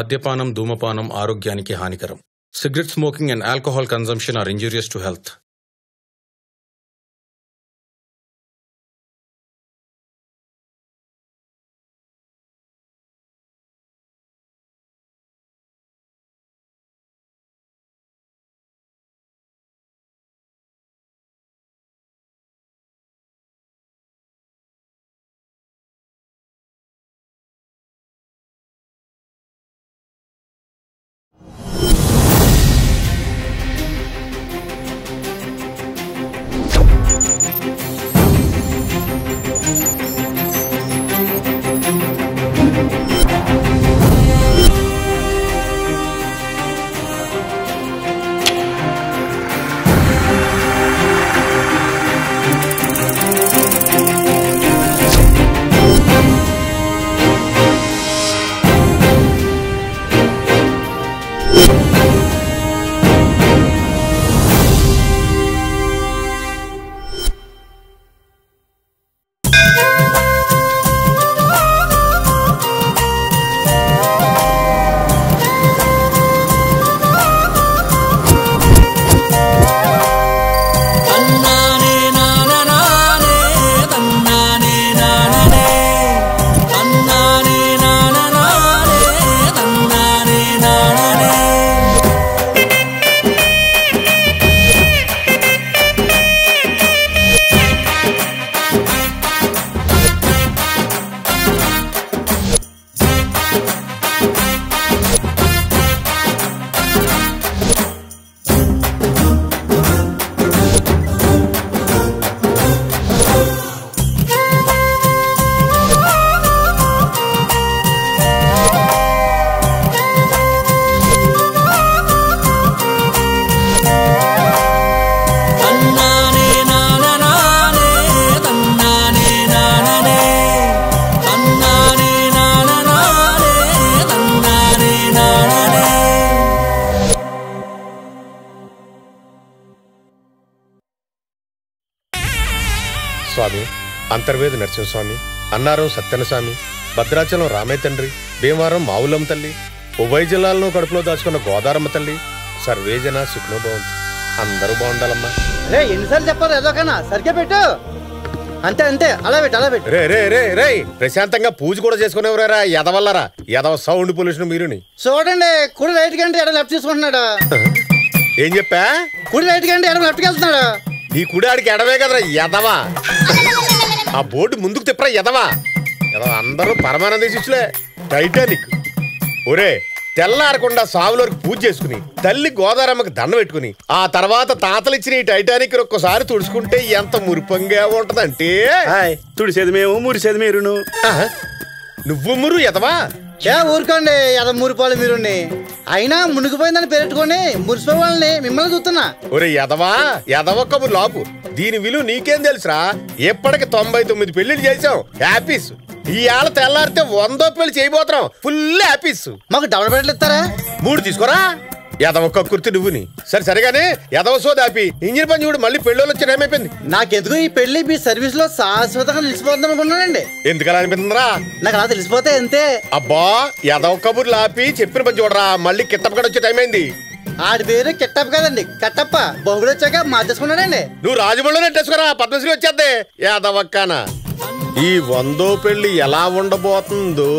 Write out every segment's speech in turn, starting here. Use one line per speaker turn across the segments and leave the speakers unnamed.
మద్యపానం ధూమపానం ఆరోగ్యానికి హానికరం. Cigarette smoking and alcohol consumption are injurious to health.
Narasimhaswamy Annaram Satyanaswamy Bhadrachalam Ramayya తండ్రి భీమవరం మావులమ్మ తల్లి ఉభయ జిల్లాలను కడుపులో దాచుకున్న గోదారమ్మ తల్లి సర్వేజన సుఖనో బాగుంది అందరూ బాగుండాలమ్మా.
రే ఎన్నిసార్లు చెప్పాలి ఏదోకనా సరిగ్గా పెట్టు. అంతే అంతే అలా పెట్టు అలా పెట్టు.
రే రే రే రే ప్రశాంతంగా పూజ కూడా చేసుకునేవరా ఎదవల్లరా ఎదవ సౌండ్ పొల్యూషన్ మీరుని.
చూడండి కుడి రైట్ కంటే ఎడ లెఫ్ట్ తీసుకుంటున్నాడు?
ఏం చెప్పా?
కుడి రైట్ కంటే ఎడ లెఫ్ట్కి వెళ్తున్నాడు?
ఈ కుడాడికి ఎడవే కదరా ఎదవా ఆ బోర్డు ముందుకు తిప్పరా ఎదవా ఎదవ అందరూ పరమానంద శిష్యులే. టైటానిక్ ఒరే తెల్లారకుండా సావులోకి పూజ చేసుకుని తల్లి గోదారమ్మకి దండ పెట్టుకుని ఆ తర్వాత తాతలిచ్చిన ఈ టైటానిక్ ఒక్కసారి తుడుచుకుంటే ఎంత మురిపంగా ఉంటదంటే?
తుడిసేది మేము మురిసేది మీరును.
నువ్వు మురు ఎదవా
ఏ ఊరుకోండి ఎద మురిపోవాలి మీరు అయినా మునిగిపోయిందని పెట్టుకొని మురిసిపోయి వాళ్ళని మిమ్మల్ని చూస్తున్నా.
ఒరే ఎదవా ఎదవ కబురు లాపు. దీని విలువ నీకేం తెలుసురా? ఎప్పటికి తొంభై తొమ్మిది పెళ్ళిళ్ళు చేసాం హ్యాపీస్. ఈ ఏళ్ళ తెల్లారితే వందో పెళ్ళి చేయబోతున్నాం. Full happies.
మాకు డబల్ బెడ్లు ఇస్తారా?
మూడు తీసుకోరా? ఎదవ కుర్తి నువ్వుని. సరే సరిగానే ఎదవ సోదాపి ఇంజిన్ పని చూడు మళ్ళీ పెళ్ళోళ్ళు వచ్చి ఏమైపోయింది
నాకెందుకు ఈ పెళ్ళి మీ సర్వీస్లో శాశ్వతంగా నిలిచిపోద్దాం అనుకున్నానండి
ఎందుకలా అనిపిస్తుందిరా?
నాకు అలా తెలిసిపోతే అంతే.
అబ్బా ఎదవ కబుర్లు ఆపి చెప్పిన పని చూడరా మళ్ళీ కిట్టపకడ వచ్చే టైం అయింది.
ఆడి పేరు కిట్టప్ప కదండి కట్టప్ప. బొగుడు వచ్చాక మార్చేసుకున్నాడండి
నువ్వు రాజమండ్రిలో నెట్టేసుకోరా పద్మశ్రీ వచ్చేద్దే. యాదవక్కన ఈ వందో పెళ్ళి ఎలా ఉండబోతుందో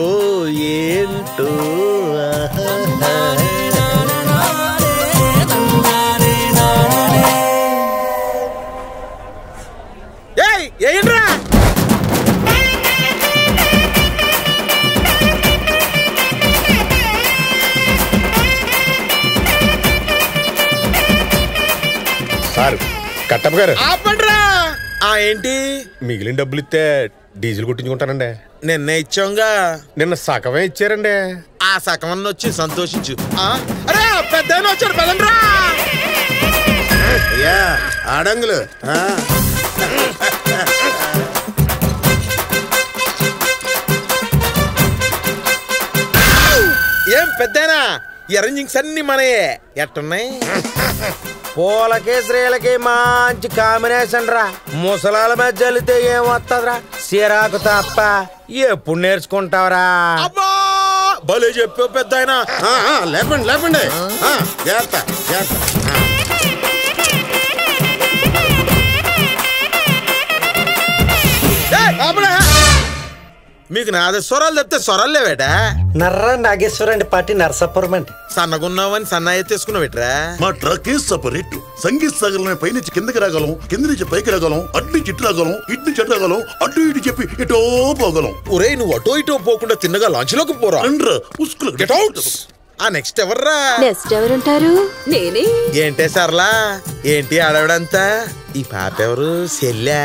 ఏంటో.
ఏంట్రా?
సార్ కట్టప్ప గారు.
ఆపండ్రా. ఆ ఏంటి?
మిగిలిన డబ్బులు ఇస్తే డీజిల్ కొట్టించుకుంటానండి.
నిన్న ఇచ్చాంగా.
నిన్న సగమే ఇచ్చారండి.
ఆ సకమన్న వచ్చి సంతోషించు. ఆ, అరే పెద్ద వచ్చాడు పదండ్రా
అయ్యా ఆడంగులు ఆ,
ఏం పెద్దనా? ఎరంజింగ్స్ అన్ని మనయే. ఎట్టున్నాయి?
పూలకి స్త్రీలకి మంచి కాంబినేషన్ రా. ముసలాల మధ్య చల్లితే ఏం వస్తుందిరా సిరాకు తప్ప ఎప్పుడు నేర్చుకుంటావురా?
భలే చెప్పావు పెద్ద ఆయన
లేపండి లేపండి. ఆ, జాగ్రత్త జాగ్రత్త.
మీకు నాదే స్వరాలు చెప్తే స్వరాలు లేవేటా?
నర్ర నాగేశ్వరండి పార్టీ నరసాపురం అండి.
సన్నగున్నావని సన్నాయి తీసుకున్నావేట్రా
మా ట్రక్కే సపరేట్. సంగీత్ సాగర్ పైనుంచి కిందకి రాగలం కింద నుంచి పైకి రాగలం అటు నుంచి ఇటు రాగలం ఇటు నుంచి అటు రాగలం అటు ఇటు చెప్పి ఇటో పోగలం.
ఒరేయ్ నువ్వు అటో ఇటో పోకుండా తిన్నగా లాంచ్లోకి పోరా
ఉస్కులు
గెట్ అవుట్ ఆ నెక్స్ట్ ఎవర్రా?
నెక్స్ట్ ఎవరుంటారు? నేనే.
ఏంటే సర్లా ఏంటి ఆడవడంతా? ఈ పాప ఎవరు? సెల్లా?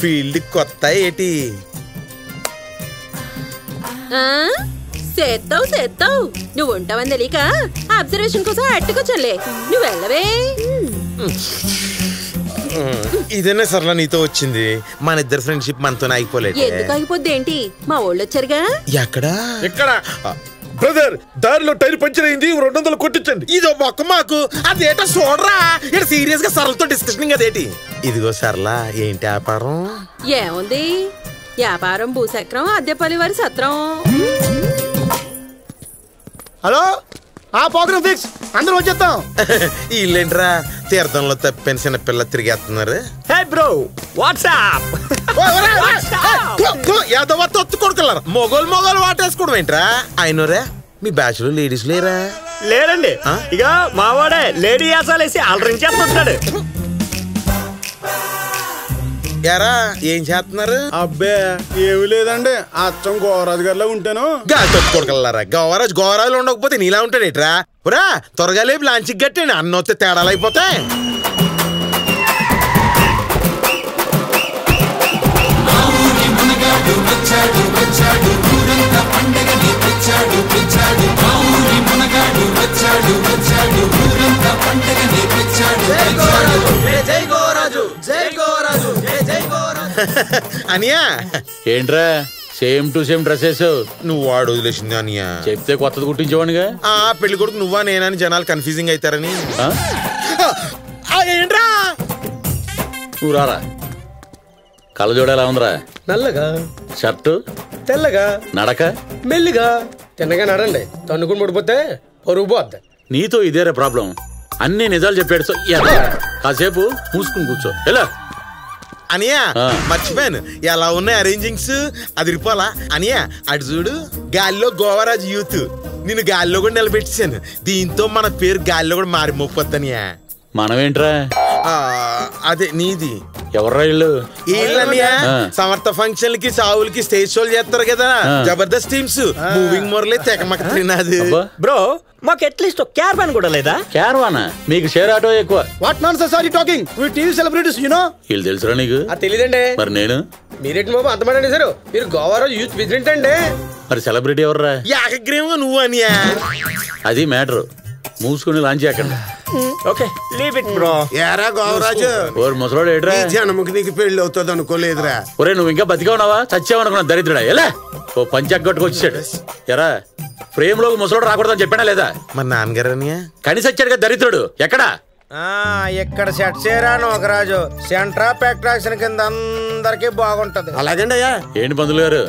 ఫీల్డ్ కొత్త ఏటి?
ఆ? చేత్తావు చేత్తావు. నువ్వు ఉంటావని తెలియక అబ్జర్వేషన్ కోసం అట్టుకొచ్చలే నువ్వు వెళ్ళవే.
ఇదేనా సర్లా నీతో వచ్చింది? మన ఇద్దరు ఫ్రెండ్షిప్ మనతో అయిపోలేదు.
ఎందుకు ఆగిపోద్ది ఏంటి? మా వాళ్ళు వచ్చారుగా.
ఎక్కడా?
ఎక్కడ? బ్రదర్ దారిలో టైర్ పంచర్ అయింది రెండు వందలు కొట్టించండి.
ఇదో మొక్క మాకు. అదేటో చూడరా. ఇక్కడ సీరియస్గా సరళతో డిస్కషన్ అదేటి. ఇదిగో సరళా ఏంటి వ్యాపారం?
ఏముంది? వ్యాపారం భూచక్రం అద్దెపల్లి వారి సత్రం.
హలో? ఆ ప్రోగ్రామ్ ఫిక్స్ అందరూ వచ్చేద్దాం.
వీళ్ళేంట్రా తీర్థంలో తప్పిన చిన్న పిల్ల తిరిగేస్తున్నారు.
హే బ్రో వాట్సాప్
యాదవ తొత్తు కొడుకులారు. మొగోలు మొగోలు వాటేసుకోవడం ఏంట్రా? అయినరే మీ బ్యాచ్లో లేడీస్ లేరా?
లేదండి
ఆ?
ఇక మావాడే లేడీ యాసాలేసి అలరించేస్తుంటాడు.
యారా ఏం చేస్తున్నారు?
అబ్బే ఏమి లేదండి. అచ్చం గోరాజు గారిలో ఉంటాను.
కొడుకులారా. గోవరాజ్ గోవరాజులు ఉండకపోతే నీలా ఉంటాడేట్రా? పురా త్వరగా లేపు లాంచికి గట్టండి అన్న వస్తే తేడాలు అయిపోతాయి. అనియా?
ఏంట్రా? Same to same dresses.
నువ్వు వాడు వదిలేసింది అనియా.
చెప్తే కొత్తది కుట్టించేవాడిగా
ఆ పెళ్ళి కొడుకు నువ్వా నేనని జనాలు కన్ఫ్యూజింగ్ అవుతారని. ఏంట్రా?
నువ్వు రారా. కళ్ళజోడ ఎలా ఉందిరా?
నల్లగా
షర్టు?
తెల్లగా
నడక?
మెల్లిగా. తిన్నగా నడండి. తన్నుకుని పడిపోతే పరుగు పోద్ది.
నీతో ఇదేరా ప్రాబ్లం. అన్ని నిజాలు చెప్పాడు. సో? కాసేపు మూసుకుని కూర్చో. ఎలా
అనియా. మర్చిపోయాను. ఎలా ఉన్నాయి అరేంజింగ్స్ అది రిపోలా? అనియా అటు చూడు గాల్లో గోవరాజ్ యూత్. నిన్ను గాల్లో కూడా నిలబెట్టేశాను. దీంతో మన పేరు గాల్లో కూడా మారి మొప్పొద్దనియా
మనమేంట్రా?
అదే నీది.
ఎవర్రా ఇల్లు.
సమర్థ ఫంక్షన్లకి సావులకి స్టేజ్ షోలు చేస్తారు కదా. జబర్దస్త్ టీమ్స్. మూవింగ్ మొరలే తెగమక తినాది.
బ్రో మాకు అట్లీస్ట్ ఒక క్యారవాన్ కూడా లేదా?
క్యారవానా? మీకు షేర్ ఆటో ఎక్కువ.
What non sorry talking we TV celebrities you know
వీళ్ళు తెలుసురా నీకు?
తెలియదండి
మరి నేను?
మీరేంటి బాబు అంతమంది సార్ మీరు గోవారాజు యూత్ ప్రెసిడెంట్ అండి.
మరి సెలబ్రిటీ ఎవర్రా?
ఏకగ్రీవంగా నువ్వు అనియా.
అది మ్యాటర్ మూసుకుని లాంచ్ చేయకండి.
ఓకే లీవ్ ఇట్ బ్రో
ఏరా గోవరాజు?
ఓరు ముసలోడు ఏడ్రా?
ఈ జనముకి నీకు పెళ్ళి అవుతుంది అనుకోలేదురా.
ఒరే నువ్వు ఇంకా బతిగా ఉన్నావా? చచ్చావనుకున్నా దరిద్రుడా. ఎలా? ఓ పంచగట్టుకు వచ్చాడు ఎరా ఫ్రేమ్లోకి ముసలోడు రాకూడదని చెప్పాడా లేదా?
మరి నాన్నగారు అనియా
కనీస వచ్చాడు కదా దరిద్రుడు. ఎక్కడా?
ఇక్కడ సెట్ చేయరాను ఒక రాజు సెంట్రా అట్రాక్షన్ కింద అందరికి బాగుంటది.
అలాగండి అయ్యా.
ఏంటి పందులు గారు?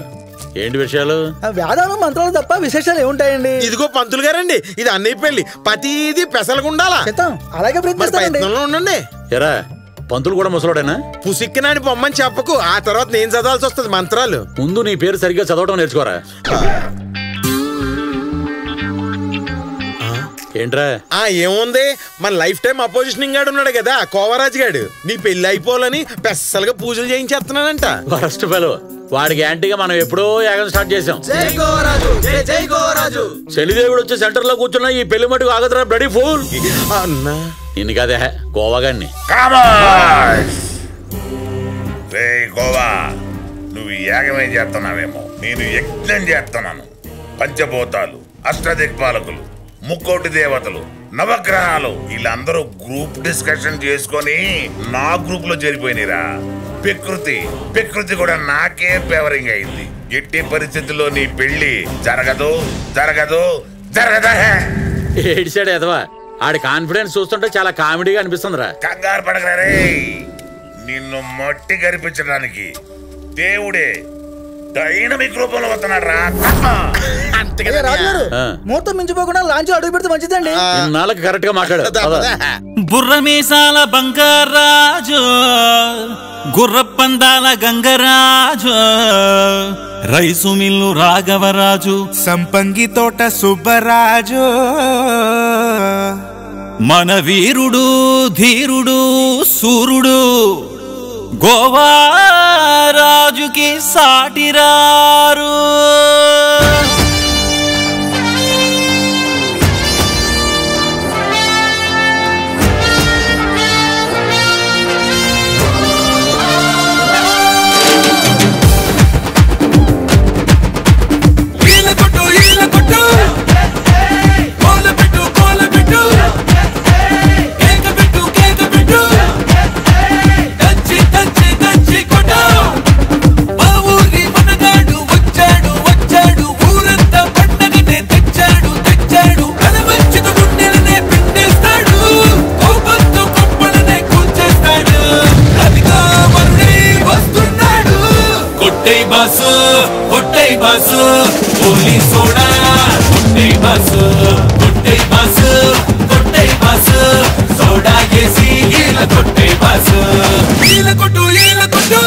ఏంటి విషయాలు?
వేదాలు మంత్రాలు తప్ప విశేషాలు ఏముంటాయండి?
ఇదిగో పంతులు గారండి ఇది అన్నయ్య పెళ్ళి ప్రతిది పెసలకుండాలా
చెప్తాం అలాగే
ప్రయత్నంలో ఉండండి.
ఎరా పంతులు కూడా ముసలోడేనా?
పుసిక్కినాని పొమ్మని చెప్పకు ఆ తర్వాత నేను చదవాల్సి వస్తుంది మంత్రాలు.
ముందు నీ పేరు సరిగ్గా చదవడం నేర్చుకోరా. ఏంట్రా?
ఆ ఏముంది? మన లైఫ్ టైం అపోజిషనింగ్ గాడు ఉన్నాడు కదా కోవరాజ్ గాడు. నీ పెళ్ళి అయిపోవాలని పెద్దలుగా పూజలు చేయించేస్తున్నానంట
వరస్ట్ ఫెలో వాడికి యాంటీగా మనం ఎప్పుడో యాగం స్టార్ట్ చేసాం శనిదేవుడు వచ్చి సెంటర్లో కూర్చున్నా ఈ పెళ్ళి మటుకు ఆగదురా బ్లడీ ఫూల్
అన్నా.
నిన్ను కదే గోవాగాన్ని
గోవా నువ్వు యాగమే చేస్తున్నావేమో. నేను యజ్ఞం చేస్తున్నాను. పంచభూతాలు అష్టదిక్పాలకులు. ముక్కోటి దేవతలు నవగ్రహాలు వీళ్ళందరూ గ్రూప్ డిస్కషన్ చేసుకొని నా గ్రూప్లో చేరిపోయినరా. ప్రకృతి ప్రకృతి కూడా నాకే ఫేవరింగ్ అయింది. ఎట్టి పరిస్థితుల్లో నీ పెళ్ళి జరగదు జరగదు జరగదా.
ఏడిసాడు ఎదవా ఆడి కాన్ఫిడెన్స్ చూస్తుంటే చాలా కామెడీగా అనిపిస్తుందిరా.
కంగారు పడగరా నిన్ను మట్టి గరిపించడానికి దేవుడే డైనమిక్ రూపంలో వస్తున్నాడు రా.
అంతే
రాజుగారు
ఆ.
ముహూర్తం మించిపోకుండా లాంచ్ అడుగు పెడితే మంచిదండి.
ఇన్నాళ్ళకి కరెక్ట్గా మాట్లాడు.
బుర్రమీసాల బంగారాజు గుర్రపందాల గంగరాజు రైసు మిల్లు రాఘవరాజు
సంపంగి తోట సుబ్బరాజు.
మన వీరుడు ధీరుడు గోవా రాజుకి సాటిరారు. కొట్టై బాసు పోలీసోడా కొట్టై బాసు కొట్టై బాసు కొట్టై బాసు సోడా వేసి ఈల కొట్టై బాసు ఈల కొట్టు ఈల కొట్టు.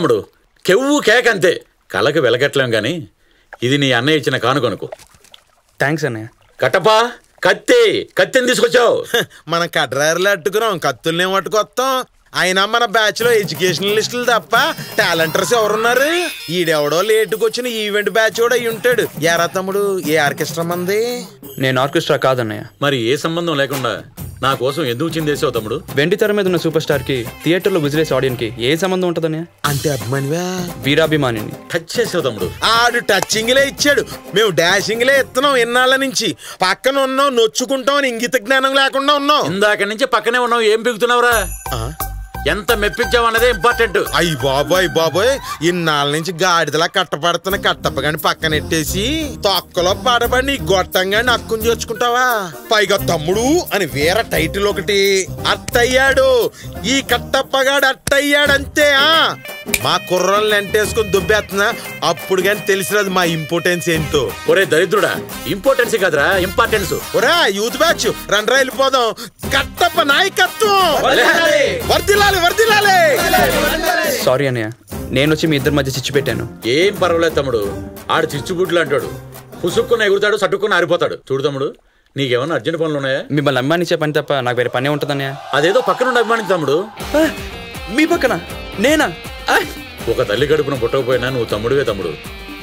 తమ్ముడు కెవ్వు కేక్ అంతే. కళ్ళకి వెలగట్లేం గాని ఇది నీ అన్నయ్య ఇచ్చిన కానుకొనుకు
థ్యాంక్స్ అన్నయ్య.
కట్టపా కత్తి కత్తిని తీసుకొచ్చావు.
మనం కడ్రారులు అట్టుకున్నాం కత్తుల్ని పట్టుకొస్తాం? అయినా మన బ్యాచ్లో ఎడ్యుకేషనలిస్టులు తప్ప టాలెంటర్స్ ఎవరున్నారు? ఈడెవడో లేటుకు వచ్చిన ఈవెంట్ బ్యాచ్ కూడా అయి ఉంటాడు. ఎరా తమ్ముడు ఏ ఆర్కెస్ట్రా మంది?
నేను ఆర్కెస్ట్రా కాదన్నయ్య.
మరి ఏ సంబంధం లేకుండా నా కోసం ఎందుకు చిందేసావు తమ్ముడు?
వెండి తెర మీద ఉన్న సూపర్ స్టార్కి థియేటర్లో విజిలేస్ ఆడియన్కి ఏ సంబంధం ఉంటదన్నయ్య
అంటే అభిమానివా?
వీరాభిమానిని.
టచ్ చేసావు తమ్ముడు.
ఆడు టచ్చింగ్లే ఇచ్చాడు. మేము డాషింగ్లే ఇస్తున్నాం ఎన్నాళ్ళ నుంచి. పక్కన ఉన్నాం నొచ్చుకుంటాం అని ఇంగిత జ్ఞానం లేకుండా ఉన్నాం.
ఇందాక నుంచి పక్కనే ఉన్నావు ఏం పిగుతున్నావురా ఎంత మెప్పించావు అన్నదే ఇంపార్టెంట్
అయ్యి బాబోయ్ బాబోయ్. ఇన్నాళ్ళ నుంచి గాడిదలా కట్టపడుతున్న కట్టపగాని పక్కనెట్టేసి తొక్కలో పడబడి నీ గొట్టంగా నక్కుని చేర్చుకుంటావా? పైగా తమ్ముడు అని వేరే టైటిల్ ఒకటి అట్టయ్యాడు ఈ కట్టప్పగాడు అట్టయ్యాడు అంతే ఆ? మా కుర్రల్ని ఎంటేసుకుని దుబ్బేస్తున్నా. అప్పుడు కానీ తెలిసినది మా ఇంపార్టెన్స్ ఏంటో.
ఒరే దరిద్రుడా ఇంపార్టెన్స్ కాదురా ఇంపార్టెన్స్
ఒరా యూత్ బ్యాచ్ రండ్రా వెళ్ళిపోదాం. కట్టప్ప నాయకత్వం. వర్దిల్లాలి
సారీ అన్నయ్య. నేను వచ్చి మీ ఇద్దరి మధ్య చిచ్చు పెట్టాను.
ఏం పర్వాలేదు తమ్ముడు. ఆడు చిచ్చుబుడ్లు అంటాడు. పుసుక్కుని ఎగురుతాడు సట్టుకుని ఆరిపోతాడు. చూడు తమ్ముడు నీకేమన్నా అర్జెంట్ పనులు ఉన్నాయా?
మిమ్మల్ని అభిమానించే పని తప్ప నాకు వేరే పనే ఉంటుందన్నయ్య.
అదేదో పక్కనుండి అభిమానించు తమ్ముడు.
మీ పక్కన? నేనా?
ఒక తల్లి గడుపున పుట్టకపోయినా నువ్వు తమ్ముడివే తమ్ముడు.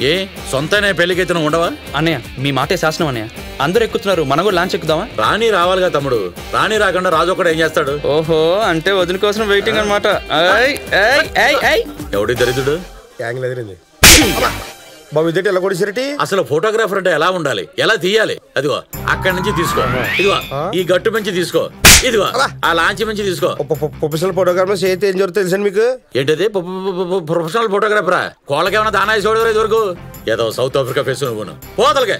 ఏ? సొంతనే పెళ్ళికైతే ఉండవా?
అన్నయ్య మీ మాటే శాసనం అన్నయ్య. అందరూ ఎక్కుతున్నారు మనం కూడా లాంచ్ ఎక్కుదామా?
రాణి రావాలిగా తమ్ముడు. రాణి రాకుండా రాజు ఒకడు ఏం చేస్తాడు?
ఓహో అంటే వదిన కోసం వెయిటింగ్ అనమాట
ఎవడి దరిద్రుడు?
ఇదేంటి ఎలా కొడిసిరటి
అసలు ఫోటోగ్రాఫర్ అంటే ఎలా ఉండాలి? ఎలా తీయాలి? అదిగో అక్కడి నుంచి తీసుకో. ఇదిగో ఈ గట్టు నుంచి తీసుకో. ఇదిగో ఆ లాంచ్ నుంచి తీసుకో.
ప్రొఫెషనల్ ఫోటోగ్రాఫర్ చేస్తే ఏం జరుగుతుంది తెలుసా మీకు
ఏంటది? ప్రొఫెషనల్ ఫోటోగ్రాఫరా కోళ్ళకేమైనా దానా వేసేవాడు ఇది వరకు? ఏదో సౌత్ ఆఫ్రికా ఫేస్ నువ్వు పోతలకే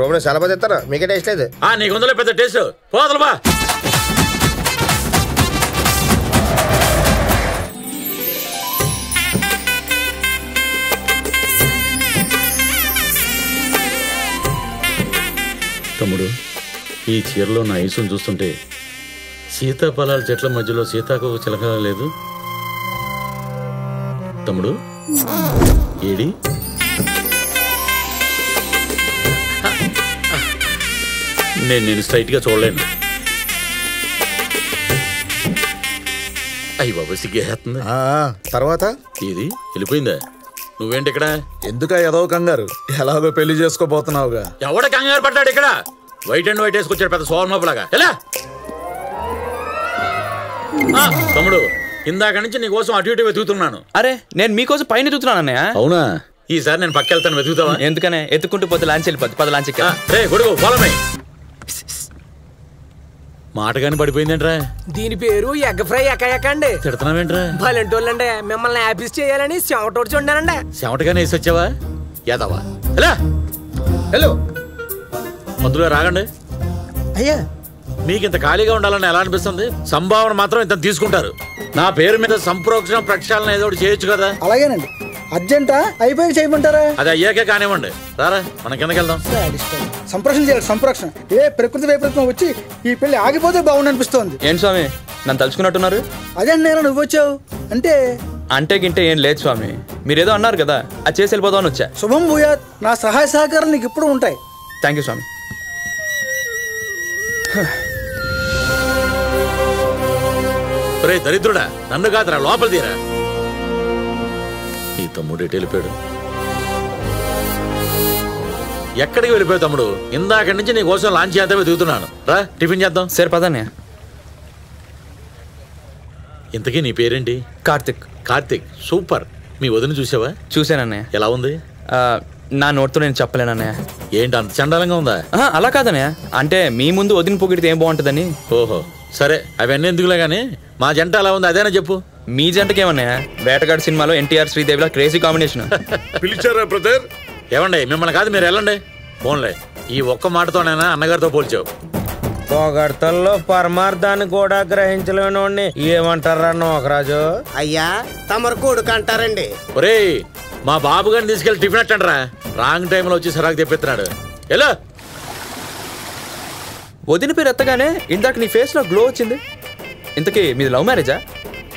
రూమ్లో చాలా బాగా తెస్తారా? మీకే టేస్ట్ లేదు.
ఆ నీకు ఉందలే పెద్ద టేస్ట్ పోతలు బా. తమ్ముడు ఈ చీరలో నా ఐసును చూస్తుంటే సీతాఫలాల చెట్ల మధ్యలో సీతాకోక చిలక లేదు? తమ్ముడు ఏడి? నేను నేను స్ట్రైట్గా చూడలేను. అయ్యి బాబు సిగ్గేస్తుంది
తర్వాత?
ఇది వెళ్ళిపోయిందా? నువ్వేంటి ఇక్కడ?
ఎందుక ఏదో కంగారు. ఎలాగో పెళ్ళి చేసుకోబోతున్నావుగా.
ఎవడ కంగారు పడ్డాడు ఇక్కడ? వైట్ అండ్ వైట్ వేసుకొచ్చాడు పెద్ద సోల్ లాగా ఎలా? తమ్ముడు ఇందాక నుంచి నీ కోసం అటు ఇటు వెతుకుతున్నాను.
అరే నేను మీకోసం పైన ఎదుగుతున్నాను అన్నయ్య.
అవునా? ఈసారి నేను పక్కెళ్తాను వెతుకుతావా?
ఎందుకనే? ఎత్తుకుంటూ పోతే లాంచ్ వెళ్ళిపోద్ది. పద లాంచ్ ఎక్కా
రే గొడుగు పొలమే మాట కానీ పడిపోయిందేంట్రా?
దీని పేరు ఎగ్ ఫ్రై ఎక్కకండి
తిడుతున్నావేంట్రా?
భలేంటోళ్ళండి. మిమ్మల్ని హ్యాపీస్ చేయాలని చెమటోడు చూడానండి
చెమటగానే వేసి వచ్చావా యాదవా? ఎలా? హలో మందులో రాగండి.
అయ్యా.
మీకు ఇంత ఖాళీగా ఉండాలని ఎలా అనిపిస్తుంది? సంభావన మాత్రం ఇంత తీసుకుంటారు. నా పేరు మీద సంప్రోక్షణ ప్రక్షాళన ఏదో ఒకటి చేయొచ్చు కదా?
అలాగేనండి. అర్జెంటా? అయిపోయి చేయమంటారా?
అది అయ్యాకే కానివ్వండి. రారా మన కిందకి వెళ్దాం.
సంప్రోక్షణ చేయాలి సంప్రోక్షణ. ఏ ప్రకృతి వైపరీత్యం వచ్చి ఈ పెళ్ళి ఆగిపోతే బాగుండు అనిపిస్తోంది
ఏంటి స్వామి? నన్ను తలుచుకున్నట్టున్నారు?
అదే నేను నువ్వు వచ్చావు. అంటే?
అంటే గింటే ఏం లేదు స్వామి. మీరేదో అన్నారు కదా అది చేసి వెళ్ళిపోదామని వచ్చా.
శుభం భూయాత్. నా సహాయ సహకారాలు నీకు ఇప్పుడు ఉంటాయి.
థ్యాంక్ యూ స్వామి.
రే దరిద్రుడా నన్ను కాదురా లోపల తీరా. ఈ తమ్ముడు ఎటు వెళ్ళిపోయాడు? ఎక్కడికి వెళ్ళిపోయావు తమ్ముడు? ఇందాక నుంచి నీ కోసం లాంచ్ చేద్దామే దిగుతున్నాను రా టిఫిన్ చేద్దాం.
సరే పదన్నయ్య.
ఇంతకీ నీ పేరేంటి?
కార్తిక్.
కార్తిక్ సూపర్. మీ వదిన చూసావా?
చూశానన్నయ్య.
ఎలా ఉంది?
నా నోట్తో నేను చెప్పలేనన్నయ్య
ఏంటి అంత చండాలంగా ఉందా?
అలా కాదన్నయ్య. అంటే మీ ముందు వదిన పొగిడితే ఏం బాగుంటుందని.
ఓహో సరే అవన్నీ ఎందుకులే గానీ? మా జంట ఎలా ఉంది? అదేనా చెప్పు.
మీ జంటకి ఏమన్నయ్య వేటగాడు సినిమాలో ఎన్టీఆర్ శ్రీదేవిలా క్రేజీ కాంబినేషన్.
పిలిచారా బ్రదర్?
ఏమండి మిమ్మల్ని కాదు మీరు వెళ్ళండి. ఫోన్లే. ఈ ఒక్క మాటతోనైనా అన్నగారితో పోల్చావు.
పొగడ్తల్లో పరమార్థాన్ని కూడా గ్రహించలేనోడిని ఏమంటారా నోకరాజు?
అయ్యా తమరు కొడుకు అంటారండి.
ఒరేయ్ మా బాబు గారిని తీసుకెళ్ళి టిఫిన్ అట్టండి రాంగ్ టైంలో వచ్చి సరాకు తెప్పిస్తున్నాడు. ఎలా
వదిన పేరు ఎత్తగానే ఇందాక నీ ఫేస్లో గ్లో వచ్చింది. ఇంతకీ మీది లవ్ మ్యారేజా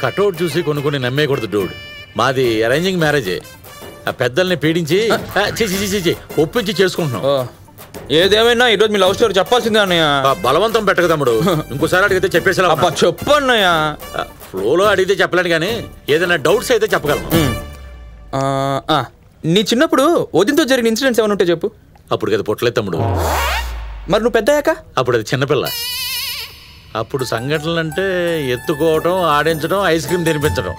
కటౌట్ చూసి కొన్ని కొన్ని నమ్మేయకూడదు డూడ్. మాది అరేంజింగ్ మ్యారేజే ఆ పెద్దల్ని పీడించి ఆ, ఛీ, ఛీ, ఛీ, ఛీ, ఛీ, ఒప్పించి చేసుకుంటున్నాం.
ఏదేమైనా ఈరోజు మీ లవ్ స్టోరీ చెప్పాల్సిందే అన్నయ్య.
ఆ, బలవంతం పెట్టక తమ్ముడు. ఇంకోసారి అడిగితే చెప్పేసి
అబ్బా చెప్పు అన్నయ్య.
ఫ్లోలో అడిగితే చెప్పలేను కానీ ఏదైనా డౌట్స్ అయితే చెప్పగలను.
ఆ, ఆ, నీ చిన్నప్పుడు వదినతో జరిగిన ఇన్సిడెంట్స్ ఏమైనా ఉంటే చెప్పు.
అప్పుడు కదా పుట్టలేదు తమ్ముడు.
మరి నువ్వు పెద్దయ్యాక?
అప్పుడు అది చిన్నపిల్ల. అప్పుడు సంఘటనలు అంటే ఎత్తుకోవడం ఆడించడం ఐస్ క్రీమ్ తినిపించడం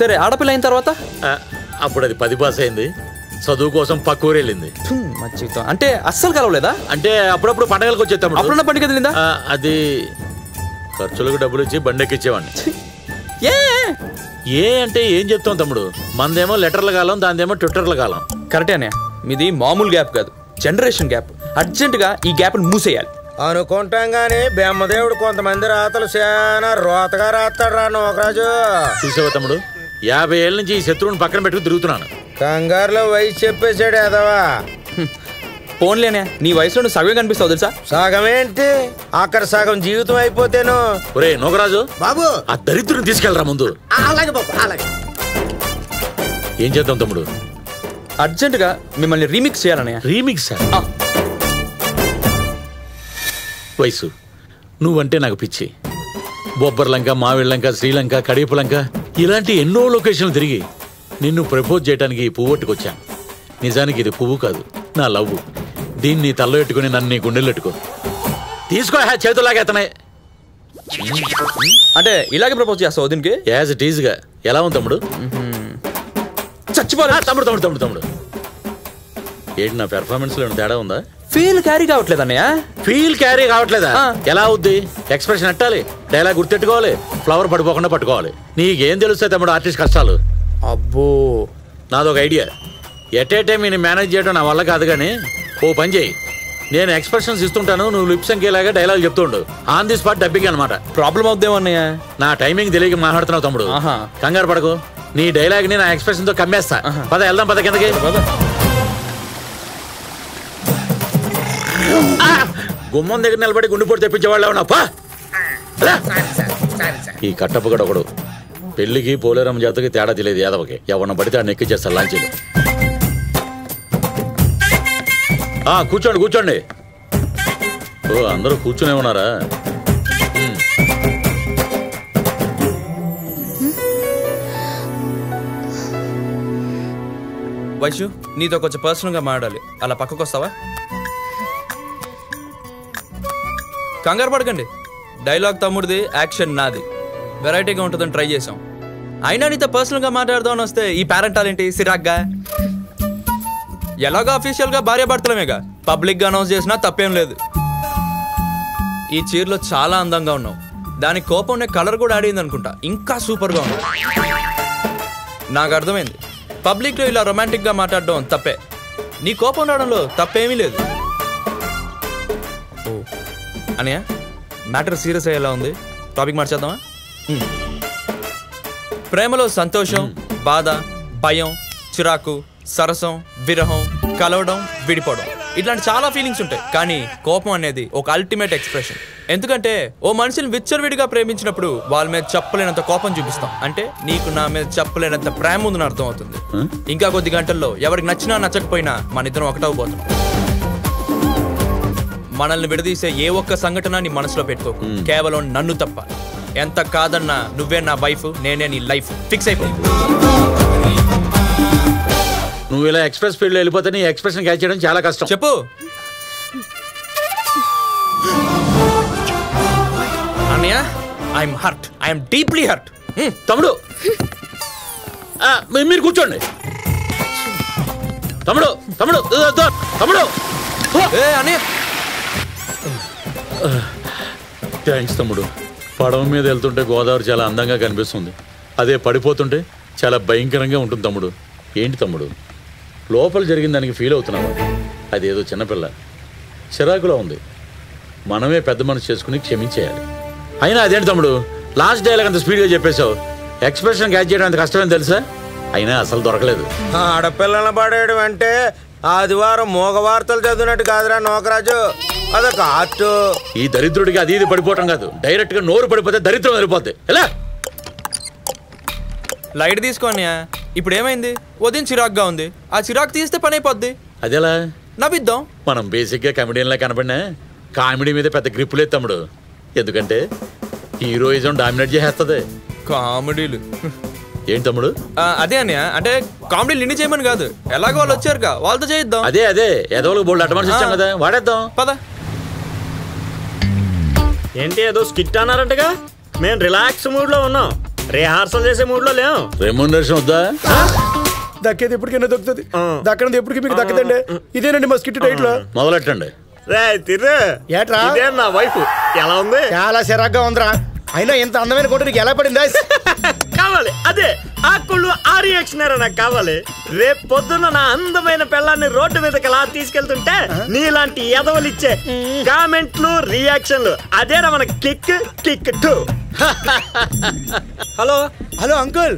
సరే ఆడపిల్ల అయిన తర్వాత?
ఆ, అప్పుడు అది పది పాస్ అయింది. చదువు కోసం పక్కూరు వెళ్ళింది
థుమ్, మా జీవితం. అంటే అస్సలు కలవలేదా?
అంటే అప్పుడప్పుడు పండగలకు వచ్చేస్తాం
అప్పుడున్న పండుగ తిందా
అది ఖర్చులకు డబ్బులు ఇచ్చి బండెక్కిచ్చేవాడిని
ఏ?
ఏ అంటే ఏం చెప్తాం తమ్ముడు? మందేమో లెటర్ల కాలం దాందేమో ట్విట్టర్ల కాలం.
కరెక్టే అన్నయ్య. మీది మామూలు గ్యాప్ కాదు. Generation gap. అర్జెంటుగా ఈ గ్యాప్ని మూసేయాలి.
అనుకుంటాం గాని బెమ్మదేవుడు కొంతమంది రాతలు చాలా రోతగా రాస్తాడు రా నోకరాజు.
చూసావా తమ్ముడు? యాభై ఏళ్ళ నుంచి ఈ శత్రువుని పక్కన పెట్టుకుని తిరుగుతున్నాను.
కంగారులో వయసు చెప్పేశాడు ఎదవా
ఫోన్లేనే నీ వయసులో నువ్వు సగమే కనిపిస్తావు తెలుసా?
సగమేంటి అక్కడ సగం జీవితం అయిపోతేను.
ఒరే నోగరాజు
బాబు.
ఆ దరిద్రుని తీసుకెళ్ళరా ముందు.
అలాగే బాబు అలాగే.
ఏం చేద్దాం తమ్ముడు?
అర్జెంటుగా మిమ్మల్ని రీమిక్స్ చేయాలన్నయ్య
రీమిక్స్ వయసు. నువ్వంటే నాకు పిచ్చి. బొబ్బర్లంక మావిళ్ళంక శ్రీలంక కడియపులంక ఇలాంటి ఎన్నో లొకేషన్లు తిరిగి నిన్ను ప్రపోజ్ చేయడానికి ఈ పువ్వు పట్టుకొచ్చాను. నిజానికి ఇది పువ్వు కాదు నా లవ్వు. దీన్ని తల్లో ఎట్టుకుని నన్ను నీ గుండెలు ఎట్టుకో. తీసుకో హా చేతులాగేతనాయి
అంటే ఇలాగే ప్రపోజ్ చేస్తావు దీనికి?
యాజ్ ఇట్ ఈజ్గా ఎలా ఉంది తమ్ముడు?
చచ్చిపోరా
తమ్ముడు తమ్ముడు తమ్ముడు తమ్ముడు. ఏంటి నా పెర్ఫార్మెన్స్లో ఏమైనా తేడా ఉందా?
ఫీల్ క్యారీ కావట్లేదు అన్నయ్య.
ఫీల్ క్యారీ కావట్లేదా? ఎలా అవుద్ది? ఎక్స్ప్రెషన్ ఎట్టాలి? డైలాగ్ గుర్తెట్టుకోవాలి. ఫ్లవర్ పడిపోకుండా పట్టుకోవాలి. నీకేం తెలుస్తాయి తమ్ముడు ఆర్టిస్ట్ కష్టాలు?
అబ్బో.
నాదొక ఐడియా. ఎట్ ఏ టైం నేను మేనేజ్ చేయడం నా వల్ల కాదు కానీ ఓ పని చేయి. నేను ఎక్స్ప్రెషన్స్ ఇస్తుంటాను నువ్వు లిప్స్ అంకేలాగా డైలాగ్ చెప్తుండు ఆన్ ది స్పాట్ డబ్బింగ్ అనమాట
ప్రాబ్లం అవుద్దేమో అన్నయ్య?
నా టైమింగ్ తెలియక మాట్లాడుతున్నావు తమ్ముడు. కంగారు పడకు. నీ డైలాగ్ని నా ఎక్స్ప్రెషన్తో కమ్మేస్తా పద వెళ్దాం పద కిందకి. ఆ! గుమ్మం దగ్గర నిలబడి గుండెపోటు తెప్పించేవాళ్ళు ఉన్నా పా రా. ఈ కట్టప్పగడు ఒకడు పెళ్ళికి పోలేరమ్మ జాతకి తేడా తెలియదు యాదవకి. ఎవరిని పడితే ఆ నెక్కి చేస్తారు లాంచీలు ఆ కూర్చోండి కూర్చోండి. ఓ అందరూ కూర్చునే ఉన్నారా? ఉమ్.
నీతో కొంచెం పర్సనల్గా మాట్లాడాలి. అలా పక్కకు వస్తావా? కంగారు పడకండి. డైలాగ్ తమ్ముడిది యాక్షన్ నాది. వెరైటీగా ఉంటుందని ట్రై చేసాం అయినా నీతో పర్సనల్గా మాట్లాడదామని వస్తే ఈ పేరెంటాలేంటి సిరాగ్గా? ఎలాగో అఫీషియల్గా భార్య భర్తలమేగా. పబ్లిక్గా అనౌన్స్ చేసినా తప్పేం లేదు. ఈ చీరలో చాలా అందంగా ఉన్నావు. దాని కోపం కలర్ కూడా ఆడింది అనుకుంటా. ఇంకా సూపర్గా ఉన్నావు. నాకు అర్థమైంది. పబ్లిక్లో ఇలా రొమాంటిక్గా మాట్లాడడం తప్పే. నీ కోపం రావడంలో తప్పేమీ లేదు. ఓ మ్యాటర్ సీరియస్ అయ్యేలా ఉంది. టాపిక్ మార్చేద్దామా? ప్రేమలో సంతోషం బాధ భయం చిరాకు సరసం విరహం కలవడం విడిపోవడం. ఇట్లాంటి చాలా ఫీలింగ్స్ ఉంటాయి. కానీ కోపం అనేది ఒక అల్టిమేట్ ఎక్స్ప్రెషన్ ఎందుకంటే ఓ మనిషిని విచ్చలవిడిగా ప్రేమించినప్పుడు వాళ్ళ మీద చెప్పలేనంత కోపం చూపిస్తాం. అంటే నీకు నా మీద చెప్పలేనంత ప్రేమ ఉందని అర్థం అవుతుంది ఇంకా కొద్ది గంటల్లో ఎవరికి నచ్చినా నచ్చకపోయినా మన ఇద్దరం ఒకటవబోతాం మనల్ని విడదీసే ఏ ఒక్క సంఘటన నీ మనసులో పెట్టుకో. కేవలం నన్ను తప్ప. ఎంత కాదన్నా నువ్వే నా వైఫ్ నేనే నీ లైఫ్. ఫిక్స్ అయిపో
నువ్వు ఇలా ఎక్స్ప్రెస్ ఫీల్డ్లో వెళ్ళిపోతే నీ ఎక్స్ప్రెషన్ క్యాచ్ చేయడం చాలా కష్టం.
చెప్పు. అన్నయ్య I'm hurt I'm deeply hurt
తమ్ముడు. మీరు కూర్చోండి. తమ్ముడు తమ్ముడు తమ్ముడు.
ఏ అన్నయ్య.
థ్యాంక్స్ తమ్ముడు. పడవ మీద వెళ్తుంటే గోదావరి చాలా అందంగా కనిపిస్తుంది. అదే పడిపోతుంటే చాలా భయంకరంగా ఉంటుంది తమ్ముడు. ఏంటి తమ్ముడు? లోపల జరిగిన దానికి ఫీల్ అవుతున్నావా? అదేదో చిన్నపిల్ల. చిరాకులో ఉంది. మనమే పెద్ద మనసు చేసుకుని క్షమించేయాలి. అయినా అదేంటి తమ్ముడు? లాస్ట్ డైలాగ్ అంత స్పీడ్గా చెప్పేశావు. ఎక్స్ప్రెషన్ క్యాచ్ చేయడం అంత కష్టమని తెలుసా? అయినా అసలు దొరకలేదు.
ఆడపిల్లల పడేయడం అంటే ఆదివారం మోగ వార్తలు చదివినట్టు కాదురా నోకరాజు. అదొక ఆర్ట్.
ఈ దరిద్రుడికి అది ఇది పడిపోవటం కాదు. డైరెక్ట్గా నోరు పడిపోతే దరిద్రం వెళ్ళిపోద్ది. ఎలా
లైట్ తీసుకో అన్నయ్య. ఇప్పుడు ఏమైంది ఉదయం చిరాగ్గా ఉంది. ఆ చిరాకు తీస్తే పని అయిపోద్ది.
అదెలా?
నవ్విద్దాం.
మనం బేసిక్గా కమెడియన్ లా కనపడినా కామెడీ మీద పెద్ద గ్రిప్ లేదు తమ్ముడు. ఎందుకంటే హీరోయిజం డామినేట్ చేసేస్తుంది.
కామెడీలు.
ఏంటి తమ్ముడు?
ఆ, అదే అన్నయ్య. అంటే కామెడీలు నిన్ను చేయమని కాదు. ఎలాగో వాళ్ళు వచ్చారుగా. వాళ్ళతో చేయిద్దాం.
అదే అదే. ఎదవలకు బోల్డ్ అడ్వాన్స్ ఇచ్చాం కదా. వాడేద్దాం.
పద.
ఏంటి ఏదో స్కిట్ అన్నారంటగా? మేము రిలాక్స్ మూడ్లో ఉన్నాం. రిహార్సల్ చేసే మూడ్లో లేం.
రెమ్యూనరేషన్ వద్దా?
దక్కేది ఎప్పటికైనా దొక్కుతుంది. దక్కనది ఎప్పటికీ మీకు దక్కదండి? ఇదేనండి మా స్కిట్ టైట్లో
మొదలెట్టండి.
రే తిర్రు.
ఏట్రా?
ఇదే నా వైఫ్ ఎలా ఉంది?
చాలా చిరాగ్గా ఉందిరా. అయినా ఇంత అందమైన కోట నీకు ఎలా పడిందా
కావాలి. అదే ఆ కుళ్ళు ఆ రియాక్షన్ నాకు కావాలి. రేపు పొద్దున్న నా అందమైన పిల్లాన్ని రోడ్డు మీదకి అలా తీసుకెళ్తుంటే నీలాంటి ఎదవలు ఇచ్చే కామెంట్లు రియాక్షన్లు అదేరా మన kick kick too
hello. Hello uncle.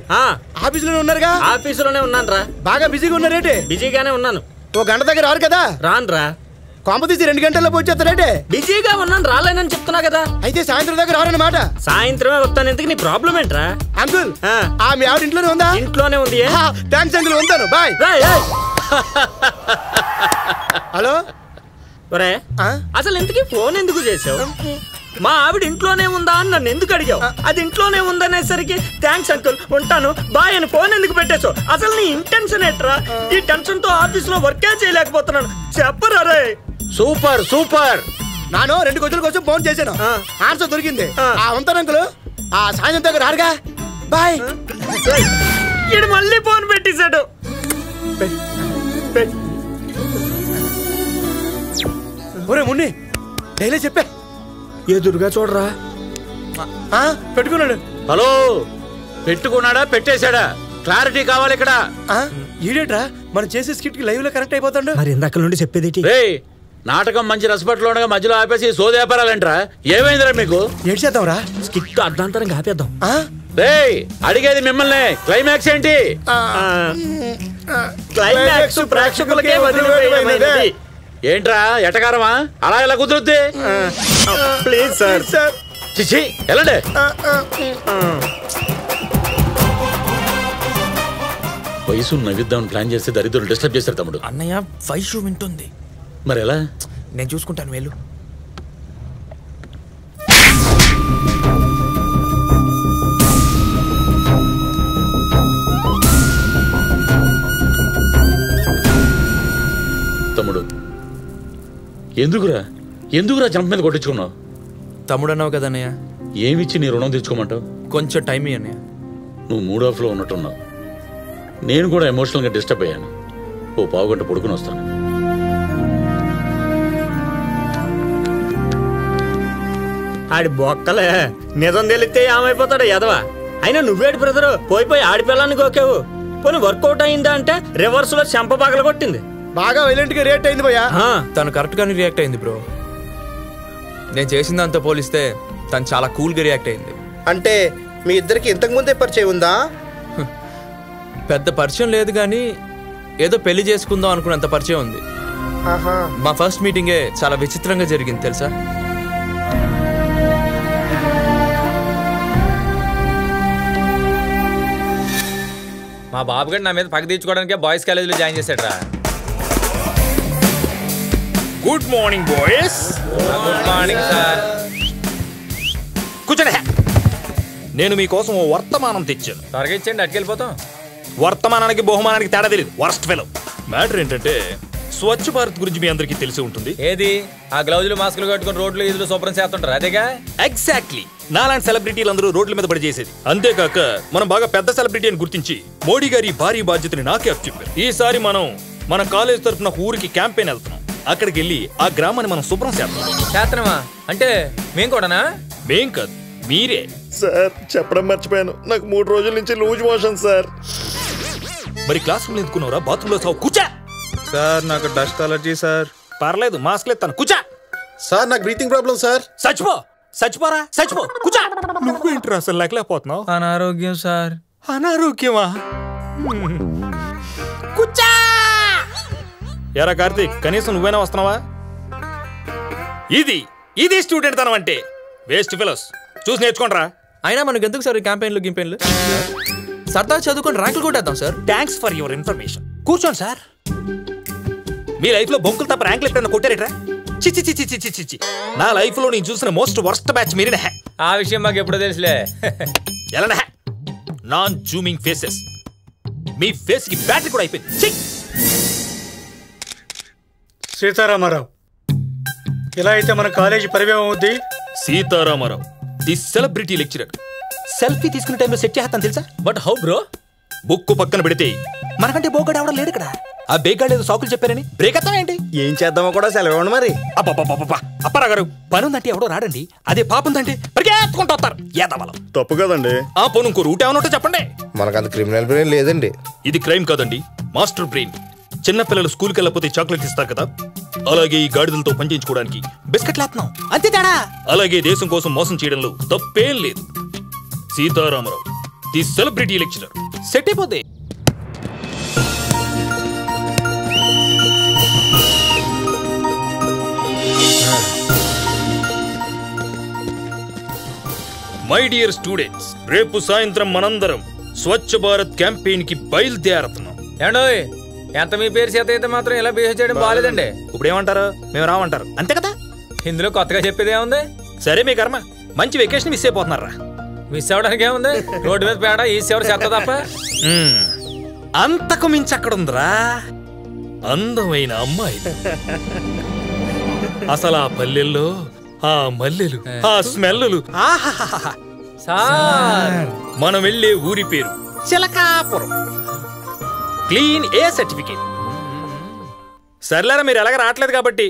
ఆఫీసులోనే ఉన్నారుగా?
ఆఫీసులోనే ఉన్నాను రా
బాగా బిజీగా ఉన్నారేంటి?
బిజీగానే ఉన్నాను.
ఓ గంట దగ్గర రారు కదా?
రానురా.
కొంప తీసి రెండు గంటల్లో వచ్చేస్తారంటే
బిజీగా ఉన్నాను రాలేనని చెప్తున్నా కదా.
అయితే సాయంత్రం దగ్గర రారన్నమాట.
సాయంత్రమే వస్తాను ఎందుకు నీ ప్రాబ్లం ఏంట్రా?
అంకుల్ ఆ. మీ ఆవిడ ఇంట్లోనే ఉందా?
ఇంట్లోనే ఉంది
థ్యాంక్స్ అంకుల్ ఉంటాను. బాయ్. హలో?
ఒరే అసలు ఇంతకీ ఫోన్ ఎందుకు చేసావు మా ఆవిడ ఇంట్లోనే ఉందా అని నన్ను ఎందుకు అడిగావు? అది ఇంట్లోనే ఉందనేసరికి థ్యాంక్స్ అంకుల్ ఉంటాను. బాయ్ అని ఫోన్ ఎందుకు పెట్టేశావు? అసలు నీ ఇంటెన్షన్ ఏంట్రా? ఈ టెన్షన్తో ఆఫీస్లో వర్కే చేయలేకపోతున్నాను. చెప్పరా రే?
Super super. నాను రెండు గొజ్జల కోసం ఫోన్ చేశాను. ఆన్సర్ దొరికింది. ఆ. ఉంటాను అంకుల్ ఆ సాయంత్రం దగ్గర రారుగా బాయ్.
ఈడు మళ్ళీ ఫోన్ పెట్టేశాడు.
ఒరే మున్ని డైలీ చెప్పే. ఎదురుగా చూడరా? ఆ, పెట్టుకున్నాడు.
హలో పెట్టుకున్నాడా పెట్టేశాడా? క్లారిటీ కావాలి ఇక్కడ.
ఆ, ఈడేట్రా? మనం చేసే స్కిట్కి లైవ్లో కనెక్ట్ అయిపోతాడు.
మరి ఇందాక నుండి చెప్పేది
నాటకం మంచి రసపట్లో ఉండగా మధ్యలో ఆపేసి సోదేపరాలంట్రా ఏమైందిరా మీకు?
ఏడు చేద్దాంరా
స్కిట్ అర్ధాంతరంగా ఆపేద్దాం.
రేయ్ అడిగేది మిమ్మల్ని. క్లైమాక్స్ ఏంటి?
క్లైమాక్స్ ప్రేక్షకులకే వదిలివేయమైనది
ఏంట్రా ఎటకారమా? అలా ఎలా కుదురుద్ది.
Please sir.
సార్.
చిచి వెళ్ళండి. వయసు నవ్విద్దామని ప్లాన్ చేస్తే దరిద్రులు డిస్టర్బ్ చేశారు తమ్ముడు.
అన్నయ్య వైషు వింటుంది.
మరి ఎలా
నేను చూసుకుంటాను వేలు
ఎందుకురా? ఎందుకురా జంప్ మీద కొట్టించుకున్నావు?
తమ్ముడు అన్నావు కదా అన్నయ్య.
ఏమిచ్చి నీ రుణం తెచ్చుకోమంటావు
కొంచెం టైం అన్నయ్య.
నువ్వు మూడ్ ఆఫ్లో ఉన్నట్టున్నావు. నేను కూడా ఎమోషనల్గా డిస్టర్బ్ అయ్యాను. ఓ పావుగంట పడుకుని వస్తాను.
ఆడి బొక్కలే. నిజం తెలిస్తే ఏమైపోతాడు ఎదవా అయినా నువ్వేడు బ్రదరు పోయి పోయి ఆడి పిల్లాన్ని గోకావు. పోనీ వర్కౌట్ అయిందా అంటే రివర్స్లో చెంప పగల కొట్టింది
బాగా వైలెంట్గా రియాక్ట్ అయింది భయ్యా.
తను కరెక్ట్ గానే రియాక్ట్ అయింది బ్రో. నేను చేసిన దాంతో పోలిస్తే తను చాలా కూల్గా రియాక్ట్ అయింది.
అంటే మీ ఇద్దరికి ఇంతకు ముందే పరిచయం ఉందా?
పెద్ద పరిచయం లేదు కానీ ఏదో పెళ్ళి చేసుకుందాం అనుకున్నంత పరిచయం ఉంది.
ఆహా.
మా ఫస్ట్ మీటింగే చాలా విచిత్రంగా జరిగింది తెలుసా?
మా బాబు గారు నా మీద పగ తీర్చుకోవడానికే బాయ్స్ కాలేజీలో జాయిన్ చేశాడు రా
good morning boys
good morning sir
కూర్చోండి. నేను మీకోసం ఓ వర్తమానం తెచ్చాను.
త్వరగా ఇచ్చేయండి అటుకెళ్ళిపోతాం.
వర్తమానానికి బహుమానానికి తేడా తెలియదు వర్స్ట్ ఫెలో మ్యాటర్ ఏంటంటే స్వచ్ఛ భారత్ గురించి మీ అందరికీ తెలిసి ఉంటుంది.
ఏది? ఆ గ్లౌజులు మాస్కులు కట్టుకుని రోడ్లు ఈదులు శుభ్రం చేస్తుంటారు అదేగా?
ఎగ్జాక్ట్లీ నాలాంటి సెలబ్రిటీలు అందరూ రోడ్ల మీద పడి చేసేది అంతేకాక మనం బాగా పెద్ద సెలబ్రిటీ అని గుర్తించి మోడీ గారి భారీ బాధ్యతని నాకే అప్పచెప్పారు. ఈసారి మనం మన కాలేజ్ తరఫున ఊరికి క్యాంపెయిన్ వెళ్తున్నాం. అక్కడికి వెళ్ళి ఆ గ్రామాన్ని మనం శుభ్రం చేద్దాం.
చేస్తున్నామా అంటే మేము కూడానా?
మేం కాదు మీరే.
సార్ చెప్పడం మర్చిపోయాను. నాకు మూడు రోజుల నుంచి లూజ్ మోషన్ సార్.
మరి క్లాస్ రూమ్ ఎందుకున్నారా బాత్రూమ్లో సావు కూర్చా.
సార్ నాకు డస్ట్ అలర్జీ సార్.
పర్లేదు మాస్క్ లేదు కూర్చా.
సార్ నాకు బ్రీతింగ్ ప్రాబ్లం సార్.
చచ్చిపో. చచ్చిపోరా చచ్చిపో. కూర్చా. నువ్వేంట్రా అసలు లేకలేకపోతున్నావు
అనారోగ్యం సార్.
అనారోగ్యమా? ఎరా కార్తీక్ కనీసం నువ్వైనా వస్తున్నావా? ఇది ఇది స్టూడెంట్ తనం అంటే. వేస్ట్ ఫిలోస్ చూసి నేర్చుకోండిరా.
అయినా మనకు ఎందుకు సార్ క్యాంపెయిన్లు గింపెయిన్లు? సరదా చదువుకొని ర్యాంకులు కొట్టేద్దాం sir.
Thanks for your information కూర్చోండి సార్. మీ లైఫ్లో బొంకులు తప్ప ర్యాంకులు ఎప్పుడైనా కొట్టారేట్రా? చిచి చిచి చిచి చిచి నా లైఫ్లో నేను చూసిన మోస్ట్ వర్స్ట్ బ్యాచ్ మీరే
ఆ విషయం మాకు ఎప్పుడో తెలుసులే.
ఎలా నాన్ జూమింగ్ ఫేసెస్ మీ ఫేస్కి బ్యాటరీ కూడా అయిపోయింది!
సీతారామారావు. ఇలా అయితే మన కాలేజీ పరివ్యం అవుద్ది?
Sitaramarao the celebrity lecturer. Selfie తీసుకునే టైంలో సెట్ చేస్తాను తెలుసా?
బట్ హౌ బ్రో
బుక్కు పక్కన పెడితే. మనకంటే బోగడు ఎవడం లేడు ఇక్కడ. ఆ బేగాడు ఏదో సాకులు చెప్పారని. బ్రేక్ ఎత్తాం ఏంటి?
ఏం చేద్దామో కూడా సెలవు ఇవ్వండి మరి.
అప్పారా గారు పని ఉందంటే ఎవడో రాడండి. అదే పాప ఉందంటే పరిగెత్తుకుంటూ వస్తారు. ఏదవలం
తప్పు కదండి.
ఆ పోను ఇంకో రూట్ ఏమైనా ఉంటే చెప్పండి.
మనకంత క్రిమినల్ బ్రెయిన్ లేదండి.
ఇది క్రైమ్ కాదండి మాస్టర్ బ్రెయిన్. చిన్నపిల్లలు స్కూల్కి వెళ్ళకపోతే చాక్లెట్ ఇస్తారు కదా? అలాగే ఈ గాడిదలతో పనిచేయించుకోవడానికి బిస్కెట్లు వేస్తున్నాం. అంతే తేడా. అలాగే దేశం కోసం మోసం చేయడంలో తప్పేం లేదు. Sitaramarao the celebrity lecturer. Set అయిపోతే మై డియర్ స్టూడెంట్స్ రేపు సాయంత్రం మనందరం స్వచ్ఛ భారత్ క్యాంపెయిన్కి బయలుదేరుతున్నాం.
ఏండోయ్ ఎంత మీ పేరు చేత అయితే మాత్రం ఇలా బిహేవ్ చేయడం బాగాలేదండి
ఇప్పుడు ఏమంటారు మేము రామంటారు. అంతే కదా?
ఇందులో కొత్తగా చెప్పేది ఏముంది?
సరే మీ కర్మ. మంచి వెకేషన్ మిస్ అయిపోతున్నారా?
మిస్ అవ్వడానికి ఏముంది? రోడ్డు మీద పేడ ఈ చివరి చెత్త తప్ప.
అంతకు మించి అక్కడ ఉందిరా అందమైన అమ్మాయి అసలు ఆ పల్లెల్లో ఆ మల్లెలు ఆ స్మెల్లులు. ఆహాహాహా. మనం వెళ్ళే ఊరి పేరు చిలకాపురం. క్లీన్ ఏ సర్టిఫికేట్? సర్లేరా మీరు ఎలాగ రావట్లేదు కాబట్టి.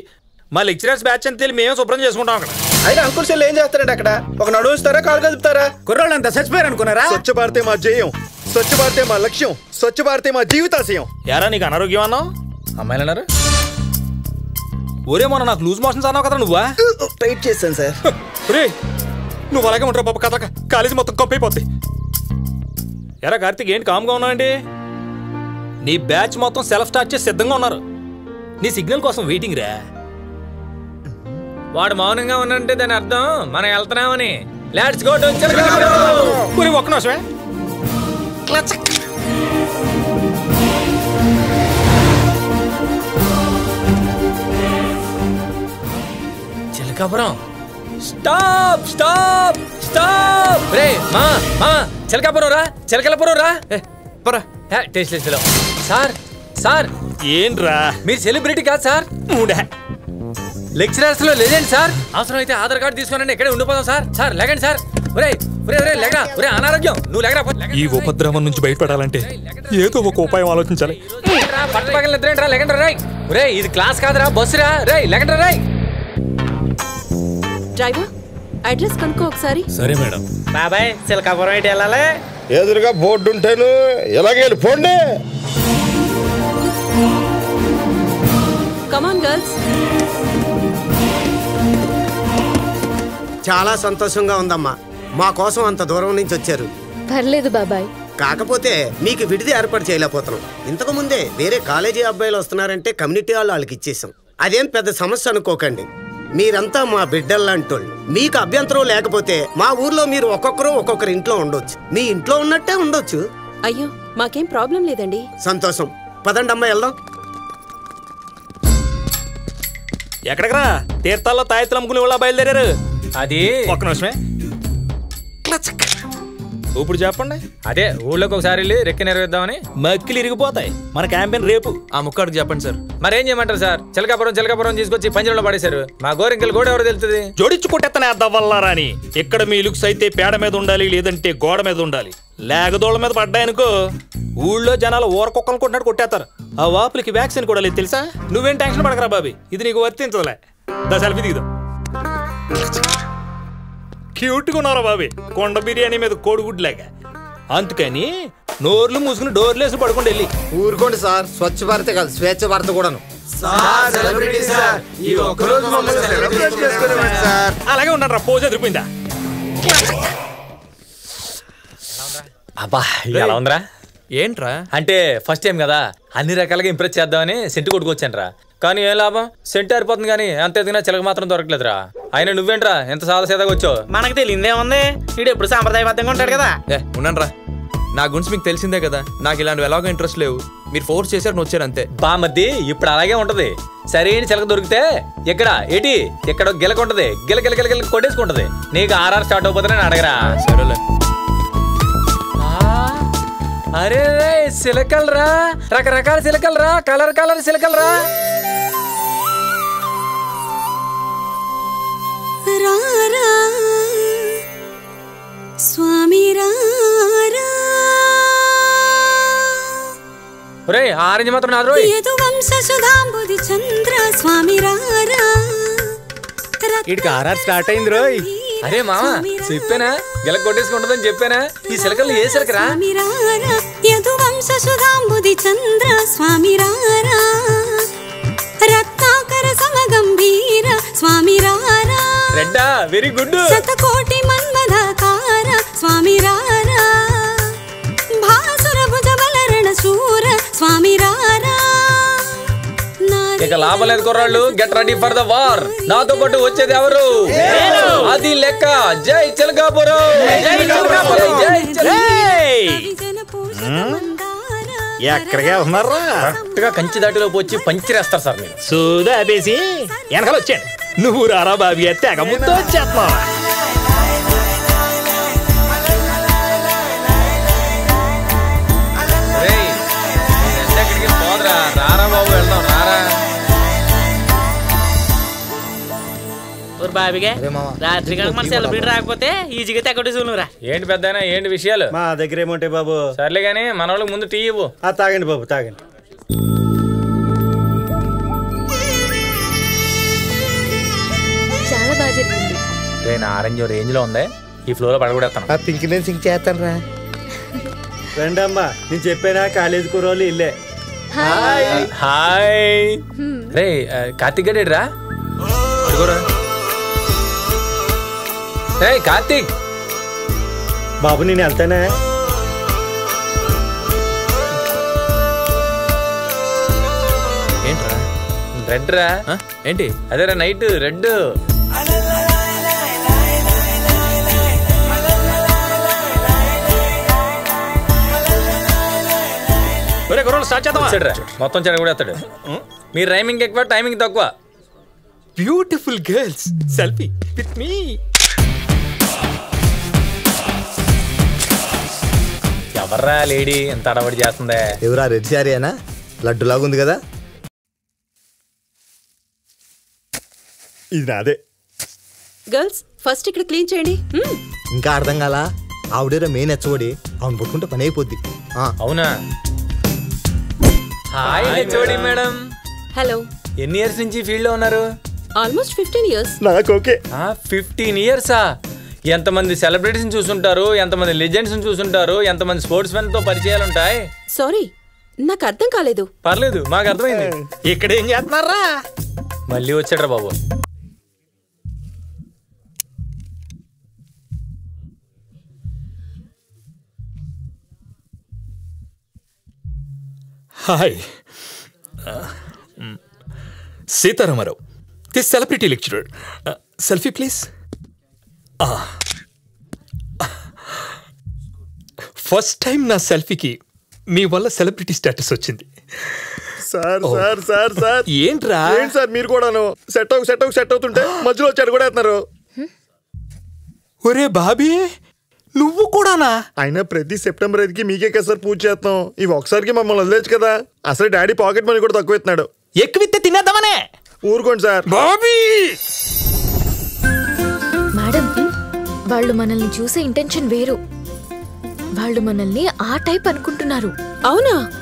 మా లెక్చరర్స్ బ్యాచ్ అంతే మేము శుభ్రం చేసుకుంటాం అక్కడ.
అయితే అంకుల్ సెల్ ఏం చేస్తారండి అక్కడ? ఒక నడుస్తారా కాలు కదుపుతారా? కుర్రాళ్ళంతా చచ్చిపోయారు అనుకున్నారా
స్వచ్ఛ భారతే మా జయం. స్వచ్ఛ భారతే మా లక్ష్యం. స్వచ్ఛ భారతే మా జీవితాశయం.
యారా నీకు అనారోగ్యం అన్నావు?
అమ్మాయిలు అన్నారు?
ఒరే మొన్న నాకు లూజ్ మోషన్స్ అన్నావు కదా నువ్వా?
టైట్ చేశాను సార్.
రే నువ్వు అలాగే ఉంటావు పాప కథ కాలేజీ మొత్తం కప్పైపోద్ది. ఎరా కార్తీక్ ఏంటి కామ్గా ఉన్నావండి? నీ బ్యాచ్ మొత్తం సెల్ఫ్ స్టార్ట్ చేసి సిద్ధంగా ఉన్నారు. నీ సిగ్నల్ కోసం వెయిటింగ్ రా.
వాడు మౌనంగా ఉన్నంటే దాని అర్థం. మనం వెళ్తున్నామని. లెట్స్ గో టు
ఒక్క నిమిషమే
చిలకాపురం. స్టాప్ స్టాప్ స్టాప్ రే మా మా. చిలకాపురం రా చిలకలపురం రా. పరా. Taste taste sir sir.
ఏంట్రా?
మీరు సెలబ్రిటీ కాదు సార్. లెక్చరర్స్లో లేదండి సార్. అవసరం అయితే ఆధార్ కార్డు తీసుకోనండి ఇక్కడే ఉండిపోదాం సార్. సార్ లేకండి సార్. ఒరే ఒరే ఒరే లేగరా ఒరే అనారోగ్యం. నువ్వు లేగరా పో.
ఈ ఉపద్రవం నుంచి బయటపడాలంటే ఏదో ఒక ఉపాయం ఆలోచించాలి.
లేకండ్రా, పట్ట పగల నిద్రేంట్రా లేకండ్రా రై ఒరే ఇది క్లాస్ కాదురా బస్సురా. రై లేకండ్రా రై
డ్రైవర్ అడ్రస్ కనుక్కో ఒకసారి.
సరే మేడం.
బాబాయ్ సిలకాపురం ఏంటి వెళ్ళాలి.
ఎదురుగా బోర్డు ఉంటాను ఎలాగే వెళ్ళిపోండి
కమాన్ గర్ల్స్
చాలా సంతోషంగా ఉందమ్మా. మా కోసం అంత దూరం నుంచి వచ్చారు.
పర్లేదు బాబాయ్.
కాకపోతే మీకు విడిది ఏర్పాటు చేయలేకపోతున్నాం. ఇంతకు ముందే వేరే కాలేజీ అబ్బాయిలు వస్తున్నారంటే కమ్యూనిటీ వాళ్ళు వాళ్ళకి ఇచ్చేసాం. అదేం పెద్ద సమస్య అనుకోకండి. మీరంతా మా బిడ్డల్లాంటోళ్ళు. మీకు అభ్యంతరం లేకపోతే మా ఊర్లో మీరు ఒక్కొక్కరు ఒక్కొక్కరి ఇంట్లో ఉండొచ్చు. మీ ఇంట్లో ఉన్నట్టే ఉండొచ్చు.
అయ్యో మాకేం ప్రాబ్లం లేదండి.
సంతోషం. పదండి అమ్మ వెళ్దాం.
ఎక్కడికరా? తీర్థాల్లో తాయెత్తులు అమ్ముకునే వాళ్ళ బయలుదేరారు.
అది
ఒక్క నిమిషమే. ఇప్పుడు చెప్పండి
అదే ఊళ్ళోకి ఒకసారి వెళ్ళి రెక్కి నెరవేద్దామని.
మక్కిలు ఇరిగిపోతాయి. మన క్యాంపెయిన్ రేపు.
ఆ ముక్కడికి చెప్పండి సార్.
మరేం చేయమంటారు సార్? చిలకాపురం చిలకాపురం తీసుకొచ్చి పంజరంలో పడేశారు. మా గోరింకలు కూడా ఎవరు తెలుస్తుంది?
జోడించు కొట్టేత్తనే దవ్వల్లారాని ఇక్కడ మీ లుక్స్ అయితే పేడ మీద ఉండాలి లేదంటే గోడ మీద ఉండాలి. లేగదోళ్ళ మీద పడ్డాయనుకో ఊళ్ళో జనాలు ఊరకొక్కలు కొట్టినట్టు కొట్టేస్తారు ఆ వాపులకి వ్యాక్సిన్ కూడా లేదు తెలుసా? నువ్వేం టెన్షన్ పడకరా బాబీ? ఇది నీకు వర్తించదులే. దా సెల్ఫీ దిగుదాం. క్యూట్గా ఉన్నారా బాబీ? కొండ బిర్యానీ మీద కోడిగుడ్లాగా అందుకని నోర్లు మూసుకుని డోర్లు వేసి పడుకుంటూ వెళ్ళి.
ఊరుకోండి సార్ స్వచ్ఛ భారత్ కాదు స్వేచ్ఛ భారత్ కూడాను.
సార్ అలాగే ఉన్నారా పోజ్ ఎదిరిపోయిందా
అబ్బా ఎలా ఉందిరా?
ఏంట్రా?
అంటే ఫస్ట్ టైం కదా అన్ని రకాలుగా ఇంప్రెస్ చేద్దామని సెంటు కొట్టుకొచ్చాను రా కానీ ఏం లాభం? సెంటు ఆరిపోతుంది కానీ అంత ఎదిగినా చిలక మాత్రం దొరకలేదురా అయినా నువ్వేంట్రా? ఎంత సాదా సీదాగా వచ్చావు?
మనకు తెలియదేముంది వీడు ఎప్పుడు సాంప్రదాయబద్ధంగా ఉంటాడు కదా?
ఉండండిరా. నా గురించి మీకు తెలిసిందే కదా. నాకు ఇలాంటివి ఎలాగో ఇంట్రెస్ట్ లేవు. మీరు ఫోర్స్ చేశారు వచ్చారు అంతే.
బామద్ది ఇప్పుడు అలాగే ఉంటది. సరైన చిలక దొరికితే ఎక్కడ? ఏటి? ఎక్కడ గిలక ఉంటది. గిల గిల గిల గిల కొట్టేసుకుంటది నీకు ఆర్ఆర్ స్టార్ట్ అయిపోతే నేను అడగరా?
సరేలే.
అరే రే సిలకలు రా రకరకాల సిలకలు రా కలర్ కలర్
రారా.
స్వామి ఆరెంజ్ మాత్రం
చంద్ర స్వామి రారా.
స్టార్ట్ అయింది రోయ్.
అరే మామా చెప్పానా? గెల కొట్టేసుకుంటుందని చెప్పానా? ఈ సిలకలు ఏ సిలకరా
చంద్ర స్వామి రారా. సమగంభీర స్వామి రారా
రెడ్డా వెరీ గుడ్.
శతకోటి మన్మథకార స్వామి రారా భాసుర భుజ బలరణ శూర స్వామి రారా
ఇక లాభం లేదు కుర్రాళ్ళు get ready for the war నాతో పాటు వచ్చేది ఎవరు? అది లెక్క. జై చిలకాపురం. జై చిలకాపురం. జై
ఎక్కడికి వెళ్తున్నారా
కరెక్ట్గా కంచి దాటిలోకి వచ్చి పంచిరేస్తారు సార్ మీరు.
సోదా ఆపేసి వెనకాల వచ్చాను నువ్వు రారా బాబీ తెగ ముందు వచ్చేస్తున్నావు
ఓర్ బాబిగా. రాత్రి కనుక మన సెలబ్రిటీ రాకపోతే ఈజీగా తెగొట్టేసుకున్నారా
ఏంటి పెద్ద ఏంటి విషయాలు?
మా దగ్గర ఏముంటాయి బాబు?
సర్లే గానీ మన వాళ్ళకి ముందు టీ ఇవ్వు.
ఆ, తాగండి బాబు తాగండి.
చాలా బాగా జరిగింది.
రే నా ఆరెంజ్ రేంజ్లో ఉంది. ఈ ఫ్లో లో పడగొడేస్తాను
ఆ పింక్ నేను సింక్ చేస్తాను రా రండి అమ్మా నేను చెప్పానా? కాలేజీ కుర్రోళ్ళు ఇల్లే.
హాయ్. రే ఆ, కార్తీక్ గడేడు రా రే కార్తీక్.
బాబు నేను వెళ్తానా.
ఏంట్రా?
రెడ్ రా
ఏంటి?
అదేరా నైట్ రెడ్.
ఒరే కుర్రోళ్ళు స్టార్ట్
వచ్చాడురా. మొత్తం చెడగొడేస్తాడు మీ రైమింగ్ ఎక్కువ టైమింగ్ తక్కువ.
Beautiful girls selfie with me
ఎవర్రా లేడీ? ఎంత అడవడి చేస్తుందే?
ఎవరా రెడ్ శారీ అనా లడ్డు లాగుంది కదా? ఇది నాదే.
గర్ల్స్ ఫస్ట్ ఇక్కడ క్లీన్ చేయండి. మ్మ్.
ఇంకా అర్థం కాలా? ఆవిడేరా మెయిన్ ఎచ్చబడి అవును పట్టుకుంటే పని అయిపోద్ది.
అవునా? Hi HOD madam.
హలో.
ఎన్ని ఇయర్స్ నుంచి ఫీల్డ్లో ఉన్నారు?
Almost fifteen years.
నాకు ఓకే.
ఫిఫ్టీన్ ఇయర్సా? ఎంతమంది సెలబ్రిటీస్ చూసుంటారు ఎంతమంది లెజెండ్స్ చూసుంటారు ఎంతమంది స్పోర్ట్స్ మెన్తో పరిచయాలు ఉంటాయి?
సారీ నాకు అర్థం కాలేదు.
పర్లేదు మాకు అర్థమైంది.
ఇక్కడ ఏం చేస్తున్నారా?
మళ్ళీ వచ్చాడ్రా బాబు.
Hi Sitaramarao the celebrity lecturer selfie please first time నా సెల్ఫీకి మీ వల్ల సెలబ్రిటీ స్టేటస్ వచ్చింది.
సార్
ఓ.
Sir sir sir.
ఏంట్రా?
ఏంటి సార్ మీరు కూడాను? సెట్ అవు సెట్ అవు సెట్ అవుతుంటే మధ్యలో వచ్చాడు కూడా వేస్తున్నారు
ఒరే బాబీ నువ్వు కూడానా?
అయినా ప్రతి సెప్టెంబర్ ఐదుకి మీకే కదా సార్ పూజ చేస్తాం. ఇవి ఒకసారికి మమ్మల్ని వదిలేచ్చు కదా. అసలు డాడీ పాకెట్ మనీ కూడా తక్కువ ఇస్తున్నాడు
ఎక్కువిస్తే తినేద్దామనే?
ఊరుకోండి సార్.
బాబీ!
మేడం వాళ్ళు మనల్ని చూసే ఇంటెన్షన్ వేరు. వాళ్ళు మనల్ని ఆ టైప్ అనుకుంటున్నారు.
అవునా?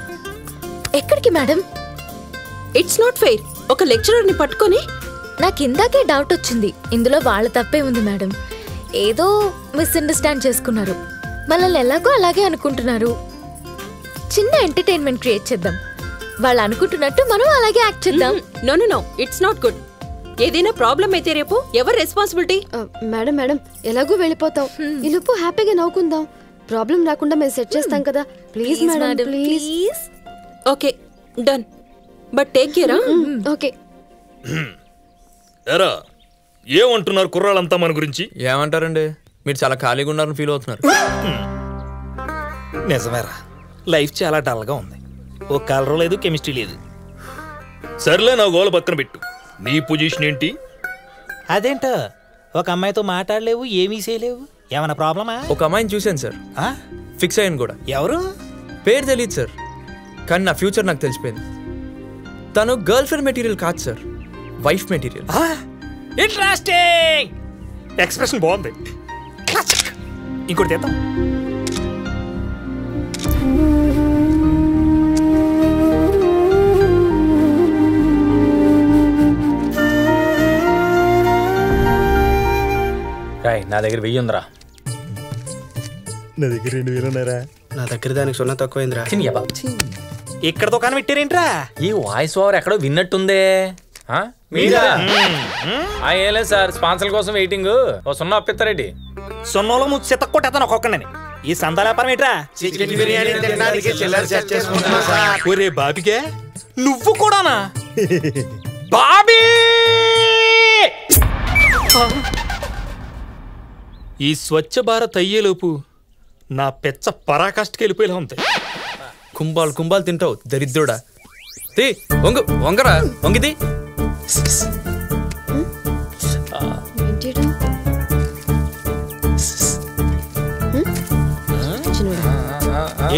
ఎక్కడికి మేడం
ఇట్స్ నాట్ ఫెయిర్ ఒక లెక్చరర్ని పట్టుకొని?
నాకు ఇందాకే డౌట్ వచ్చింది. ఇందులో వాళ్ళ తప్పే ఉంది మేడం ఏదో మిస్అండర్స్టాండ్ చేసుకున్నారు. మనల్ని ఎలాగో అలాగే అనుకుంటున్నారు. చిన్న ఎంటర్టైన్మెంట్ క్రియేట్ చేద్దాం. వాళ్ళు అనుకుంటున్నట్టు మనం అలాగే యాక్ట్ చేద్దాం.
No no no it's not good ఏదైనా ప్రాబ్లం అయితే రేపు ఎవరు రెస్పాన్సిబిలిటీ
మేడం మేడం ఎలాగో వెళ్ళిపోతాం. ఈ లోపు హ్యాపీగా నవ్వుకుందాం. ప్రాబ్లం రాకుండా మేము సెట్ చేస్తాం కదా. Please madam please
okay done but take care
okay
ఎరా ఏమంటున్నారు కుర్రాళ్ళంతా మన గురించి?
ఏమంటారండి? మీరు చాలా ఖాళీగా ఉన్నారని ఫీల్ అవుతున్నారు.
నిజమేరా. లైఫ్ చాలా డల్గా ఉంది. ఓ కలర్ లేదు కెమిస్ట్రీ లేదు. సర్లే నా గోల పక్కన పెట్టు. నీ పొజిషన్ ఏంటి?
అదేంట ఒక అమ్మాయితో మాట్లాడలేవు ఏమీ చేయలేవు? ఏమైనా ప్రాబ్లమా?
ఒక అమ్మాయిని చూశాను సార్. ఫిక్స్ అయ్యాను కూడా.
ఎవరు?
పేరు తెలియదు సార్. కానీ నా ఫ్యూచర్ నాకు తెలిసిపోయింది. తను గర్ల్ ఫ్రెండ్ మెటీరియల్ కాదు sir. Wife material.
Interesting expression బాగుంది. ఇంకోటి తెద్దాం.
రాయ్ నా దగ్గర వెయ్యి ఉందిరా.
నా దగ్గర రెండు వేలు ఉన్నారా
నా దగ్గర దానికి సున్నా తక్కువైందిరా.
ఇక్కడ దుకాణం పెట్టారేంట్రా?
ఈ వాయిస్ ఓవర్ ఎక్కడో విన్నట్టుందే. ఆ? మీరా? సార్ స్పాన్సర్ కోసం వెయిటింగ్. ఓ సున్నా అప్పిస్తారేటి
సున్నోలో ముందు చిత్తక్కొట్టేస్తాను ఒక్కొక్కనని ఈ సంత వ్యాపారం ఏంట్రా?
చికెన్ బిర్యానీ తినడానికి చిల్లర సెట్ చేసుకుంటున్నా సార్.
ఒరే బాబికే నువ్వు కూడానా? బాబీ! ఈ స్వచ్ఛ భారత్ అయ్యేలోపు నా పెచ్చ పరాకాష్ఠకి వెళ్ళిపోయేలా ఉంది.
కుంభాలు కుంభాలు తింటావు దరిద్రుడా. తీ వంగు వంగరా వంగిది.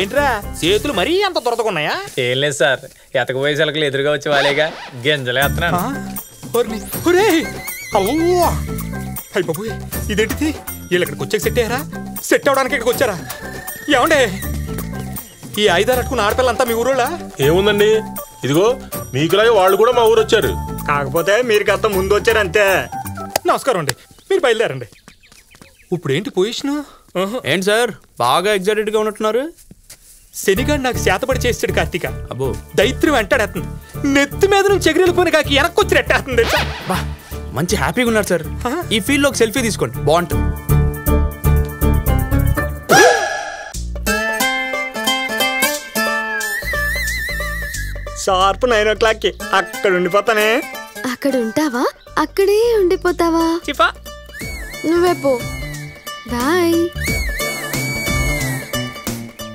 ఏంట్రా చేతులు మరీ అంత దొరదకున్నాయా
ఏం లేదు సార్ ఎతకపోయే చిలకలు ఎదురుగా వచ్చి వాలేగా గింజలు
అయ్య బాబోయ్ ఇదేంటిది? వీళ్ళు ఇక్కడికి వచ్చాక సెట్ అయ్యారా? సెట్ అవడానికి ఇక్కడికి వచ్చారా? ఏమండే? ఈ ఐదారు అట్టుకున్న ఆడపిల్లంతా మీ ఊరోళ్ళా?
ఏముందండి? ఇదిగో మీకులాగే వాళ్ళు కూడా మా ఊరు వచ్చారు.
కాకపోతే మీరు కాస్త ముందు వచ్చారు అంతే నమస్కారం అండి. మీరు బయలుదేరండి. ఇప్పుడు ఏంటి పొజిషన్?
ఏంటి సార్? బాగా ఎగ్జైటెడ్గా ఉన్నట్టున్నారు.
శనిగాడు నాకు శాతపడి చేస్తాడు కార్తీక.
అబ్బో.
దైత్రం వెంటాడేస్తుంది. నెత్తి మీద నుంచి ఎగిరెళ్ళిపోయిన కాకి వెనక్కి వచ్చి రెట్టేస్తుంది
మంచి హ్యాపీగా ఉన్నారు సార్. ఈ ఫీల్డ్లో ఒక సెల్ఫీ తీసుకోండి. బాగుంటుంది.
షార్ప్ నైన్ ఓ క్లాక్కి. అక్కడ ఉండిపోతానే.
అక్కడ ఉంటావా? అక్కడే ఉండిపోతావా?
చిఫా.
నువ్వే పో. బాయ్.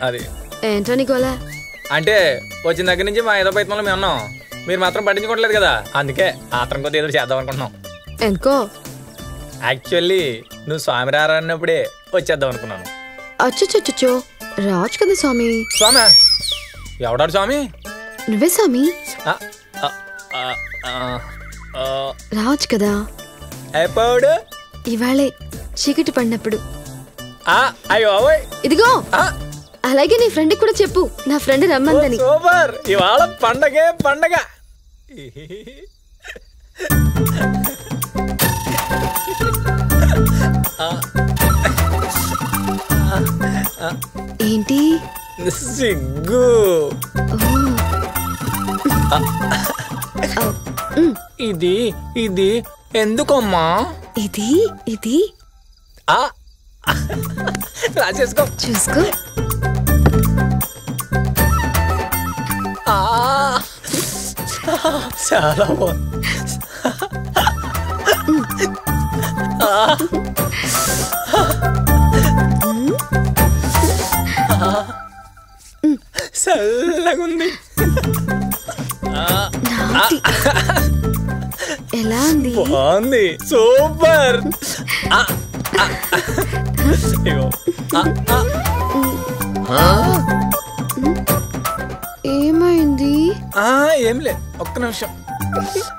అది.
ఏంటో నీ గోలా?
అంటే వచ్చిన దగ్గర నుంచి మా ఏదో ప్రయత్నంలో మేము ఉన్నాం. మీరు మాత్రం పట్టించుకోవట్లేదు కదా. అందుకే ఆత్రం కొద్ది ఎదురు చేద్దాం అనుకుంటున్నాం.
ఎందుకో?
యాక్చువల్లీ నువ్వు స్వామి రారా అన్నప్పుడే వచ్చేద్దాం అనుకున్నాను.
అచ్చొచ్చొచ్చో రాజు కదా స్వామి.
స్వామి? ఎవడాడు స్వామి?
నువ్వే స్వామి?
ఆ, ఆ, ఆ, ఆ, ఆ,
రావచ్చు కదా.
ఎప్పుడు
ఇవాళే చీకటి పడినప్పుడు.
ఆ,
ఇదిగో! అలాగే నీ ఫ్రెండ్ కూడా చెప్పు. నా ఫ్రెండ్ రమ్మందని.
సూపర్. ఇవాళ పండగే పండగ.
ఏంటి?
సిగ్గు. ఇది ఇది ఎందుకమ్మా?
ఇది ఇది.
రాసేసుకో.
చూసుకో.
ఆ, చాలా బాగుంది చల్లగుంది ఆ,
ఎలా ఉంది
బాగుంది. సూపర్. ఆ, ఆ, ఇగో. ఆ, ఆ.
ఏమైంది?
ఆ, ఏం లే ఒక్క నిమిషం.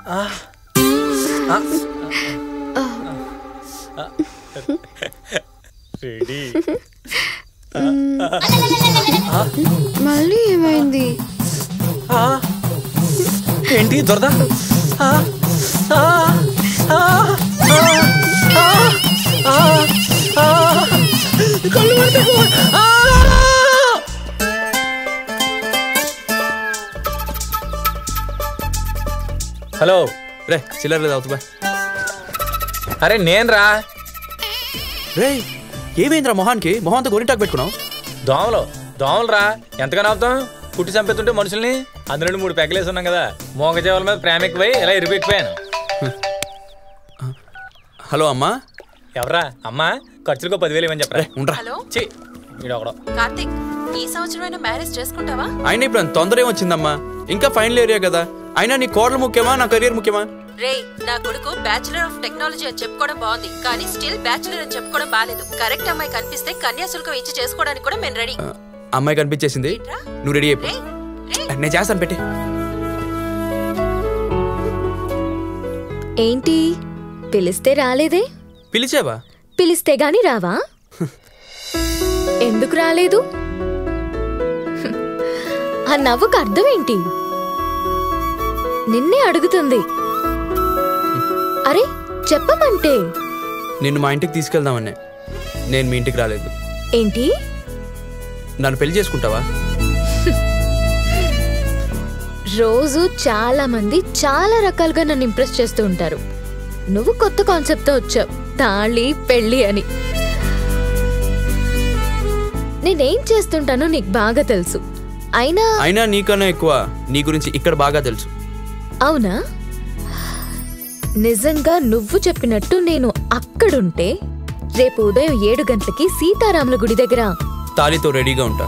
ఆ, ఆ, రెడీ.
మళ్ళీ ఏమైంది?
ఆ, ఏంటి దొరద! హలో
రే చిల్లర లేదు అవుతుబా.
అరే నేను రా
రే ఏమైందిరా మొహాన్కి? మొహంతో గోరింటాకు పెట్టుకున్నావు?
దోమలు దోమలు రా ఎంతగానో అవుతాం కుట్టి చంపేస్తుంటే మనుషుల్ని అందులో మూడు పెగ్గలేసి ఉన్నాం కదా. మోగజీవాల మీద ప్రేమ ఎక్కువై ఇలా ఇరిపెక్కిపోయాను
హలో అమ్మా.
ఎవరా అమ్మా ఖర్చులకు పదివేలు ఇవ్వని చెప్పరా?
ఉండరా.
హలో.
చి
కార్తిక్ ఈ సంవత్సరమైనా మ్యారేజ్ చేసుకుంటావా?
అయినా ఇప్పుడు అంత తొందర ఏమొచ్చిందమ్మా? ఇంకా ఫైనల్ ఏరియా కదా? అయినా నీ కోడలు ముఖ్యమా? నా కెరీర్ ముఖ్యమా?
రేయ్ నా కొడుకు బ్యాచులర్ ఆఫ్ టెక్నాలజీ అని చెప్పుకోవడం బాగుంది కానీ స్టిల్ బ్యాచులర్ అని చెప్పుకోవడం బాలేదు. కరెక్ట్ అమ్మాయి కనిపిస్తే కన్యాశుల్కం ఇచ్చి చేసుకోవడానికి కూడా మేము రెడీ
అమ్మాయి కనిపించేసింది. నువ్వు రెడీ అయిపో. నేను చేస్తాను పెట్టి.
ఏంటి? పిలిస్తే రాలేదే?
పిలిచావా?
పిలిస్తే గాని రావా? ఎందుకు రాలేదు. ఆ నవ్వుకు అర్థం ఏంటి? నిన్నే అడుగుతుంది. అరే చెప్పమంటే.
నిన్ను మా ఇంటికి తీసుకెళ్దామనే నేను మీ ఇంటికి రాలేదు.
ఏంటి?
నన్ను పెళ్ళి చేసుకుంటావా?
రోజు చాలా మంది చాలా రకాలుగా నన్ను ఇంప్రెస్ చేస్తూ ఉంటారు. నువ్వు కొత్త కాన్సెప్ట్తో వచ్చావు. తాళి పెళ్ళి అని. నేనేం చేస్తుంటానో నీకు బాగా తెలుసు. అయినా
అయినా నీకన్నా ఎక్కువ నీ గురించి ఇక్కడ బాగా తెలుసు.
అవునా? నిజంగా నువ్వు చెప్పినట్టు నేను అక్కడుంటే రేపు ఉదయం ఏడు గంటలకి సీతారాముల గుడి దగ్గర.
తాలితో రెడీగా ఉంటా.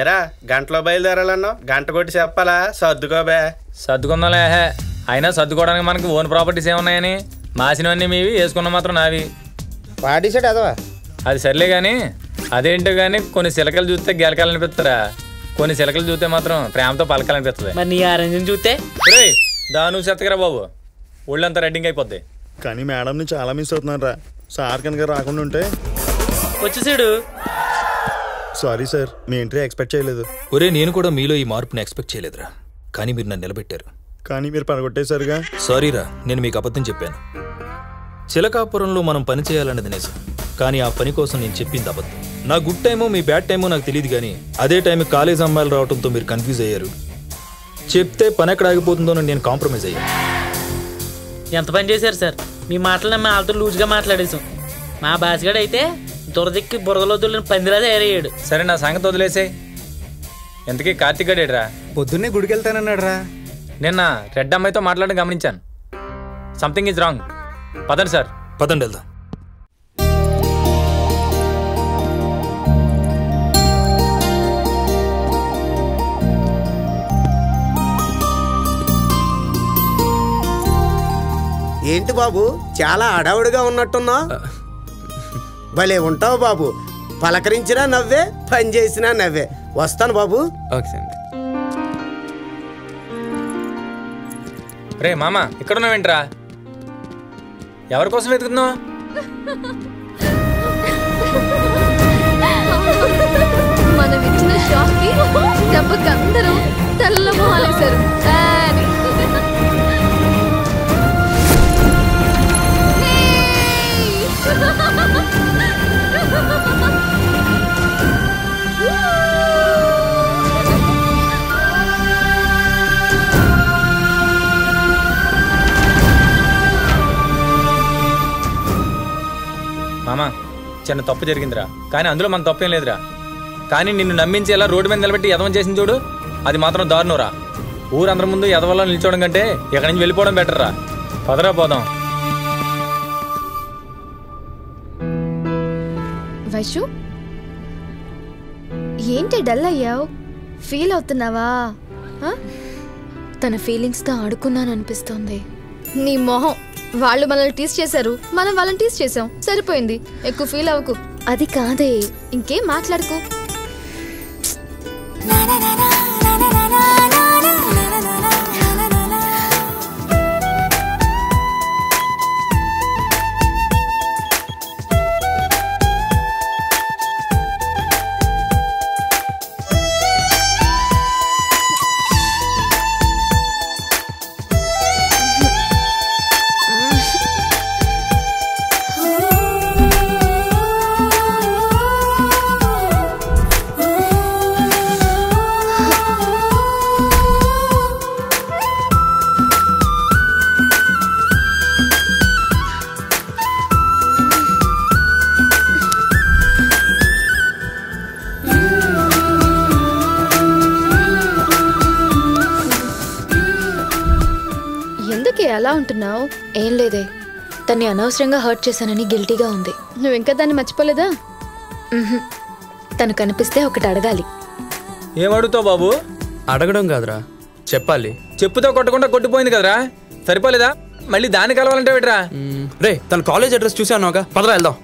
ఎరా గంటలో బయలుదేరాలన్నావు? గంట కొట్టి చెప్పాలా? సర్దుకోబే
సర్దుకుందాంలే. హే అయినా సర్దుకోవడానికి మనకి ఓన్ ప్రాపర్టీస్ ఏమున్నాయని? మాసినవన్నీ మీవి వేసుకున్న మాత్రం నావి.
పాడేసాడు అదవా?
అది సర్లే కానీ అదేంటో కానీ కొన్ని సిలకలు చూస్తే గెలకాలనిపిస్తారా కొన్ని సిలకలు చూస్తే మాత్రం ప్రేమతో పలకాలనిపిస్తుంది
మరి నీ ఆరెంజ్ చూస్తే?
రేయ్, దా నువ్వు చెత్తకరా బాబు. ఒళ్ళంతా రెడ్డింగ్ అయిపోద్ది.
కానీ మేడంని చాలా మిస్ అవుతున్నాను రా. సార్ కనుక రాకుండా ఉంటే?
వచ్చేసాడు
సారీ సార్ మీ ఎంట్రీ ఎక్స్పెక్ట్ చేయలేదు.
ఒరే నేను కూడా మీలో ఈ మార్పుని ఎక్స్పెక్ట్ చేయలేదురా. కానీ మీరు నన్ను నిలబెట్టారు.
కానీ మీరు పడగొట్టేశారుగా?
సారీరా నేను మీకు అబద్ధం చెప్పాను. చిలకాపురంలో మనం పని చేయాలన్నది నిజం. కానీ ఆ పని కోసం నేను చెప్పింది అబద్ధం. నా గుడ్ టైమో మీ బ్యాడ్ టైమో నాకు తెలియదు కానీ అదే టైం కాలేజ్ అమ్మాయిలు రావడంతో మీరు కన్ఫ్యూజ్ అయ్యారు. చెప్తే పని ఎక్కడ ఆగిపోతుందోనని నేను కాంప్రమైజ్ అయ్యాను
ఎంత పని చేశారు సార్? మీ మాటలు మా వాళ్ళతో లూజ్గా మాట్లాడేసాం మా బాసిగాడు అయితే దురదిక్కి బురదలో దుల్లిన పందిరా తయారయ్యాడు.
సరే నా సంగతి వదిలేసే ఎంతకీ కార్తీక్ గడేడ్రా
పొద్దున్నే గుడికి వెళ్తానన్నాడు రా
నిన్న రెడ్ అమ్మాయితో మాట్లాడడం గమనించాను. సంథింగ్ ఈజ్ రాంగ్ పదండి సార్.
పదండి వెళ్దాం.
ఏంటి బాబు? చాలా అడవుడిగా ఉన్నట్టున్నా? భలే ఉంటావు బాబు. పలకరించినా నవ్వే పని చేసినా నవ్వే. వస్తాను బాబు.
ఓకే
రే మామ ఇక్కడ ఉన్నావేంట్రా ఎవరి కోసం వెతుకుతున్నావు?
మనం ఇచ్చిన షాక్కి దెబ్బకి అందరూ తెల్లము
ఆలేశారు. చిన్న తప్పు జరిగిందిరా. కానీ అందులో మన తప్పేం లేదురా. కానీ నిన్ను నమ్మించి ఎలా రోడ్డు మీద నిలబెట్టి యదవం చేసింది చూడు. అది మాత్రం దారుణంరా. ఊరందరి ముందు ఎదవల్లో నిల్చోవడం కంటే ఇక్కడి నుంచి వెళ్ళిపోవడం బెటర్ రా పదరా పోదాం.
వైషు ఏంటి డల్ అయ్యావు? ఫీల్ అవుతున్నావా?
తన ఫీలింగ్స్తో ఆడుకున్నాను అనిపిస్తోంది
నీ మొహం వాళ్ళు మనల్ని టీస్ చేశారు. మనం వాళ్ళని టీస్ చేసాం సరిపోయింది. ఎక్కువ ఫీల్ అవ్వకు.
అది కాదే.
ఇంకేం మాట్లాడుకో.
ఏం లేదే. తన్ని అనవసరంగా హర్ట్ చేశానని గిల్టీగా ఉంది.
నువ్వు ఇంకా దాన్ని మర్చిపోలేదా?
మ్హూ. తను కనిపిస్తే ఒకటి అడగాలి.
ఏమడుగుతావు బాబు?
అడగడం కాదురా. చెప్పాలి.
చెప్పుతో కొట్టకుండా కొట్టిపోయింది కదరా? సరిపోలేదా? మళ్ళీ దాన్ని కలవాలంటే విడరా
రే తన కాలేజ్ అడ్రస్ చూసాను పదరా వెళ్దాం.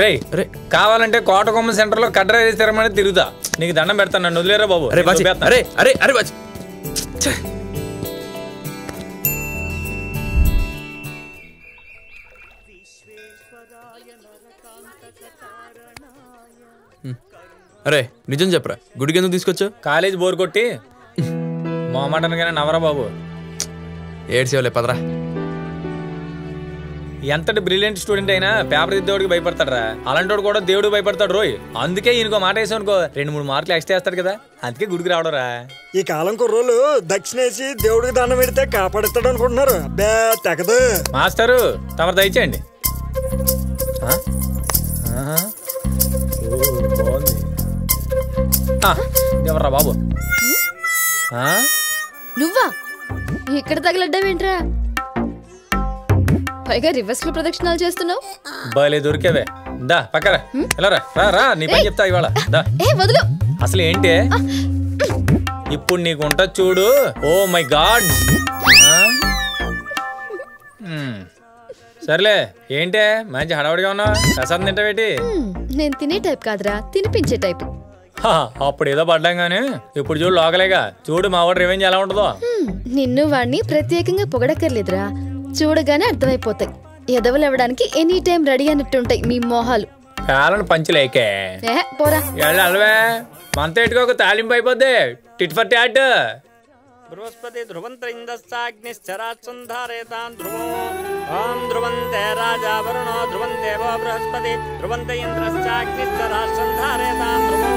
రే రే. కావాలంటే కోటకొమ్మ సెంటర్లో కడ్ర తిరగమని తిరుగుతా. నీకు దండం పెడతాను నన్ను వదిలేరా బాబు?
అరే బాచి. అరే అరే అరే బాచి అరే నిజం చెప్పరా. గుడికి ఎందుకు తీసుకొచ్చా
కాలేజ్ బోర్ కొట్టి మా మటన్గానే నవరా బాబు.
ఏడ్చేవలే పదరా.
ఎంతటి బ్రిలియంట్ స్టూడెంట్ అయినా పేపర్ దిద్దేవాడికి భయపడతాడరా. అలాంటి కూడా దేవుడు భయపడతాడు రోయ్. అందుకే ఈయనకో మాట వేసాం అనుకో రెండు మూడు మార్కులు ఎక్స్ట్రా వేస్తాడు కదా. అందుకే గుడికి రావడరా.
ఈ కాలం కుర్రోళ్ళు దక్షిణేసి దేవుడికి దండం పెడితే కాపాడుతాడు అనుకుంటున్నారు. అబ్బే తెగదు.
మాస్టరు తమరు దయచేయండి. బాగుంది. ఆ, ఎవర్రా బాబు?
నువ్వా? ఇక్కడ తగలడ్డావేంట్రా? పైగా రివర్స్లో ప్రదక్షిణాలు చేస్తున్నావు.
భలే దొరికేవే. దా పక్కరా. ఎలా రా రా నీ పని చెప్తా ఇవాళ. దా.
ఏ వదులు.
అసలు ఏంటి? ఇప్పుడు నీకు ఉంటది చూడు. Oh my god. సర్లే ఏంటే? మంచి హడావుడిగా ఉన్నావు? ప్రసాదం తింటావేటి?
నేను తినే టైప్ కాదురా తినిపించే టైప్.
అప్పుడు ఏదో పడ్డాం కానీ ఇప్పుడు చూడు లోకలేగా. చూడు మా వాడు రివెంజ్ ఎలా ఉంటుందో.
నిన్ను వాడిని ప్రత్యేకంగా పొగడక్కర్లేదురా. చూడగానే అర్థమైపోతాయి. ఎదవలు అవ్వడానికి ఎనీ టైం రెడీ అన్నట్టుంటాయి మీ మోహాలు.
కాలను పంచులేకే
ఏ పోరా.
వెళ్ళవే మనతో ఎట్టుకోక తాలింపు అయిపోద్ది. టిట్ ఫర్ ట్యాట్
బృహస్పతి ధ్రువంత ఇంద్రశ్చాగ్నిశ్చరాత్సంధారేతాన్ ధ్రువం. ఓం ధ్రువంతే రాజా వరుణో ధ్రువందేవో బృహస్పతి ధ్రువంత ఇంద్రశ్చాగ్నిశ్చరాత్సంధారేతాన్ ధ్రువం.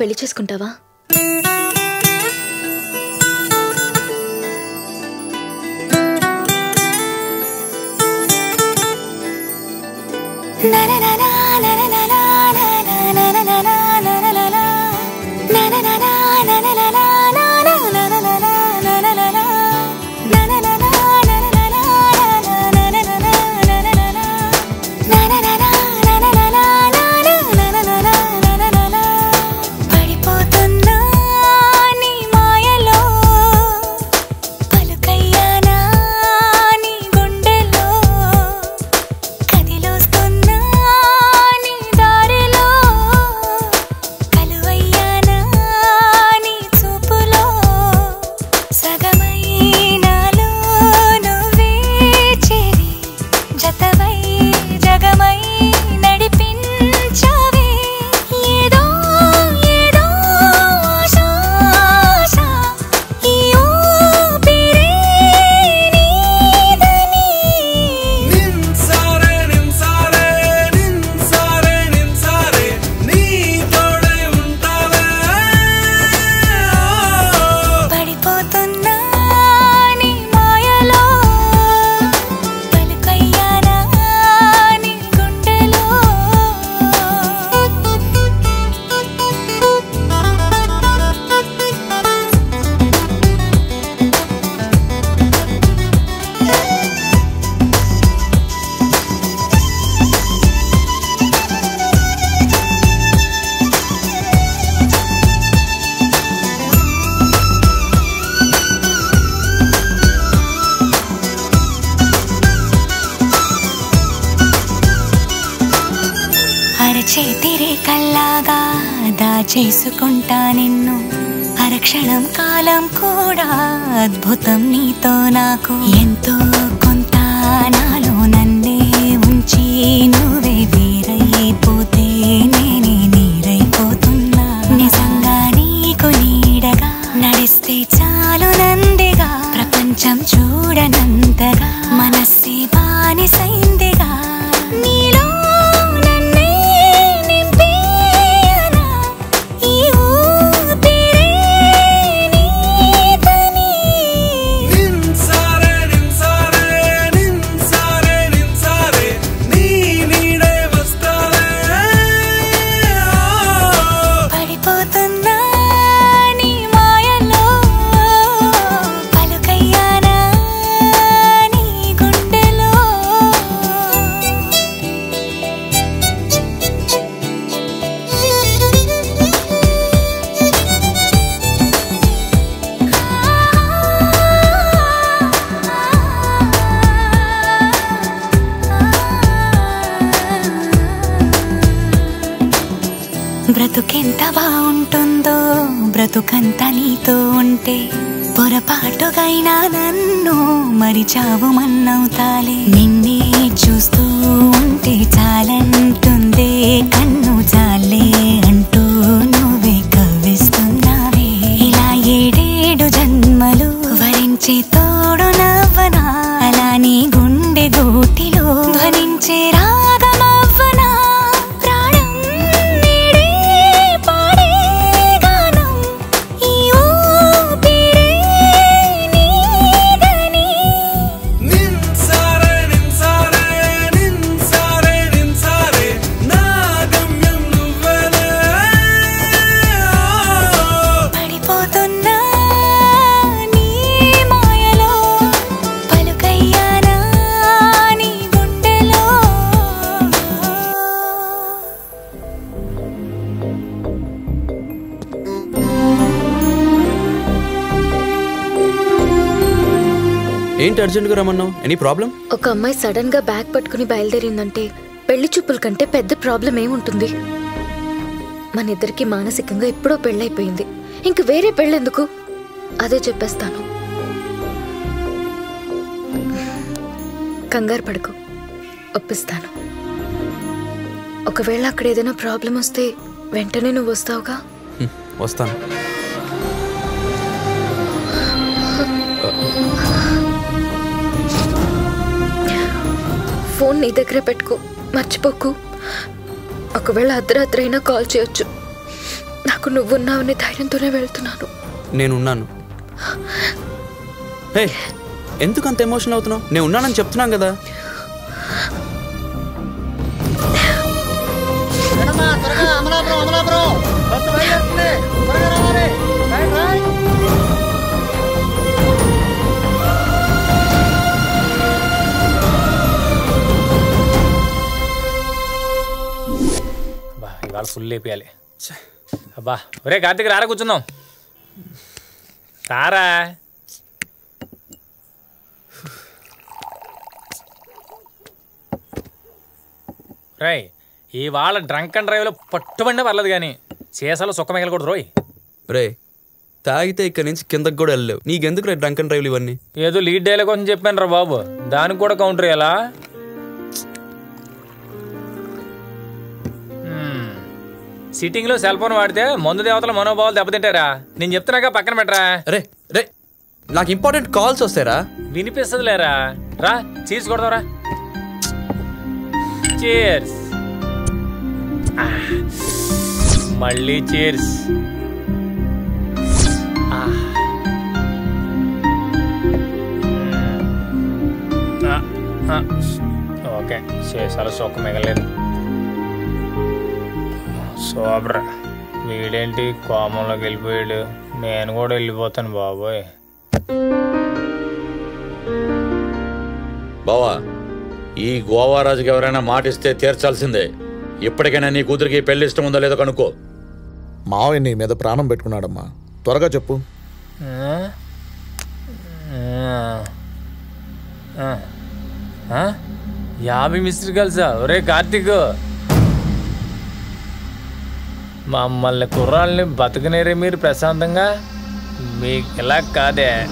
పెళ్ళి చేసుకుంటావా?
పడిపోతున్నా దాచేసుకుంటా నిన్ను. అరక్షణం కాలం కూడా అద్భుతం నీతో నాకు. ఎంతో కొంత నాలో నన్నే ఉంచి నువ్వే వేరైపోతే నేనే నీరైపోతున్నా. నిజంగా నీకు నీడగా నడిస్తే చాలు నందిగా. ప్రపంచం చూడనంతగా
ఏంటి అర్జెంట్గా రమ్మన్నావు? ఎనీ ప్రాబ్లం
ఒక అమ్మాయి సడన్గా బ్యాగ్ పట్టుకుని బయలుదేరిందంటే పెళ్ళి చూపుల కంటే పెద్ద ప్రాబ్లం ఏముంటుంది? మన ఇద్దరికి మానసికంగా ఎప్పుడో పెళ్ళైపోయింది. ఇంక వేరే పెళ్ళెందుకు? అదే చెప్పేస్తాను. కంగారు పడుకో. ఒప్పిస్తాను. ఒకవేళ అక్కడ ఏదైనా ప్రాబ్లం వస్తే వెంటనే నువ్వు వస్తావుగా?
వస్తాను.
నీ దగ్గరే పెట్టుకో. మర్చిపోకు. ఒకవేళ అర్ధరాత్రి అయినా కాల్ చేయొచ్చు. నాకు నువ్వున్నావనే ధైర్యంతోనే వెళ్తున్నాను.
నేనున్నాను. హే ఎందుకు అంత ఎమోషన్ అవుతున్నావు? నేను ఉన్నానని చెప్తున్నాను కదా.
ఇవాళ ఫుల్ లేపేయాలి. అబ్బా ఒరే కార్తీక్ రారా కూర్చుందాం. రారా. రై ఇవాళ డ్రంక్ అండ్ డ్రైవ్లో పట్టుబండే పర్లేదు కానీ సీసాలో సుక్క మిగలకూడదు రోయ్.
రే తాగితే ఇక్కడి నుంచి కిందకి కూడా వెళ్ళలేవు. నీకెందుకు రే డ్రంక్ అండ్ డ్రైవ్లు ఇవన్నీ?
ఏదో లీడ్ డైలాగ్ కోసం చెప్పాను రా బాబు. దానికి కూడా కౌంటర్ ఎలా? సిట్టింగ్లో సెల్ ఫోన్ వాడితే మందు దేవతల మనోభావాలు దెబ్బతింటారా? నేను చెప్తున్నాగా పక్కన పెట్టరా?
రే రే నాకు ఇంపార్టెంట్ కాల్స్ వస్తారా
వినిపిస్తుంది లేరా రా చీజ్ కొడదారా. చీర్స్. మళ్ళీ చీర్స్. ఓకే చేసాలు సొక్క మిగలేదు సూపర్ వీడేంటి కోమంలోకి వెళ్ళిపోయాడు? నేను కూడా వెళ్ళిపోతాను బాబోయ్.
బావా ఈ గోవారాజుకి ఎవరైనా మాటిస్తే తీర్చాల్సిందే. ఇప్పటికైనా నీ కూతురికి పెళ్ళి ఇష్టం ఉందో లేదో కనుక్కో.
మావయ్య నీ మీద ప్రాణం పెట్టుకున్నాడమ్మా. త్వరగా చెప్పు.
ఆ? ఆ. ఆ? యాభై మిస్టర్ కాల్సా? ఒరే కార్తీక్. మమ్మల్ని కుర్రాళ్ళని బతకనేరే మీరు ప్రశాంతంగా? మీకు ఇలా కాదే.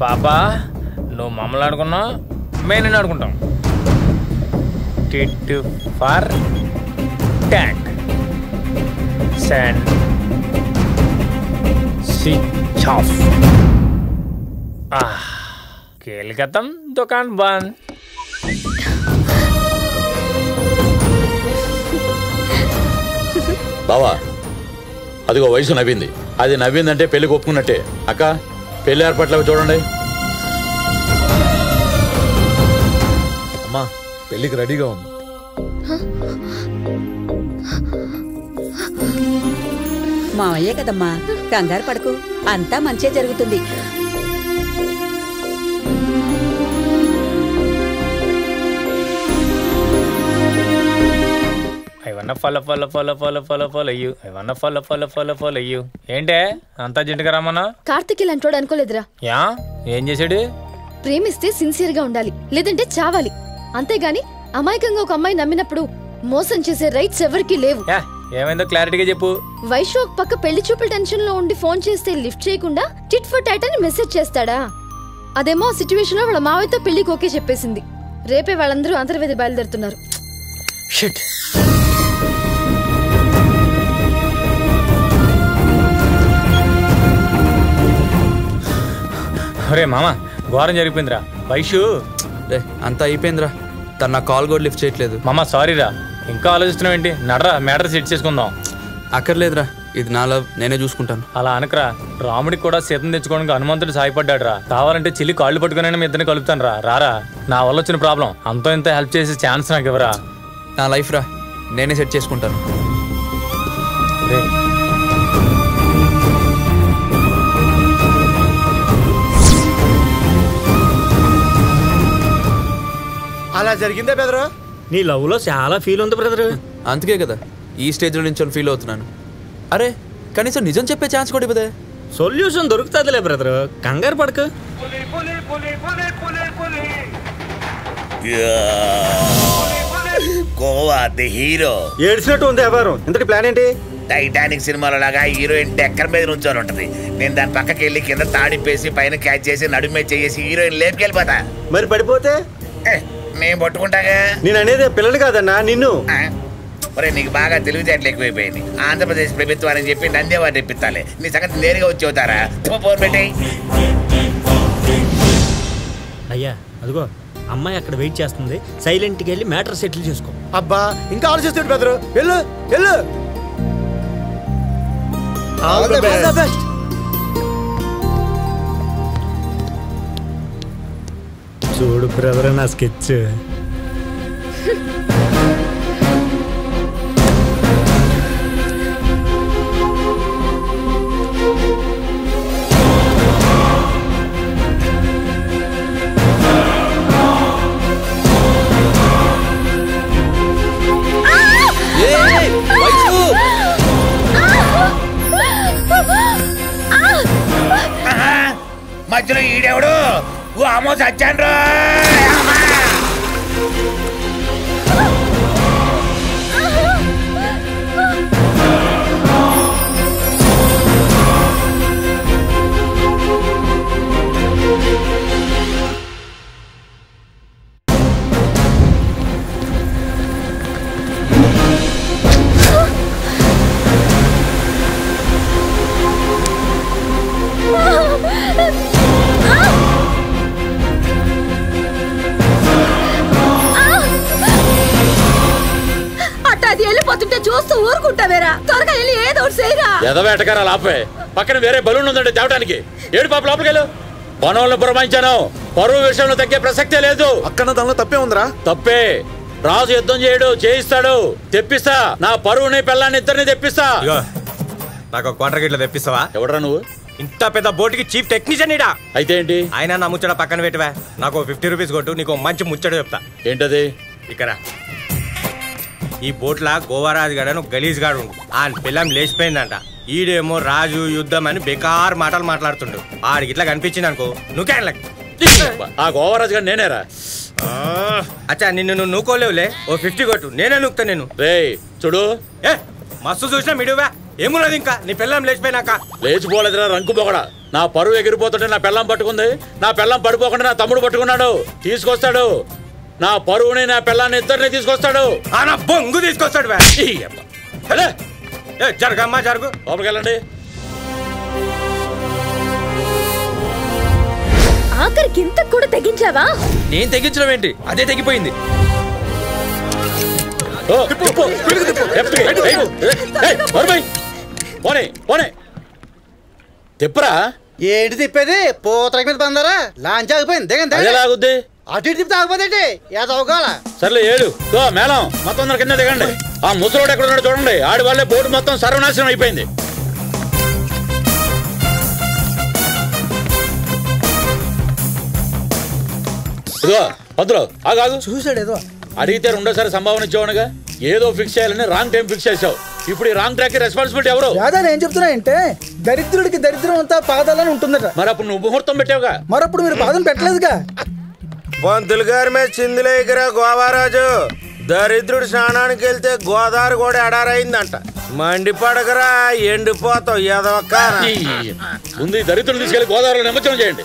పాపా నువ్వు మమ్మల్ని ఆడుకున్నావు? మేము నేను ఆడుకుంటాం. Tit for tank. కేలికతం switch off. దుకాన్ బంద్.
బావా అదిగో వయసు నవ్వింది. అది నవ్విందంటే పెళ్ళి ఒప్పుకున్నట్టే. అక్క పెళ్ళి ఏర్పాట్లు అవి చూడండి.
అమ్మా పెళ్ళికి రెడీగా ఉంది
మావయ్యే కదమ్మా కంగారు పడకు. అంతా మంచిగా జరుగుతుంది.
I wanna follow follow follow follow follow follow are you. I wanna follow follow follow follow are you. ఏంటే? అంతా జంటగా రమ్మన్నా?
కార్తిక్ ఇలాంటోడు అనుకోలేదురా.
యా? ఏం చేశాడు?
ప్రేమిస్తే సిన్సియర్గా ఉండాలి లేదంటే చావాలి. అంతేగాని అమాయకంగా ఒక అమ్మాయి నమ్మినప్పుడు మోసం చేసే రైట్స్ ఎవరికీ లేవు.
ఏమైందో క్లారిటీగా చెప్పు.
వైషు ఒక పక్క పెళ్ళి చూపుల టెన్షన్లో ఉండి ఫోన్ చేస్తే లిఫ్ట్ చేయకుండా టిట్ ఫర్ టాట్ అని మెసేజ్ చేస్తాడా? అదేమో సిచ్యువేషన్లో వాళ్ళ మావయ్యతో పెళ్ళికి ఓకే చెప్పేసింది. రేపే వాళ్ళందరూ అంతర్వేది బయలుదేరుతున్నారు.
ఒరే మామ ఘోరం జరిగిపోయిందిరా. వైషు
రే అంతా అయిపోయిందిరా. తను నా కాల్ కూడా లిఫ్ట్ చేయట్లేదు.
మామ సారీరా. ఇంకా ఆలోచిస్తున్నావు ఏంటి? నడరా మ్యాటర్ సెట్ చేసుకుందాం.
అక్కర్లేదురా. ఇది నా లవ్ నేనే చూసుకుంటాను.
అలా అనకరా. రాముడికి కూడా సీతం తెచ్చుకోవడానికి హనుమంతుడు సాయపడ్డాడు రా కావాలంటే చెల్లి కాళ్ళు పట్టుకుని మీ ఇద్దరిని కలుపుతాను రా రారా. నా వల్ల వచ్చిన ప్రాబ్లం. అంతో ఇంత హెల్ప్ చేసే ఛాన్స్ నాకు ఇవ్వరా.
నా లైఫ్ రా. నేనే సెట్ చేసుకుంటాను.
అలా జరిగిందే బెదరు
నీ లవ్లో చాలా ఫీల్ ఉంది బ్రదర్.
అందుకే కదా ఈ స్టేజ్లో నుంచి ఫీల్ అవుతున్నాను. అరే కనీసం నిజం చెప్పే ఛాన్స్ కూడా ఇవ్వదే.
Solution దొరుకుతుందిలే brother. కంగారు పడకు.
Gova the hero.
ఏడ్చినట్టు ఉంది వ్యాపారం ఇంతటి ప్లాన్ ఏంటి?
టైటానిక్ సినిమాలో లాగా హీరోయిన్ డెక్కర్ మీద నుంచొని ఉంటది. నేను దాని పక్కకి వెళ్ళి కింద తాడిపేసి పైన క్యాచ్ చేసి నడుమే చేసి హీరోయిన్ లేపుకెళ్ళిపోతా
మరి పడిపోతే?
నేను పట్టుకుంటాగా?
నేను అనేది పిల్లలు కాదన్నా నిన్ను.
ఒరే నీకు బాగా తెలివితేటలు ఎక్కువైపోయింది ఆంధ్రప్రదేశ్ ప్రభుత్వాన్ని చెప్పి నందేవాడు తెప్పిస్తాలే నీ సంగతి నేరుగా వచ్చి అవుతారా ఫోన్ పెట్టేయ్.
అయ్యా అదిగో. అమ్మాయి అక్కడ వెయిట్ చేస్తుంది. సైలెంట్కి వెళ్ళి మ్యాటర్ సెటిల్ చేసుకో.
అబ్బా ఇంకా ఆలోచిస్తాడు బెదరు వెళ్ళు వెళ్ళు.
All the best. చూడు బ్రదర్ నా స్కెచ్.
మధ్యలో ఈడెవడు? ఓ అమ్మో
సత్యాన్ రా వెళ్ళిపోతుంటే చూస్తూ ఊరుకుంటావేరా త్వరగా వెళ్ళి ఏదో ఒకటి చేయరా.
ఎదవేటకారా లాపే. పక్కన వేరే బలూన్ ఉందండి తేవటానికి. ఏడు పాప లోపలికెళ్ళు పనులను పురమాయించాను. పరువు విషయంలో తగ్గే ప్రసక్తే లేదు.
అక్కడ దానిలో తప్పే ఉందిరా.
తప్పే. రాజు యుద్ధం చేయడు చేయిస్తాడు. తెప్పిస్తా. నా పరువుని పిల్లాన్ని ఇద్దరిని తెప్పిస్తా.
నాకు ఒక క్వార్టర్ గిట్ల తెప్పిస్తావా?
ఎవడరా నువ్వు?
ఇంత పెద్ద బోటుకి చీఫ్ టెక్నీషియన్ ఇడా
అయితే ఏంటి?
ఆయన నా ముచ్చట పక్కన పెట్టవా. నాకు ఫిఫ్టీ రూపీస్ కొట్టు నీకు మంచి ముచ్చట చెప్తా.
ఏంటది?
ఇక్కడ. ఈ బోట్ల గోవారాజు గడను గలీజ్ గాడు ఉండు. ఆ పిల్లం లేచిపోయిందంట. ఈడేమో రాజు యుద్ధం అని బేకార్ మాటలు మాట్లాడుతుండు. ఆడికి ఇట్లా కనిపించింది అనుకో నువ్వు
ఆ గోవరాజు గారు నేనేరా?
అచ్చా నిన్ను నువ్వు నూకోలేవులే? ఓ ఫిఫ్టీ కొట్టు. నేనే నూకుతా నేను
రే చూడు.
ఏ మస్తు చూసినా మిడువా. ఏమున్నది ఇంకా? నీ పిల్లం లేచిపోయినాక.
లేచిపోలేదురా రంకు పొగడ. నా పరువు ఎగిరిపోతుంటే నా పెళ్ళం పట్టుకుంది. నా పెళ్ళం పడిపోకుండా నా తమ్ముడు పట్టుకున్నాడు. తీసుకొస్తాడు. నా పరువుని నా పెళ్ళాన్ని ఇద్దరిని తీసుకొస్తాడు.
ఆ నా బొంగు తీసుకొస్తాడు వే.
హలో.
ఏ జరగమ్మా జరుగు.
లోపలికి వెళ్ళండి.
ఆఖరికి ఇంత కూడా తెగించావా?
నేను తెగించడం ఏంటి? అదే తెగిపోయింది.
ఓ, తిప్పు. లెఫ్ట్కి. రైట్. ఏయ్, నోరుమూయ్. పోనీ పోనీ. తిప్పరా.
ఏంటి తిప్పేది? పూతరకి మీద బందారా? లాంచ్ ఆగిపోయింది. దిగండి
అదే లాగుద్ది
అటు ఇటు తిప్పి ఆగిపోతే ఏదో అవగాల
సర్లే ఏడు. దో మేళం. మొత్తం అందరు కింద దిగండి. ఆ ముసలోడు ఎక్కడ ఉన్నాడు చూడండి. ఆడి వాళ్ళే బోర్డు మొత్తం సర్వనాశనం అయిపోయింది. ఇదిగో పంతులు ఆగాగు
చూసాడు ఏదో.
అడిగితే రెండోసారి సంభావన ఇచ్చేవాడుగా ఏదో ఫిక్స్ చేయాలని రాంగ్ టైం ఫిక్స్ చేసావు ఇప్పుడు ఈ రాంగ్ ట్రాక్ రెస్పాన్సిబిలిటీ ఎవరు?
యాదా ఏం చెప్తున్నా అంటే దరిద్రుడికి దరిద్రం అంతా పాదాలని ఉంటుందట.
మరి అప్పుడు నువ్వు ముహూర్తం పెట్టావుగా?
మరప్పుడు మీరు పాదం పెట్టలేదుగా?
పంతులు గారి మీద చిందులేకరా గోవారాజు.
దరిద్రుడు స్నానానికి వెళ్తే గోదావరి కూడా ఎడారైందంట. మండి పడకరా ఎండిపోతావు ఎదవక్క
ముందు ఈ దరిద్రులు తీసుకెళ్ళి గోదావరిలో నిమజ్జనం చేయండి.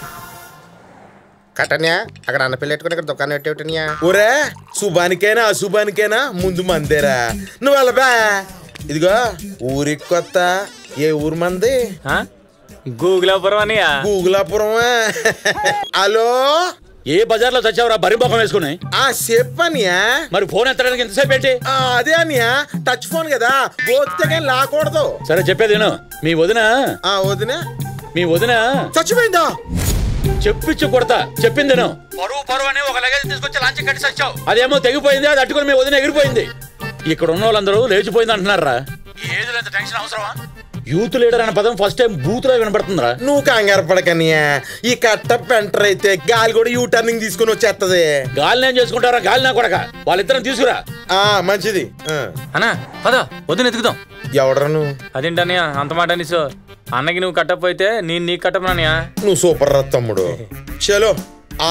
కట్టన్యా అక్కడ అన్న పిల్ల పెట్టుకుని ఇక్కడ దుకాణం పెట్టేటన్యా
ఒరే శుభానికైనా అశుభానికైనా? ముందు మందేరా. నువ్వు వెళ్ళబా ఇదిగో ఊరికి కొత్త ఏ ఊరు మంది?
గూగులాపురం అని
గూగులాపురమా. హలో?
ఏ బజార్లో చచ్చావురా బరి ముఖం వేసుకుని?
ఆ చెప్పనియా.
మరి ఫోన్ ఎత్తడానికి ఎంతసేపు ఏంటి?
అదే అనియా. టచ్ ఫోన్ కదా. కానీ లాకూడదు.
సరే చెప్పేది విను. మీ వదిన?
ఆ వదిన.
మీ వదిన?
చచ్చిపోయిందా?
చెప్పించు కొడతా. చెప్పింది నేను పరువు పరువు అని ఒక లగేజ్ తీసుకొచ్చి లాంచి కట్టి సచ్చావు అదేమో తెగిపోయింది అది అట్టుకుని మీ వదిన ఎగిరిపోయింది. ఇక్కడ ఉన్న వాళ్ళందరూ లేచిపోయింది అంటున్నారా? ఎంత టెన్షన్ అవసరమా? యూత్ లీడర్ అనే పదం ఫస్ట్ టైం బూత్లో వినపడుతుందిరా
నువ్వు కంగారు పడకనియా. ఈ కట్ట పెంటర్ అయితే గాలి కూడా యూ టర్నింగ్ తీసుకుని వచ్చేస్తది
గాలి ఏం చేసుకుంటారా గాలి నా కొడక? వాళ్ళిద్దరం తీసుకురా.
ఆ మంచిది.
అన్నా పద వదిన ఎత్తుకుదాం
ఎవడరా నువ్వు?
అదేంటన్నయ్య అంత మాట అనేసో? అన్నకి నువ్వు కట్టకపోతే నేను నీకు కట్టమన్నయ్య
నువ్వు సూపర్ రా తమ్ముడు. చలో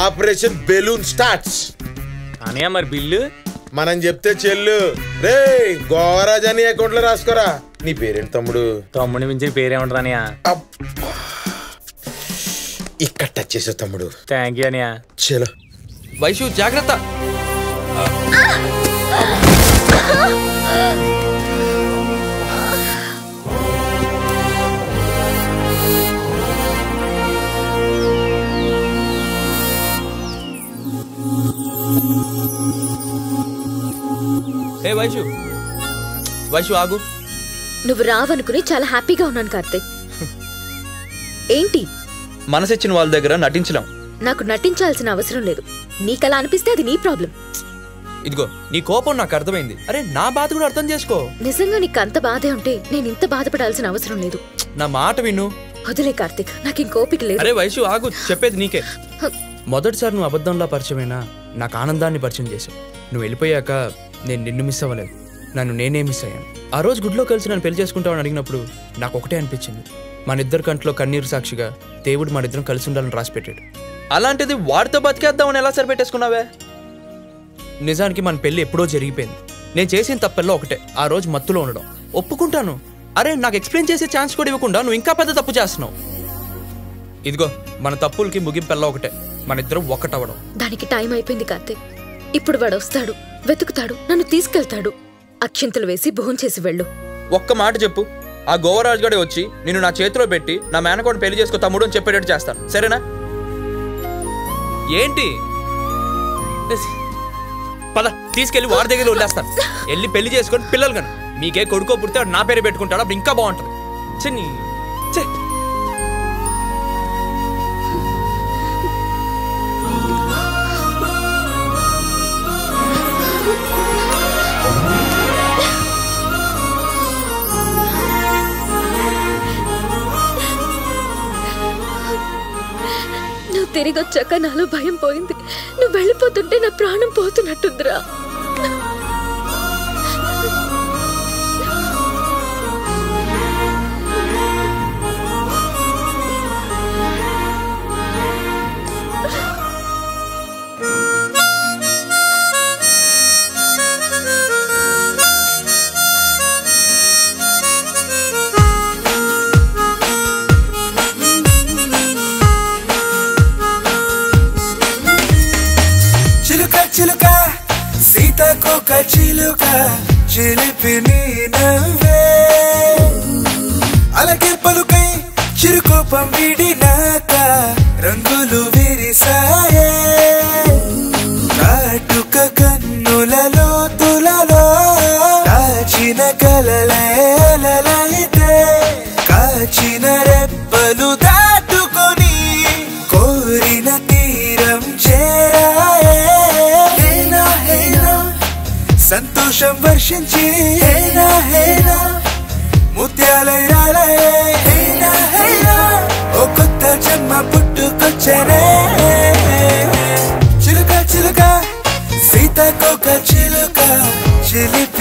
ఆపరేషన్ బెలూన్ స్టార్ట్స్.
అనయ్య మరి బిల్లు?
మనం చెప్తే చెల్లు. రే గోవరాజ్ అని అకౌంట్లో రాసుకోరా. నీ పేరేంటి తమ్ముడు?
తమ్ముడిని మించిన పేరేముంటుంది అనయ్య
ఇక్కడ టచ్ చేసే తమ్ముడు.
థ్యాంక్ యూ అనయ్య
చలో
వైషు జాగ్రత్త. ఏ వైషు. వైషు ఆగు.
నువ్వు రావనుకుని చాలా హ్యాపీగా ఉన్నాను కార్తీక్. ఏంటి?
మనసిచ్చిన వాళ్ళ దగ్గర నటించలేం.
నాకు నటించాల్సిన అవసరం లేదు. నీకలా అనిపిస్తే అది నీ ప్రాబ్లం.
ఇదిగో నీ కోపం నాకు అర్థమైంది. అరే నా బాధ కూడా అర్థం చేసుకో.
నిజంగా నీకు అంత బాధే ఉంటే నేను ఇంత బాధపడాల్సిన అవసరం లేదు.
నా మాట విను.
వదిలే కార్తీక్. నాకు ఇంకోపిక లేదు.
అరే వైషు ఆగు. చెప్పేది నీకే. మొదటిసారి నువ్వు అబద్ధంలా పరిచయమైనా నాకు ఆనందాన్ని పరిచయం చేశావు. నువ్వు వెళ్ళిపోయాక నేను నిన్ను మిస్ అవ్వలేదు. నన్ను నేనే మిస్ అయ్యాను. ఆ రోజు గుడిలో కలిసి నన్ను పెళ్ళి చేసుకుంటామని అడిగినప్పుడు నాకు ఒకటే అనిపించింది. మన ఇద్దరు కంట్లో కన్నీరు సాక్షిగా దేవుడు మన ఇద్దరం కలిసి ఉండాలని రాసిపెట్టాడు అలాంటిది వాడితో బతికేద్దామని ఎలా సరిపెట్టేసుకున్నావే? నిజానికి మన పెళ్ళి ఎప్పుడో జరిగిపోయింది. నేను చేసిన తప్పల్లో ఒకటే. ఆ రోజు మత్తులో ఉండడం. ఒప్పుకుంటాను. అరే నాకు ఎక్స్ప్లెయిన్ చేసే ఛాన్స్ కూడా ఇవ్వకుండా నువ్వు ఇంకా పెద్ద తప్పు చేస్తున్నావు. ఇదిగో మన తప్పులకి ముగింపెల్లా ఒకటే. మన ఇద్దరం ఒకటవడం
దానికి టైం అయిపోయింది కార్తీక్. ఇప్పుడు వాడు వస్తాడు వెతుకుతాడు నన్ను తీసుకెళ్తాడు. అక్షింతలు వేసి భోంచేసి వెళ్ళు.
ఒక్క మాట చెప్పు. ఆ గోవరాజు గడే వచ్చి నిన్ను నా చేతిలో పెట్టి నా మేనకోడిని పెళ్ళి చేసుకో తమ్ముడు అని చెప్పేటట్టు చేస్తాను. సరేనా? ఏంటి? పద తీసుకెళ్ళి వాడి దగ్గర వదిలేస్తాను. వెళ్ళి పెళ్ళి చేసుకొని పిల్లలు కను. మీకే కొడుకో పుడితే వాడు నా పేరు పెట్టుకుంటాడు. అప్పుడు ఇంకా బాగుంటుంది. చిన్ని
తిరిగొచ్చాక నాలో భయం పోయింది. నువ్వు వెళ్ళిపోతుంటే నా ప్రాణం పోతున్నట్టుందిరా.
చిలుక చిలిపి నీ నవ్వే. అలాగే పలుకై చిరుకోపం విడినాక రంగులు విరిసాయే. సంతోషం హేనా హేనా ముత్యాలయాలే హేనా హేనా ఓ కొత్త జన్మ పుట్టుకొచ్చనే. చిలుక చిలుక
సీత
సీతకొక చిలుక చిలిపి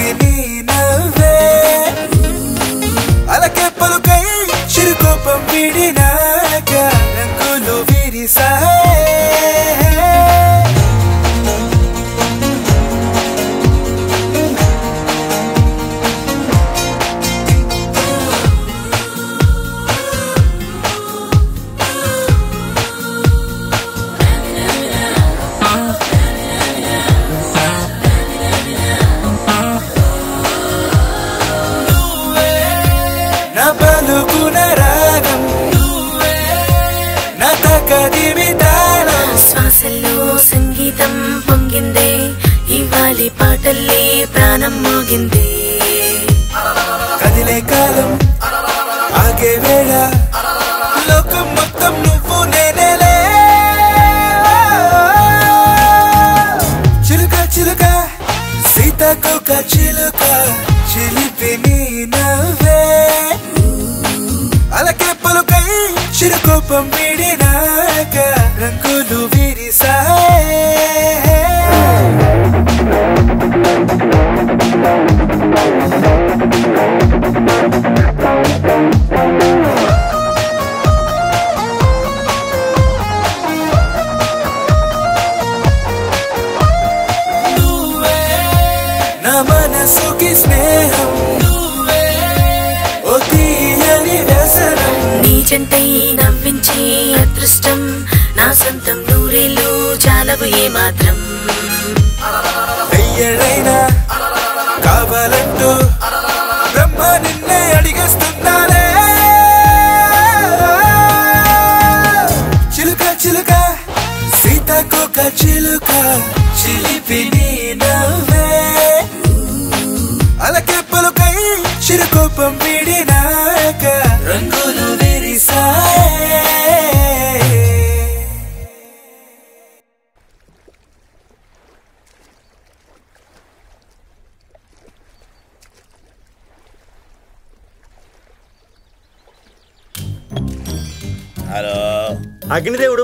చిరుకోపం వీడినాక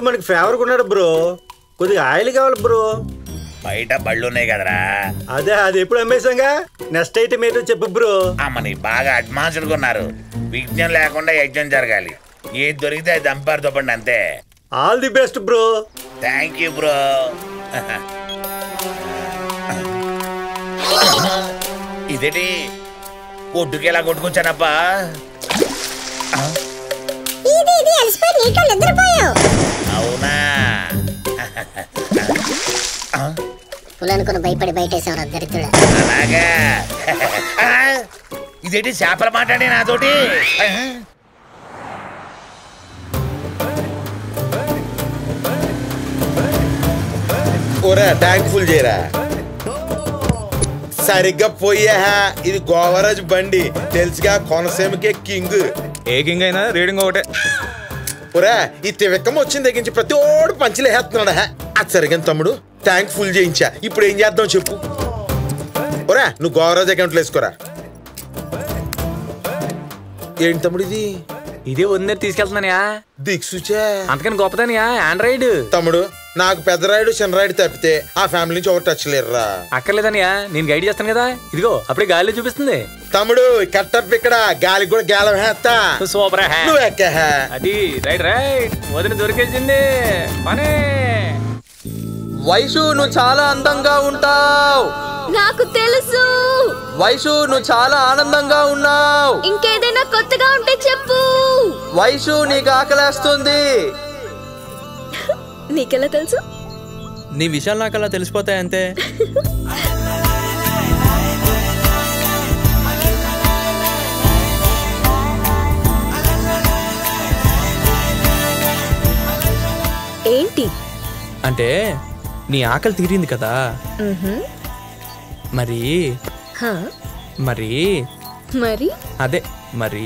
మనకి ఫేవర్ ఉన్నాడు బ్రో. కొద్దిగా ఆయిల్ కావాలి బ్రో.
బయట బళ్ళు ఉన్నాయి కదరా.
అదే అది ఎప్పుడు అమ్మేశాంగా? నెక్స్ట్ ఐటమ్ ఏంటో చెప్పు బ్రో.
అమ్మని బాగా అడ్వాన్స్డ్ ఉన్నారు. విఘ్నం లేకుండా యజ్ఞం జరగాలి. ఏది దొరికితే అది దంపారు తప్పండి అంతే.
All the best bro.
Thank you bro. ఇదేంటి? ఒడ్డుకి ఎలా కొట్టుకొచ్చానప్పా?
ఇది ఇది అలసిపోయి నీటిలో నిద్రపోయావు.
అవునా?
పులనుకుని భయపడి బయటేసావు దరిద్రుడు.
అలాగా? ఇదేంటి చేపల మాట్లాడి నాతోటి?
ఒరే ట్యాంక్ ఫుల్ చేయరా? సరిగ్గా పోయా ఇది గోవరాజ్ బండి. తెలుసుగా కోనసీమకే కింగ్.
ఏ కింగ్ అయినా రీడింగ్ ఒకటే.
ఒరే ఈ తివెక్కం వచ్చిన దగ్గర నుంచి ప్రతి ఓడు పంచులు వేస్తున్నాడు హే. అది సరిగ్గా తమ్ముడు. ట్యాంక్ ఫుల్ చేయించా. ఇప్పుడు ఏం చేద్దాం చెప్పు. ఒరే నువ్వు గోవరాజ్ అకౌంట్లో వేసుకోరా. ఏంటి తమ్ముడు ఇది?
ఇదే వదిన తీసుకెళ్తున్నానయా
దిక్సూచా.
అంతకని గొప్పదానియా ఆండ్రాయిడ్
తమ్ముడు నాకు పెద్ద రాయుడు చిన్న రాయుడు తప్పితే ఆ ఫ్యామిలీ నుంచి ఒకటి టచ్ లేరురా?
అక్కర్లేదనియా నేను గైడ్ చేస్తాను కదా. ఇదిగో అప్పుడే గాలిలో చూపిస్తుంది.
తమ్ముడు కట్టప్ ఇక్కడ గాలికి కూడా గేలం వేస్తా.
సూపర్
నువ్వు ఎక్క
అది రైట్ రైట్. వదిన దొరికేసింది. పనే.
వైషు నువ్వు చాలా అందంగా ఉంటావు.
నాకు తెలుసు.
వైషు నువ్వు చాలా ఆనందంగా ఉన్నావు.
ఇంకేదైనా కొత్తగా ఉంటే చెప్పు.
వైషు నీకు ఆకలేస్తుంది.
నీకెలా తెలుసు?
నీ విషయాలు నాకు అలా తెలిసిపోతాయి అంతే?
ఏంటి?
అంటే నీ ఆకలి తీరింది కదా. మరి?
హా,
మరి?
మరి?
అదే మరి?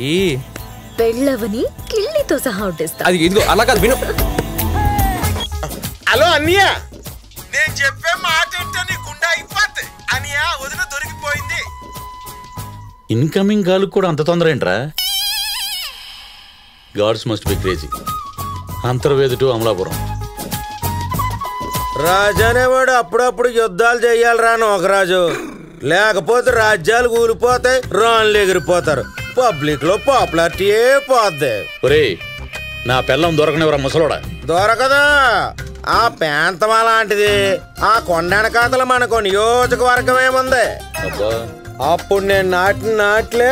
పెళ్ళవని కిళ్ళితో సహా వడ్డిస్తా
అది ఇదిగో అలా కాదు విను.
హలో అన్నయ్య. నేను చెప్పే మాట ఏంటో నీ గుండె అయిపోద్ది. అన్నయ్య వదిన దొరికిపోయింది.
ఇన్కమింగ్ గాలకు కూడా అంత తొందర ఏంట్రా? Gods must be crazy Antarvedi to Amalapuram.
Raju అనేవాడు అప్పుడప్పుడు యుద్ధాలు చేయాలిరా ఒక రాజు లేకపోతే రాజ్యాలు కూలిపోతాయి రాన్లు ఎగిరిపోతారు. పబ్లిక్లో పాపులారిటీయే పోద్ది.
ఒరే నా పిల్లం దొరకనివరా ముసలోడా?
దొరకదా. ఆ పేంతమా లాంటిది ఆ కొండనకాతలు మనకు నియోజకవర్గం ఏముంది
అబ్బా.
అప్పుడు నేను నాటిన నాట్లే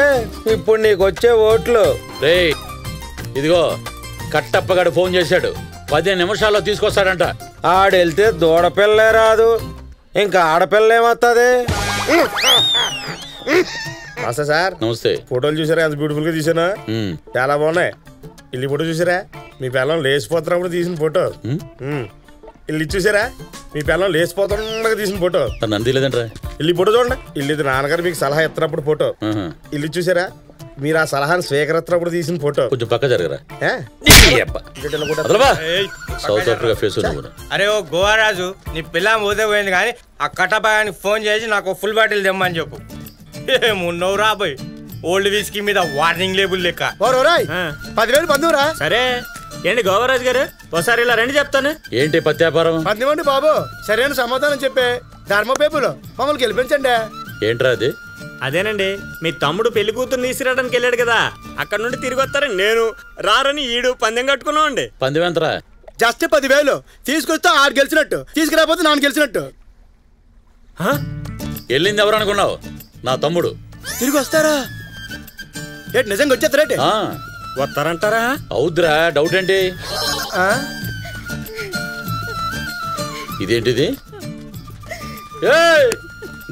ఇప్పుడు నీకు వచ్చే ఓట్లు.
రే ఇదిగో కట్టప్పగాడు ఫోన్ చేశాడు. పదిహేను నిమిషాల్లో తీసుకొస్తాడంట.
ఆడెళ్తే దూడపిల్లే రాదు ఇంకా ఆడపిల్ల ఏమవుతుంది
నమస్తే సార్.
నమస్తే.
ఫోటోలు చూసారా? ఎంత బ్యూటిఫుల్గా తీసానా. చాలా బాగున్నాయి. ఇల్లు ఫోటో చూసారా? మీ పిల్లం లేచిపోతున్నప్పుడు తీసిన ఫోటో. ఇల్లు ఇది చూసారా మీ పిల్లం లేచిపోతుండగా తీసిన ఫోటో.
నన్ను అందిలేదంట్రా
ఇల్లు ఫోటో చూడండి. ఇల్లు ఇది నాన్నగారు మీకు సలహా ఇస్తున్నప్పుడు ఫోటో. ఇల్లు చూసారా మీరు ఆ సలహాను స్వీకరిస్తున్నప్పుడు తీసిన ఫోటో.
కొంచెం పక్క జరగరా? సౌత్ ఆఫ్రికా ఫేస్
అరే ఓ గోవారాజు నీ పిల్ల పోతే పోయింది కానీ ఆ కట్టబాగానికి ఫోన్ చేసి నాకు ఫుల్ బాటిల్ తెమ్మని చెప్పు. ఏమున్నావు రాబోయ్ ఓల్డ్ విస్కీ మీద వార్నింగ్ లేబుల్ లెక్క.
పదివేలు బంధువురా?
సరే. ఏంటి గోవరాజు గారు? ఒకసారి ఇలా రండి చెప్తాను.
ఏంటి పత్యాపారం
పద్నివ్వండి బాబు సరైన సమాధానం చెప్పే ధర్మ పేపులు మమ్మల్ని గెలిపించండి.
ఏంట్రా అది?
అదేనండి మీ తమ్ముడు పెళ్ళి కూతురు తీసుకురావడానికి వెళ్ళాడు కదా. అక్కడ నుండి తిరిగి వస్తారని నేను రారని ఈడు పందెం కట్టుకున్నాం అండి.
పందెం ఎంతరా?
జస్ట్ పదివేలు. తీసుకొస్తే ఆరు గెలిచినట్టు తీసుకురాకపోతే నాన్న గెలిచినట్టు.
వెళ్ళింది ఎవరు అనుకున్నావు? నా తమ్ముడు.
తిరిగి వస్తారా? ఏంటి నిజంగా వచ్చేస్తారేంటి?
ఆ,
వస్తారంటారా?
అవుద్రా డౌట్ ఏంటి? ఇదేంటిది?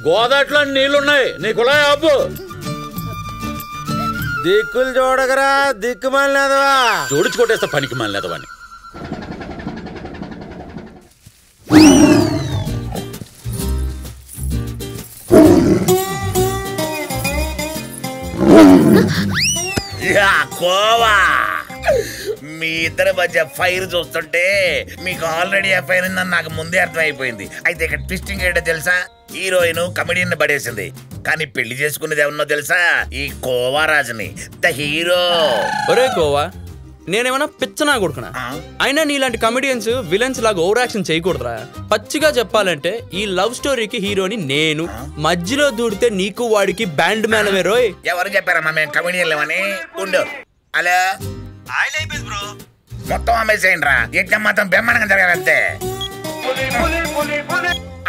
గోదాట్లో నీళ్ళున్నాయి నీ కుళాయి ఆపు.
దిక్కులు చూడగరా దిక్కు మళ్ళేదవా
జోడించి కొట్టేస్తా పనికి మాలినదవని
యా, కోవా. మీ ఇద్దరి మధ్య ఫైర్ చూస్తుంటే మీకు ఆల్రెడీ ఎఫ్ఐఆర్ ఉందని నాకు ముందే అర్థమైపోయింది. అయితే ఇక్కడ ట్విస్టింగ్ ఏంటో తెలుసా? హీరోయిన్ కమెడియన్ పడేసింది. కానీ పెళ్ళి చేసుకునేది ఏమన్నా తెలుసా? ఈ కోవా రాజుని. The hero.
ఒరే గోవా నేనేమన్నా పిచ్చనా కొడుకునా? అయినా నీలాంటి కమెడియన్స్ విలన్స్ లాగా ఓవర్ యాక్షన్ చేయకూడదురా. పచ్చిగా చెప్పాలంటే ఈ లవ్ స్టోరీకి హీరోని నేను. మధ్యలో దూడితే నీకు వాడికి బ్యాండ్ మేనమే రోయ్.
ఎవరు చెప్పారమ్మా మేము కమెడియన్ లేవని ఉండు. హలో? ఆయిల్ అయిపోయింది బ్రో. మొత్తం అమ్మేసేయండి రా యజ్ఞం మాత్రం బ్రహ్మాండంగా జరగాలంతే.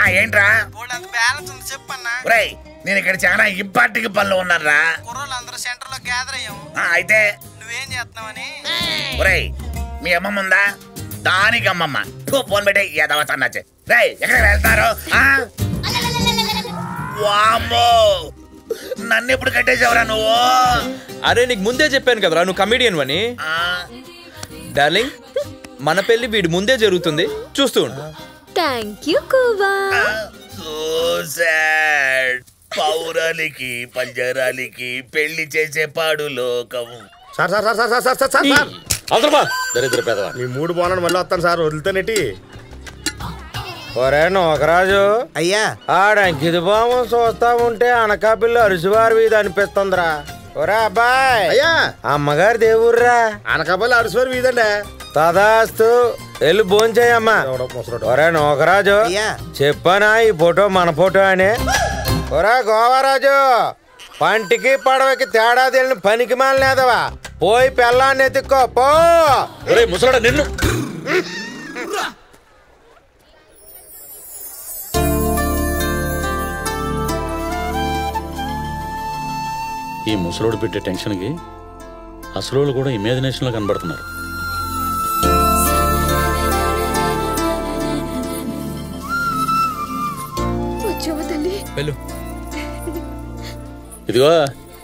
ఆ ఏంట్రా?
బ్యాలెన్స్ ఉంది. చెప్పన్నా?
ఒరేయ్ నేను ఇక్కడ చాలా ఇంపార్టెంట్ పనులు ఉన్నాను రా
కుర్రోళ్ళందరూ సెంటర్లో గ్యాదర్ అయ్యాం
అయితే
నువ్వేం చేస్తున్నావని?
ఒరేయ్ మీ అమ్మమ్మ ఉందా? దానికి అమ్మమ్మ. ఫోన్ పెట్టే ఏదవ సన్నాచి రేయ్ ఎక్కడికి వెళ్తారు? ఆ? వామ్మో. నన్ను ఎప్పుడు కట్టేసావురా నువ్వు?
అరే నీకు ముందే చెప్పాను కదరా నువ్వు కమెడియన్ అని డార్లింగ్ మన పెళ్ళి వీడి ముందే జరుగుతుంది. చూస్తూ ఉండు.
థ్యాంక్ యూ కోవా
పౌరాలికి పంజరాలికి పెళ్ళి చేసే పాడు లోకం
sir sir sir sir sir sir sir sir. Sir
అవసరమా దరిద్ర పేదవా
మీ మూడు బాగున్నాడు మళ్ళీ వస్తాను సార్ వదులుతానేటి.
ఒరే నోకరాజు.
అయ్యా.
ఆడంకిది బాము చూస్తా ఉంటే అనకాపిల్లి అరుసువారి వీధి అనిపిస్తుందిరా. ఒరే అబ్బాయ్.
అయ్యా.
అమ్మగారి దేవుర్రా.
అనకాపల్లి అరుసువారి వీధండి.
తదాస్తు. వెళ్ళి భోంచేయమ్మా ఒరే నోకరాజు. చెప్పానా ఈ ఫోటో మన ఫోటో అని? ఒరే గోవరాజు. పంటికి పడవకి తేడా తెలియని పనికి మాలనేదవా? పోయి పెళ్ళాన్ని ఎత్తుక్కో పో.
ముసలాడ నిన్ను. ఈ ముసలోడు పెట్టే టెన్షన్కి అసలు కూడా ఇమాజినేషన్లో కనబడుతున్నారు.
వెళ్ళు.
ఇదిగో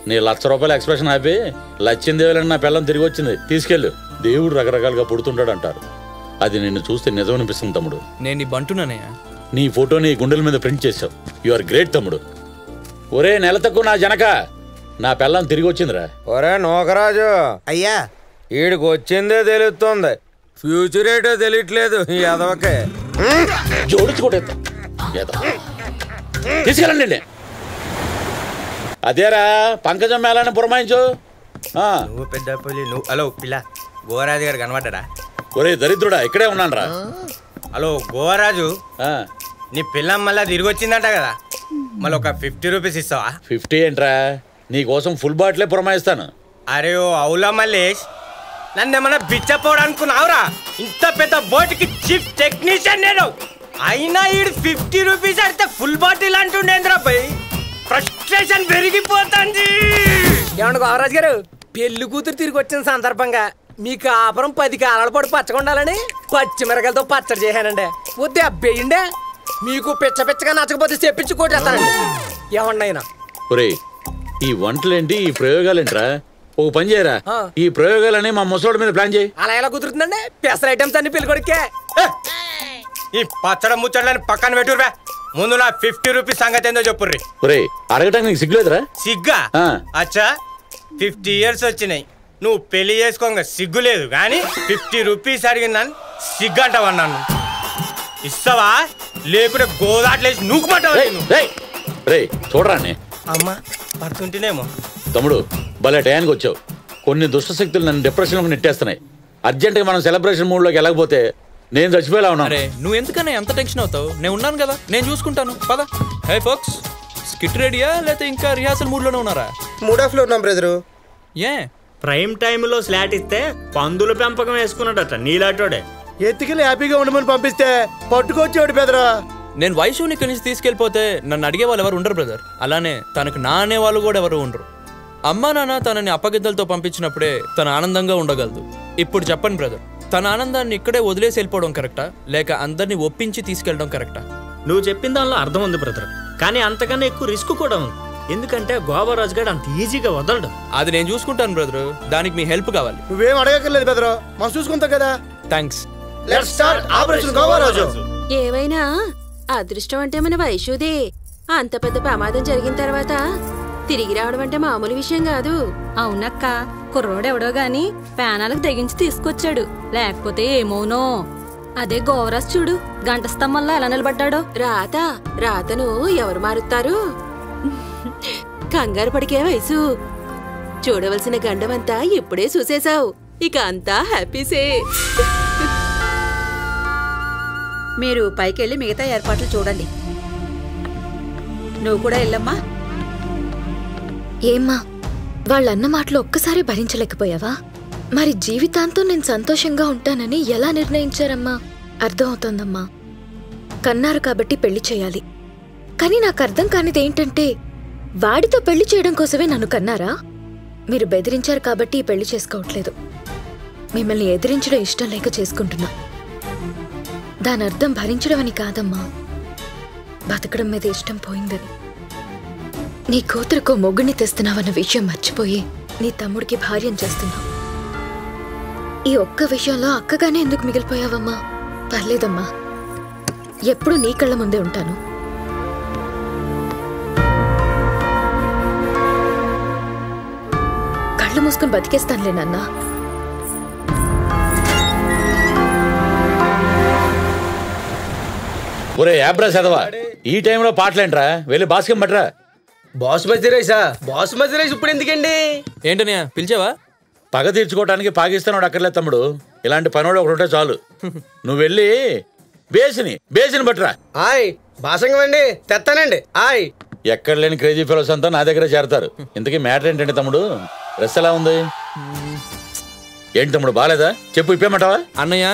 నీ లక్ష రూపాయల ఎక్స్ప్రెషన్ ఆపి లచ్చిందేవులని నా పిల్లం తిరిగి వచ్చింది. తీసుకెళ్ళు. దేవుడు రకరకాలుగా పుడుతుంటాడు అంటారు అది నిన్ను చూస్తే నిజం అనిపిస్తుంది తమ్ముడు.
నేను నీ బంటున్నానయ్యా
నీ ఫోటో నీ గుండెల మీద ప్రింట్ చేసావు యు ఆర్ గ్రేట్ తమ్ముడు. ఒరే నెల తక్కువ నా జనక నా పిల్లం తిరిగి వచ్చిందిరా.
ఒరే నోకరాజు. అయ్యా. ఈడికి వచ్చిందే తెలుస్తుంది. ఫ్యూచర్ ఏటో తెలియట్లేదు ఈ ఎదవకే.
తీసుకెళ్ళండి అదేరా పంకజం మేళాన్ని పురమాయించు. ఆ.
నువ్వు పెద్ద పులి నువ్వు హలో పిల్ల. గోవరాజు గారు కనబడ్డారా
ఒరే దరిద్రుడా ఇక్కడే ఉన్నాను రా
హలో గోవరాజు నీ పిల్లం మళ్ళా తిరిగి వచ్చిందంట కదా. మళ్ళీ ఒక ఫిఫ్టీ రూపీస్ ఇస్తావా?
ఫిఫ్టీ ఏంట్రా? నీ కోసం ఫుల్ బాటిలే పురమాయిస్తాను.
అరే ఓ అవులా మల్లేష్ నన్ను ఏమన్నా బిచ్చపోవడం అనుకున్నావురా ఇంత పెద్ద బోట్కి చీఫ్ టెక్నీషియన్ నేను. అయినా ఈడు ఫిఫ్టీ రూపీస్ అడితే ఫుల్ బాటిల్ అంటుండేంద్రా పై ఫ్రస్ట్రేషన్ పెరిగిపోతుంది.
ఏమండి గోవరాజు గారు? పెళ్ళి కూతురు తిరిగి వచ్చిన సందర్భంగా మీ కాపురం పది కాలాల పాటు పచ్చకుండాలని పచ్చిమిరకలతో పచ్చడి చేశానండి. వద్దు అబ్బేయండి. మీకు పిచ్చ పిచ్చగా నచ్చకపోతే చెప్పించి కొట్టేస్తానండి. ఏమండి
ఒరే ఈ వంటలేంటి? ఈ ప్రయోగాలేంట్రా? ఒక పని చేయరా. ఈ ప్రయోగాలని మా ముసలోడి మీద ప్లాన్ చేయి.
అలా ఎలా కుదురుతుందండి? పెసర ఐటమ్స్ అన్ని పెళ్ళి కొడుకే
ఈ పచ్చడి ముచ్చట్లని పక్కన పెట్టుర్రా ముందు నా ఫిఫ్టీ రూపీస్ సంగతి ఏందో చెప్పుర్రి.
ఒరే అడగటానికి నీకు సిగ్గులేదురా?
సిగ్గా?
ఆ.
అచ్చా ఫిఫ్టీ ఇయర్స్ వచ్చినాయి. నువ్వు పెళ్ళి చేసుకోగా సిగ్గు లేదు. కానీ ఫిఫ్టీ రూపీస్ అడిగిందని సిగ్గు అంటావా నన్ను? ఇస్తావా? లేకుంటే గోదాట్లేసి నూకుమంటావా నేను
రే చూడరా.
అమ్మా పడుతుంటేనేమో.
తమ్ముడు భలే టయానికి వచ్చావు. కొన్ని దుష్ట శక్తులు నన్ను డిప్రెషన్లోకి నెట్టేస్తున్నాయి. అర్జెంట్గా మనం సెలబ్రేషన్ మూడ్లోకి వెళ్ళకపోతే నేను చచ్చిపోయేలా ఉన్నాను.
అరే నువ్వు ఎందుకన్నా ఎంత టెన్షన్ అవుతావు? నేను ఉన్నాను కదా నేను చూసుకుంటాను. పద. హే ఫోక్స్ స్కిట్ రెడీయా లేకపోతే ఇంకా రిహార్సల్ మూడ్లోనే ఉన్నారా?
మూడ్ ఆఫ్లో ఉన్నాం బ్రదరు
ఏ?
ప్రైమ్ టైంలో స్లాట్ ఇస్తే పందుల పెంపకం వేసుకున్నాడట నీలాటోడే.
ఎత్తుకెళ్ళి హ్యాపీగా ఉండమని పంపిస్తే పట్టుకొచ్చాడు బెదరా
నేను ఇక్కడి నుంచి తీసుకెళ్ళిపోతే నన్ను అడిగే వాళ్ళు ఎవరు ఉండరు బ్రదర్ అలానే తనకు నా అనే వాళ్ళు కూడా ఎవరు ఉండరు. అమ్మా నాన్న తనని అప్పగిద్దలతో పంపించినప్పుడే తన ఆనందంగా ఉండగలదు. ఇప్పుడు చెప్పండి బ్రదర్ తన ఆనందాన్ని ఇక్కడే వదిలేసి వెళ్ళిపోవడం కరెక్టా? లేక అందరినీ ఒప్పించి తీసుకెళ్ళడం కరెక్టా?
నువ్వు చెప్పిన దానిలో అర్థం ఉంది బ్రదర్. కానీ అంతకన్నా ఎక్కువ రిస్క్ కూడా ఉంది. ఎందుకంటే గోవారాజు గారు అంత ఈజీగా వదలడు.
అది నేను చూసుకుంటాను బ్రదర్. దానికి మీ హెల్ప్ కావాలి.
నువ్వేం అడగక్కర్లేదు బెదరా మనం చూసుకుంటాం కదా.
Thanks
let's start operation Govaraju
ఏవైనా అదృష్టం అంటే మన వైషుదే అంత పెద్ద ప్రమాదం జరిగిన తర్వాత తిరిగి రావడం అంటే మామూలు విషయం కాదు.
అవునక్క కుర్రోడెవడో గాని ప్యానాలకు తెగించి తీసుకొచ్చాడు. లేకపోతే ఏమోనో. అదే గోవరాజ్ చూడు గంట స్తంభంలో ఎలా నిలబడ్డాడో.
రాత రాతను ఎవరు మారుస్తారు కంగారు పడికే వయసు. చూడవలసిన గండమంతా ఇప్పుడే చూసేశావు. ఇక అంతా హ్యాపీసే
మీరు పైకెళ్ళి మిగతా ఏర్పాట్లు చూడండి. నువ్వు కూడా వెళ్ళమ్మా
ఏమ్మా వాళ్ళన్న మాటలు ఒక్కసారి భరించలేకపోయావా? మరి జీవితాంతం నేను సంతోషంగా ఉంటానని ఎలా నిర్ణయించారమ్మా? అర్థమవుతోందమ్మా. కన్నారు కాబట్టి పెళ్ళి చేయాలి. కానీ నాకు అర్థం కానిది ఏంటంటే వాడితో పెళ్ళి చేయడం కోసమే నన్ను కన్నారా? మీరు బెదిరించారు కాబట్టి ఈ పెళ్ళి చేసుకోవట్లేదు. మిమ్మల్ని ఎదిరించడం ఇష్టం లేక చేసుకుంటున్నా. దాని అర్థం భరించడం అని కాదమ్మా. బతకడం మీద ఇష్టం పోయిందని. నీ కూతురుకు మొగ్గుని తెస్తున్నావన్న విషయం మర్చిపోయి నీ తమ్ముడికి భార్యం చేస్తున్నావు. ఈ ఒక్క విషయంలో అక్కగానే ఎందుకు మిగిలిపోయావమ్మా? పర్లేదమ్మా. ఎప్పుడు నీ కళ్ళ ముందే ఉంటాను. కళ్ళు మూసుకొని బతికేస్తానులే నాన్న.
ఒరే యాబ్రా చదవా ఈ టైంలో పాటలేంట్రా? వెళ్ళి బాస్కెం పట్రా
బాసుమతి రైసా? బాసుమతి రైస్ ఇప్పుడు ఎందుకండి?
ఏంటనయ్య పిలిచావా?
పగ తీర్చుకోవడానికి పాకిస్తాన్ అక్కర్లేదు తమ్ముడు. ఇలాంటి పనోడు ఒకటి ఉంటే చాలు. నువ్వు వెళ్ళి బేసిని బేసిని పట్టరా.
ఆయ్ బాసంగం అండి. తెత్తానండి. ఆయ్
ఎక్కడ లేని క్రేజీ ఫెలోస్ అంతా నా దగ్గర చేరతారు. ఇంతకీ మ్యాటర్ ఏంటంటే తమ్ముడు? డ్రెస్ ఎలా ఉంది? ఏంటి తమ్ముడు బాగాలేదా చెప్పు ఇప్పేమంటావా
అన్నయ్య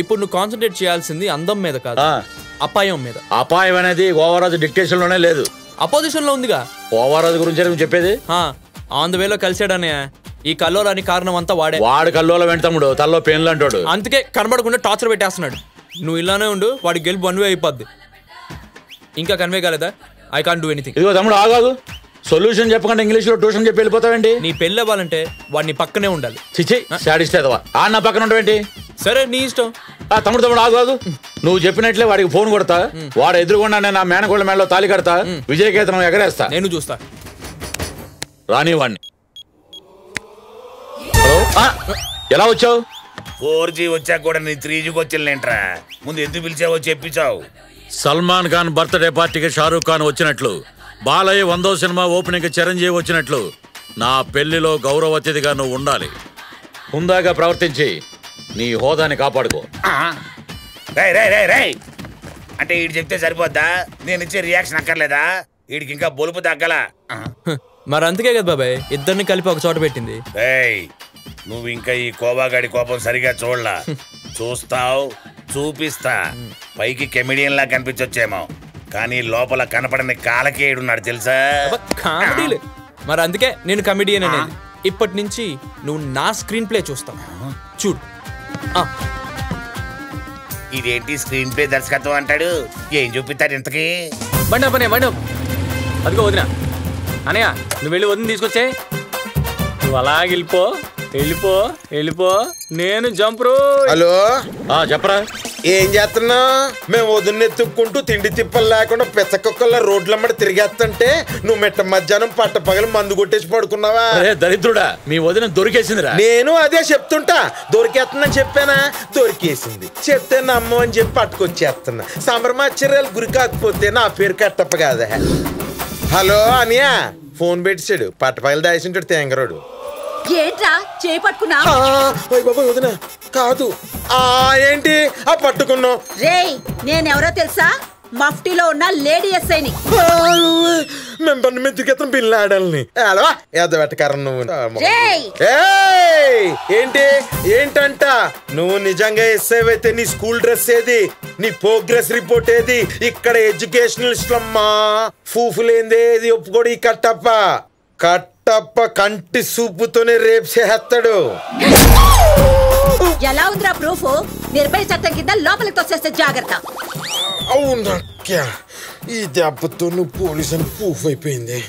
ఇప్పుడు నువ్వు కాన్సన్ట్రేట్ చేయాల్సింది అందం మీద కాదు అపాయం మీద.
అపాయం అనేది ఓవరాజ్ డిక్టేషన్లోనే లేదు.
అపోజిషన్లో ఉందిగా.
ఓవరాజ్ గురించి నువ్వు చెప్పేది?
ఆన్ ద వేలో కలిసాడన్నయ్య ఈ కల్లోరాని కారణం అంతా వాడే.
వాడు కల్లోల వెంట తమ్ముడు? తల్లో పెయిన్లు అంటాడు.
అందుకే కనబడకుండా టార్చర్ పెట్టేస్తున్నాడు. నువ్వు ఇలానే ఉండు వాడి గెలుపు వన్ వే అయిపోద్ది. ఇంకా కన్వే కాలేదా? ఐ కాన్ డూ ఎనీథింగ్
ఇదిగో తమ్ముడు ఆగాదు సొల్యూషన్ చెప్పకుండా ఇంగ్లీష్లో ట్యూషన్ చెప్పి వెళ్ళిపోతావేంటి?
నీ పెళ్ళి అవ్వాలంటే వాడిని పక్కనే ఉండాలి.
చిచి శాడిస్ట్ ఎదవా ఆ నా పక్కన ఉంటావేంటి
సరే నీ ఇష్టం.
ఆ తమ్ముడు తమ్ముడు ఆగు ఆగు. నువ్వు చెప్పినట్లే వాడికి ఫోన్ కొడతా. వాడు ఎదురుగుండా నేను నా మేనకోళ్ళ మేడలో తాలి కడతా. విజయకేతనం ఎగరేస్తా.
నేను చూస్తా.
రాని వాడిని హలో? ఆ, ఎలా వచ్చావు?
ఫోర్ జీ వచ్చాక కూడా నీ త్రీ జీకి వచ్చిందేంట్రా? ముందు ఎందుకు పిలిచావో చెప్పించావు
సల్మాన్ ఖాన్ బర్త్డే పార్టీకి షారూక్ ఖాన్ వచ్చినట్లు. బాలయ్య వందో సినిమా ఓపెనింగ్ చిరంజీవి వచ్చినట్లు నా పెళ్ళిలో గౌరవ అతిథిగా నువ్వు ఉండాలి. హుందాగా ప్రవర్తించి నీ హోదాని కాపాడుకో.
అంటే వీడు చెప్తే సరిపోద్దా? నేను ఇచ్చే రియాక్షన్ అక్కర్లేదా? వీడికి ఇంకా బొలుపు తగ్గలా?
మరి అందుకే కదా బాబాయ్ ఇద్దరిని కలిపి ఒక చోట పెట్టింది.
నువ్వు ఇంకా ఈ కోబాగాడి కోపం సరిగా చూడలా. చూస్తావు చూపిస్తా. పైకి కెమిడియన్ లా కనిపించొచ్చేమో. కానీ లోపల కనపడని కాలకేయుడున్నాడు తెలుసా?
కామెడీలే. మరి అందుకే నేను కమెడియన్ అనేది. ఇప్పటి నుంచి నువ్వు నా స్క్రీన్ ప్లే చూస్తావు. చూడు. ఆ,
ఇదేంటి స్క్రీన్ ప్లే దర్శకత్వం అంటాడు? ఏం చూపిస్తాడు ఇంతకీ?
బండి పనే బండి అదిగో వదిన. అనయ్య నువ్వు వెళ్ళి వదిన తీసుకొచ్చే. నువ్వు అలా వెళ్ళిపో వెళ్ళిపో వెళ్ళిపో. నేను జంప్ రో.
హలో?
చెప్పరా.
ఏం చేస్తున్నావు? మేము వదిన ఎత్తుక్కుంటూ తిండి తిప్పలు లేకుండా పెచ్చకొక్కల రోడ్లమ్మడి తిరిగేస్తుంటే నువ్వు మెట్ట మధ్యాహ్నం పట్ట పగలు మందు కొట్టేసి పడుకున్నావా?
అరే దరిద్రుడా మీ వదిన దొరికేసిందిరా.
నేను అదే చెప్తుంటా. దొరికేస్తుందని చెప్పానా? దొరికేసింది. చెప్తే నమ్మని చెప్పి పట్టుకొచ్చేస్తున్నా. సంబరమాచర్యాలు గురి కాకపోతే నా పేరు కట్టప్ప కాదా. హలో అనియా. ఫోన్ పెట్టాడు పట్టపగలు దాసింటాడు తేంగరోడు.
ఏంట్రా? చేయి పట్టుకున్నా?
బాబా వదిన. కాదు. ఆ ఏంటి? ఆ పట్టుకున్నావు.
రేయ్ నేనెవరో తెలుసా? మఫ్టీలో ఉన్న లేడీ ఎస్ఐని.
మేము బండి మీద తిరిగేస్తాం బిల్లు ఆడాలని అలవా ఏదో వెటకారం నువ్వు
రేయ్!
ఏయ్! ఏంటి? ఏంటంట? నువ్వు నిజంగా ఎస్ఐ అయితే నీ స్కూల్ డ్రెస్ ఏది? నీ ప్రోగ్రెస్ రిపోర్ట్ ఏది? ఇక్కడ ఎడ్యుకేషనలిస్ట్ అమ్మా ఫూఫులేందేది ఒప్పుకోడు ఈ కట్టప్ప. కట్టప్ప కంటి సూపుతోనే రేపు చేస్తాడు
ఎలా ఉందిరా ప్రూఫ్? నిర్భయ చట్టం కింద లోపలికి తోసేస్తే జాగ్రత్త.
అవునక్యా ఈ దెబ్బతో నువ్వు పోలీస్ అని ప్రూఫ్ అయిపోయింది.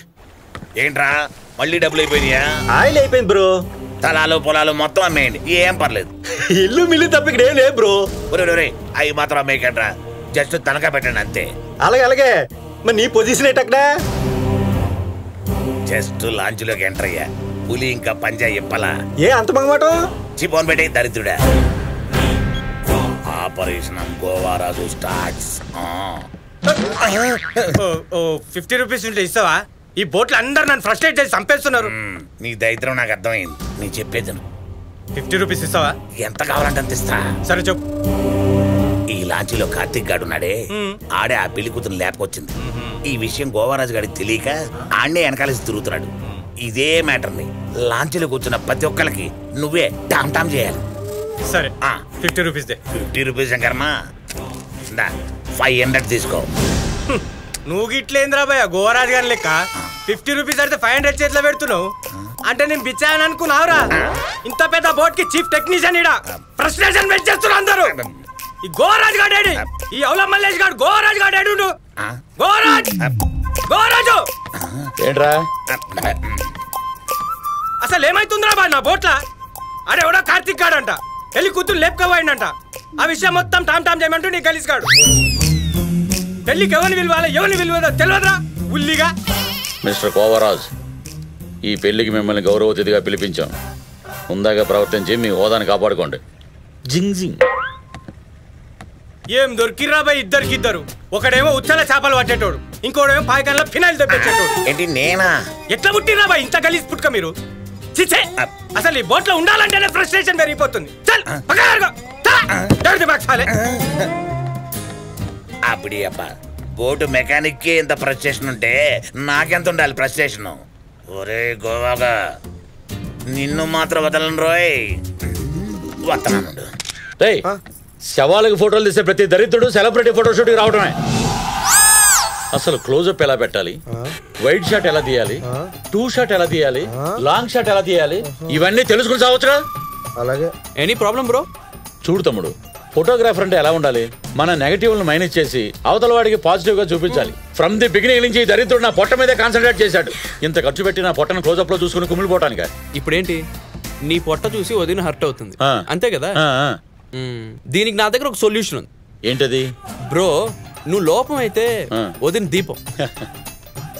ఏంట్రా? మళ్ళీ డబ్బులు అయిపోయినాయా?
ఆయిల్ అయిపోయింది బ్రో.
స్థలాలు పొలాలు మొత్తం అమ్మేయండి. ఏం పర్లేదు.
ఇల్లు మిల్లు తప్ప ఇక్కడ ఏం లేదు బ్రో.
ఒరే అవి మాత్రం అమ్మేయకండ్రా. జస్ట్ తనఖా పెట్టండి అంతే.
అలాగే అలాగే. మరి నీ పొజిషన్ ఏంటక్కడా
జస్ట్ లాంచ్లోకి ఎంటర్ అయ్యా. పులి ఇంకా పంజా ఇప్పలా
ఏ అంత మంగమాట
చిపోన్ పెట్టే దరిద్రుడా. Operation Govaraju starts.
ఓ ఫిఫ్టీ రూపీస్ ఉంటే ఇస్తావా? ఈ బోట్లు అందరు నన్ను ఫ్రస్ట్రేట్ చేసి చంపేస్తున్నారు.
నీ దరిద్రం నాకు అర్థమైంది. నీ చెప్పేది
ఫిఫ్టీ రూపీస్ ఇస్తావా?
ఎంత కావాలంటే అంత ఇస్తా.
సరే చెప్పు.
ఈ లాంచీలో కార్తీక్ గాడు ఉన్నాడే. ఆడే ఆ పెళ్ళి కూతురు లేపకొచ్చింది. ఈ విషయం గోవారాజు గారికి తెలియక ఆడనే వెనకాలేసి తిరుగుతున్నాడు. ఇదే మ్యాటర్ని లాంచీలో కూర్చున్న ప్రతి ఒక్కరికి నువ్వే టామ్ టామ్ చేయాలి.
సరే ఫిఫ్టీ రూపీస్ దే.
ఫిఫ్టీ రూపీస్ శంకర్మా. ఫైవ్ హండ్రెడ్ తీసుకో.
నువ్వు గిట్లేంద్రా భయ గోవరాజ్ గారి లెక్క. ఫిఫ్టీ రూపీస్ అడితే ఫైవ్ హండ్రెడ్ చేతిలో పెడుతున్నావు. అంటే నేను బిచ్చాయని అనుకున్నావురా. ఇంత పెద్ద బోట్కి చీఫ్ టెక్నీషియన్ ఇడా ఫ్రస్ట్రేషన్ వెయిట్ చేస్తున్నారు అందరూ. ఈ గోరాజ్ గాడేడి. ఈ అవుల మల్లేష్ గాడు గోరాజ్ గాడేడు గోరాజ్ గోరాజు
ఏంట్రా?
అసలు ఏమైతుందిరా బాయ్ నా బోట్ల? అరే ఎవడో కార్తిక్ గాడంట. వెళ్ళి కూతురు లేపుకోబోయిందంట ఆ విషయం మొత్తం టామ్ టామ్ చేయమంటూ నీ గలీస్ గాడు. పెళ్ళికి ఎవరిని విలువాలో ఎవరిని విలువదో తెలియదురా ఉల్లిగా.
మిస్టర్ కోవరాజ్ ఈ పెళ్ళికి మిమ్మల్ని గౌరవ అతిథిగా పిలిపించాం. ముందాగా ప్రవర్తించి మీ హోదాని కాపాడుకోండి. జింగ్ జింగ్.
ఏం దొరికిర్రా బాయ్ ఇద్దరికి ఇద్దరు ఒకడేమో ఉచ్చల చేపలు పట్టేటోడు ఇంకోడేమో పాయకాల్లో ఫినాయిల్ తెప్పించేటోడు
ఏంటి నేనా?
ఎట్లా పుట్టిర్రా బాయ్ ఇంత గలీజ్ పుట్టుక మీరు? చిచ్చే అసలు ఈ బోట్లో ఉండాలంటేనే ఫ్రస్ట్రేషన్ పెరిగిపోతుంది. చల్.
అప్పుడి అబ్బా బోటు మెకానిక్కి ఇంత ఫ్రస్ట్రేషన్ ఉంటే నాకెంత ఉండాలి ఫ్రస్ట్రేషన్? ఒరే గోవాగా నిన్ను మాత్రం వదలను రోయ్. వస్తున్నాను
శవాలకు ఫోటోలు తీసే ప్రతి దరిద్రుడు సెలబ్రిటీ ఫోటోషూట్కి రావడమే అసలు క్లోజప్ ఎలా పెట్టాలి? వైట్ షాట్ ఎలా తీయాలి? టూ షాట్ ఎలా తీయాలి? లాంగ్ షాట్ ఎలా తీయాలి? ఇవన్నీ తెలుసుకుని సావచ్చుగా
అలాగే.
Any problem bro? చూడు తమ్ముడు ఫోటోగ్రాఫర్ అంటే ఎలా ఉండాలి? మన నెగటివ్ మైనస్ చేసి అవతల వాడికి పాజిటివ్గా చూపించాలి. ఫ్రమ్ ది బిగినింగ్ నుంచి దరిద్రుడు నా పొట్ట మీదే కాన్సన్ట్రేట్ చేశాడు. ఇంత ఖర్చు పెట్టి నా పొట్టను క్లోజప్లో చూసుకుని కుమిలిపోవటానిక
ఇప్పుడేంటి? నీ పొట్ట చూసి వదిన హర్ట్ అవుతుంది. అంతే కదా. దీనికి నా దగ్గర ఒక సొల్యూషన్ ఉంది.
ఏంటది?
బ్రో నువ్వు లోపం అయితే వదిన దీపం.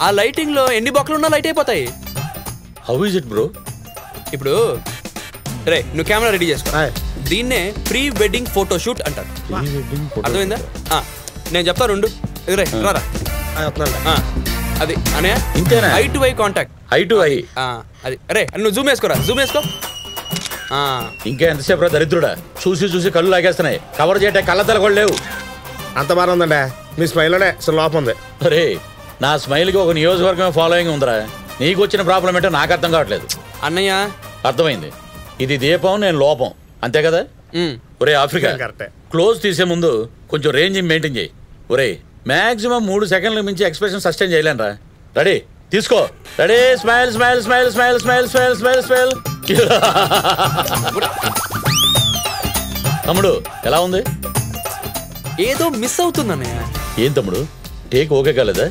ఆ లైటింగ్లో ఎన్ని బొక్కలు ఉన్నా లైట్ అయిపోతాయి.
హౌ ఇస్ ఇట్ బ్రో
ఇప్పుడు రే నువ్వు కెమెరా రెడీ చేసుకో. దీన్నే ప్రీ వెడ్డింగ్ ఫోటో షూట్ అంటారు అర్థమైందా? ఆ, నేను చెప్తా రెండు. రే రారా. ఆ, అది అనయా
ఇంతేనా?
Eye to eye contact
eye to eye
అది. రే నువ్వు జూమ్ వేసుకోరా? జూమ్ వేసుకో.
ఇంకా ఎంతసేపు రా దరిద్రుడా? చూసి చూసి కళ్ళు లాగేస్తున్నాయి. కవర్ చేయటం కళ్ళతల కూడా లేవు.
అంత బాగా ఉందండి మీ స్మైల్లోనే అసలు లోపం ఉంది.
అరే నా స్మైల్కి ఒక నియోజకవర్గం ఫాలోయింగ్ ఉందిరా. నీకు వచ్చిన ప్రాబ్లం ఏంటో నాకు అర్థం కావట్లేదు.
అన్నయ్య?
అర్థమైంది. ఇది దీపం నేను లోపం. అంతే కదా? ఒరే ఆఫ్రికా. క్లోజ్ తీసే ముందు కొంచెం రేంజ్ మెయింటైన్ చేయి. ఒరే మాక్సిమం మూడు సెకండ్ల మించి ఎక్స్ప్రెషన్ సస్టైన్ చేయలేనురా. రెడీ తీసుకో. Ready smile smile smile smile smile smile smile smile తమ్ముడు ఎలా ఉంది?
ఏదో మిస్ అవుతుంది అన్నయ్య
ఏం తమ్ముడు? టేక్ ఓకే కాలేదా?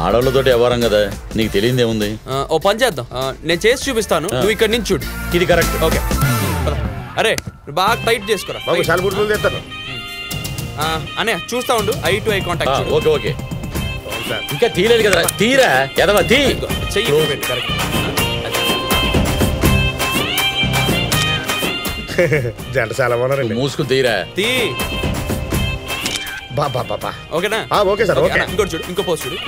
ఆడవాళ్ళతోటి వ్యవహారం కదా నీకు తెలియదు ఏముంది
ఆ, ఓ పని చేద్దాం. ఆ, నేను చేసి చూపిస్తాను.
ఆ.
నువ్వు ఇక్కడ నుంచి చూడు.
ఇది కరెక్ట్
ఓకే. అరే బాగా టైట్ చేసుకురా.
బాబు చాలా గుర్తులు
అనే చూస్తా ఉండు. Eye to eye contact
okay okay. ఇంకా తీయలేదు కదా. తీరా ఎదవా తీ.
చెయ్యి కరెక్ట్.
జంట చాలా బాగున్నారండి
మూసుకుని తీరా.
తీ.
బా బా బా బా.
ఓకేనా?
Okay sir, okay.
ఇంకోటి చూడు ఇంకో పోస్ట్ చూడు.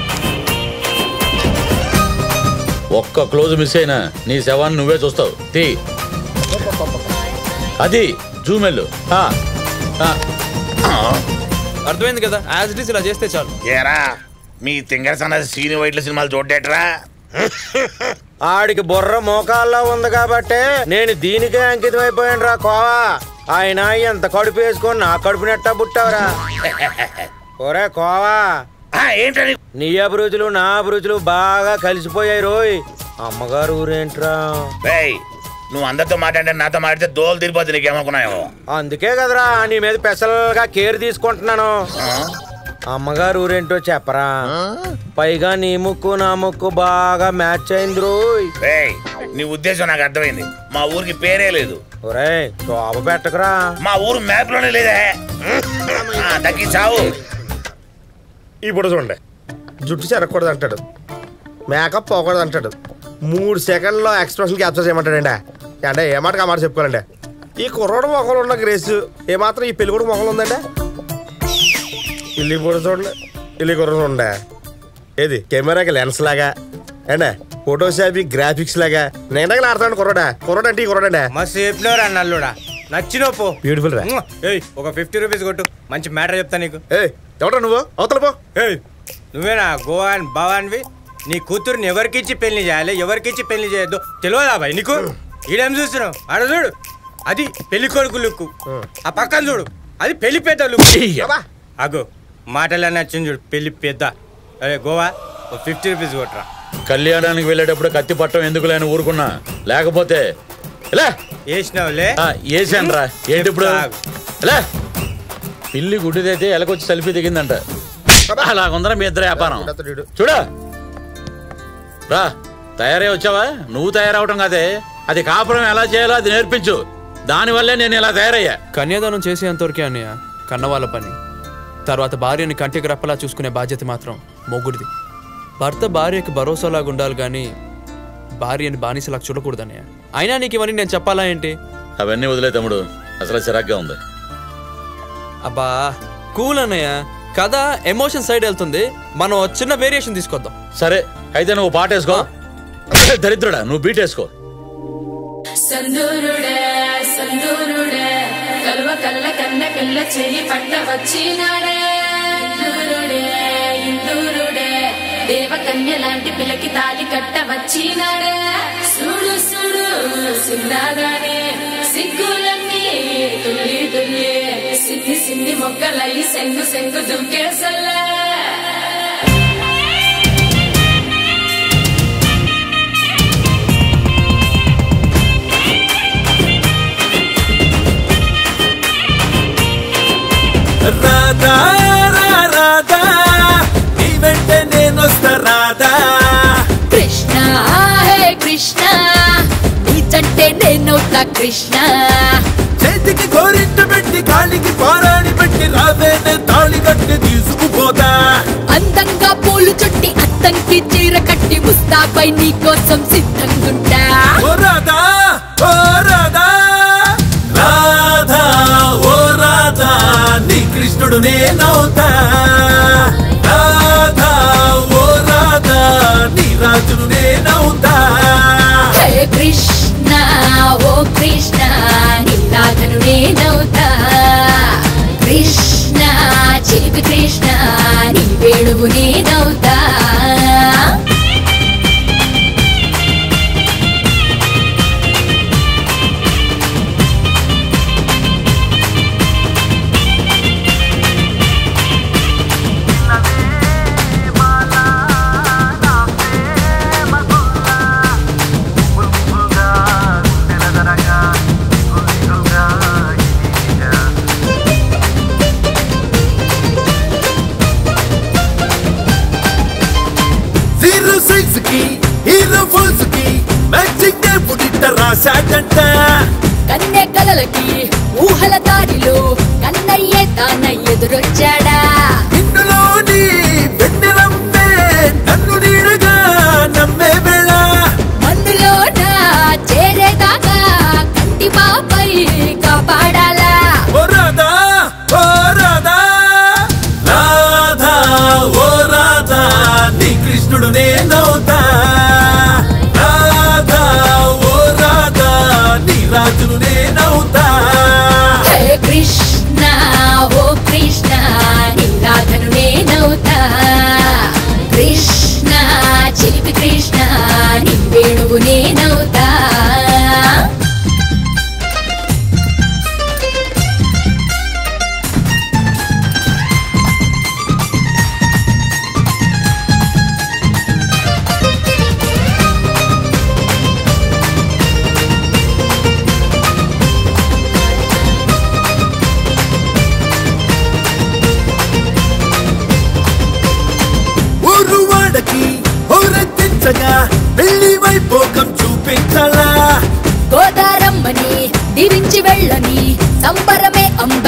ఒక్క క్లోజ్ మిస్ అయినా నీ శవాన్ని నువ్వే చూస్తావు. తీ. అది జూమెల్లు.
అర్థమైంది కదా? యాజ్ ఇట్ ఇస్ ఇలా చేస్తే చాలు.
ఏరా మీ తింగర్స్ అన్నది సీని వైట్ల సినిమాలు చూడేట్రా
ఆడికి బుర్ర మోకాల్లో ఉంది కాబట్టి నేను దీనికే అంకితం అయిపోయాను రా కోవా. ఆయన ఎంత కడుపు వేసుకొని నా కడుపు నెట్టా పుట్టావురా. ఒరే కోవా.
ఏంటని
నీ అభిరుచులు నా అభిరుచులు బాగా కలిసిపోయాయి రోయ్. అమ్మగారు ఊరేంట్రా?
నువ్వు అందరితో మాట్లాడితే నాతో మాట్లాడితే దోలు తిరిగిపోతుంది నీకేమనుకున్నావు
అందుకే కదరా నీ మీద స్పెషల్గా కేర్ తీసుకుంటున్నాను. అమ్మగారు ఊరేంటో చెప్పరా? పైగా నీ ముక్కు నా ముక్కు బాగా మ్యాచ్ అయింది రోయ్
రేయ్ నీ ఉద్దేశం నాకు అర్థమైంది. మా ఊరికి పేరే లేదు.
ఒరే శోభ పెట్టకురా.
మా ఊరు మ్యాప్లోనే లేదే తగ్గించావు
ఇప్పుడు చూడండి. జుట్టు చెరగకూడదు అంటాడు మేకప్ పోకూడదు అంటాడు మూడు సెకండ్లో ఎక్స్ప్రెషన్ క్యాప్చర్ చేయమంటాడండి. అంటే ఏ మాట ఆ మాట చెప్పుకోవాలండి? ఈ కుర్రోడు మొక్కలు ఉన్న గ్రేస్ ఏమాత్రం ఈ పెళ్ళి కూడా మొక్కలు ఉందండి? ఇల్లు కూడా చూడండి ఇల్లు కూడా చూడండి? ఏది? కెమెరాకి లెన్స్ లాగా? ఏండే ఫోటోషాపి గ్రాఫిక్స్ లాగా? నేను ఆడతాడు కుర్రోడా? కుర్రోడు అంటే ఈ కుర్రోడండి
మస్తు చెప్పినవరా నల్లుడా? నచ్చినో పో.
బ్యూటిఫుల్ రా.
ఏయ్ ఒక ఫిఫ్టీ రూపీస్ కొట్టు. మంచి మ్యాటర్ చెప్తా నీకు.
ఏయ్ ఎవడ్రా నువ్వు? అవతల పో.
ఏయ్ నువ్వేనా? గోవాన్ భవాన్వి నీ కూతురుని ఎవరికిచ్చి పెళ్ళి చేయాలి? ఎవరికిచ్చి పెళ్ళి చేయొద్దు? తెలియదా బాయ్ నీకు? ఈడేం చూస్తున్నావు? ఆడ చూడు. అది పెళ్ళి కొడుకు లుక్కు. ఆ పక్కన చూడు. అది పెళ్ళి పెద్ద లుక్ అగో. మాటలన్నీ వచ్చింది చూడు పెళ్ళి పెద్ద. అరే గోవా ఓ ఫిఫ్టీ రూపీస్ కొట్టరా.
కళ్యాణానికి వెళ్ళేటప్పుడు కత్తి పట్టం ఎందుకు లేని ఊరుకున్నా? లేకపోతే
వేసినావులే
వేసాను రా ఏంటి ఇప్పుడు? పిల్లి గుడ్డిదైతే ఎలకొచ్చి సెల్ఫీ దిగిందంట. అలాగుందరా మీ ఇద్దరు వ్యాపారం. చూడా. రా తయారై వచ్చావా? నువ్వు తయారవటం కాదే. అది కాపురం ఎలా చేయాలో అది నేర్పించు. దానివల్లే నేను ఇలా తయారయ్యా.
కన్యాదానం చేసేంతవరకే అన్నయ్య. కన్నవాళ్ళ పని. తర్వాత భార్యని కంటికి రెప్పలా చూసుకునే బాధ్యత మాత్రం మొగుడిది. భర్త భార్యకి భరోసాలాగా ఉండాలి కానీ భార్యని బానిసలాగా చూడకూడదు అన్నయ్య అయినా నీకు ఇవన్నీ నేను చెప్పాలా ఏంటి?
అవన్నీ వదిలే తమ్ముడు. అసలు చిరాగ్గా ఉంది.
అబ్బా కూల్ అన్నయ్య. కథ ఎమోషన్ సైడ్ వెళ్తుంది. మనం చిన్న వేరియేషన్ తీసుకొద్దాం.
సరే అయితే నువ్వు పాట వేసుకో. దరిద్రుడా నువ్వు బీట్ వేసుకో.
సందూరుడే సందూరుడే. కలువ కల్ల కన్న పిల్ల చెయ్యి పట్ట వచ్చినాడే. ఇందూరుడే ఇందూరుడే దేవకన్య లాంటి పిల్లకి తాలి కట్ట వచ్చినాడే. సుడు సుడు సిన్నాగానే సిగ్గులన్నీ తుల్లి తుల్లి. సిన్ని సిన్ని మొక్కలయ్యి సెంగు సెంగు దుంకేసల్లా
రాధా రాధా నీ వెంట నేనొస్తా రాధా.
కృష్ణ హే కృష్ణ కృష్ణ.
చేతికి గోరింట పెట్టి కాలికి పారాణి పెట్టి రావేనే తాళి కట్టి తీసుకుపోతా.
అందంగా పూలు చుట్టి అత్తంకి చీర కట్టి ముస్తాపై నీ కోసం సిద్ధంగుంటా
ఓ రాధా ఓ రాధా రాధా. కృష్ణుడు నేనవుతా. రాధా ఓ రాధా నీ రాజును నేనవుతా.
హే కృష్ణ ఓ కృష్ణ నీ రాజను నేనవుతా. కృష్ణ చిలిపి కృష్ణ నీ వేణువు నేనవుతా.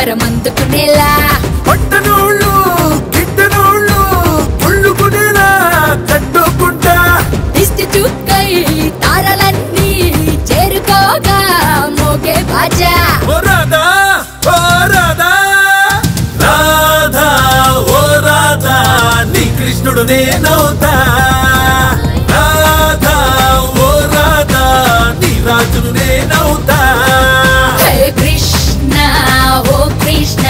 సంబరమే అంబరమందుకునేలా
పట్టనోళ్ళు గిట్టనోళ్ళు కుళ్ళుకునేలా కట్టుకుంటా.
దిష్టి చుక్కై తారలన్నీ చేరుకోగా మోగే బాజా.
ఓ రాధా ఓ రాధా రాధా ఓ రాధా నీ కృష్ణుడు నేనవుతా. రాధా ఓ రాధా నీ రాజును నేనవుతా.
కృష్ణ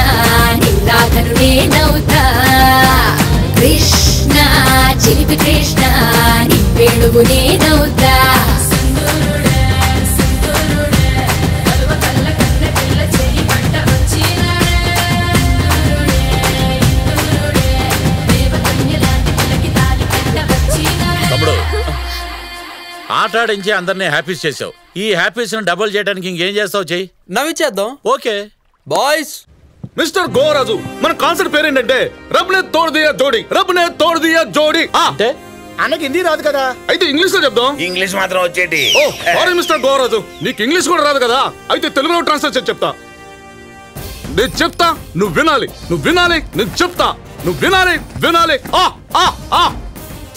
నీ రాధను నేనవుతా. కృష్ణ చిలిపి కృష్ణ నీ వేణువు నేనవుతా.
తమ్ముడు ఆట ఆడించి అందరినీ హ్యాపీస్ చేసావు ఈ హ్యాపీస్ డబుల్ చేయడానికి ఇంకేం చేస్తావు చెయ్యి?
నవ్విచ్చేద్దాం.
ఓకే.
బాయ్స్.
మిస్టర్ గోరాజు మన కాన్సర్ట్ పేరేంటంటే రబ్నే తోడు దియా జోడి రబ్నే తోడు దియా జోడి అంటే?
అన్నకి హిందీ రాదు కదా?
అయితే ఇంగ్లీష్లో చెప్దాం.
ఇంగ్లీష్ మాత్రం వచ్చేటి.
ఓ సారీ మిస్టర్ గోరాజు నీకు ఇంగ్లీష్ కూడా రాదు కదా? అయితే తెలుగులో ట్రాన్స్లేట్ చేసి చెప్తా. నేను చెప్తా నువ్వు వినాలి నువ్వు వినాలి నేను చెప్తా. నువ్వు వినాలి వినాలి. ఆ ఆ ఆ.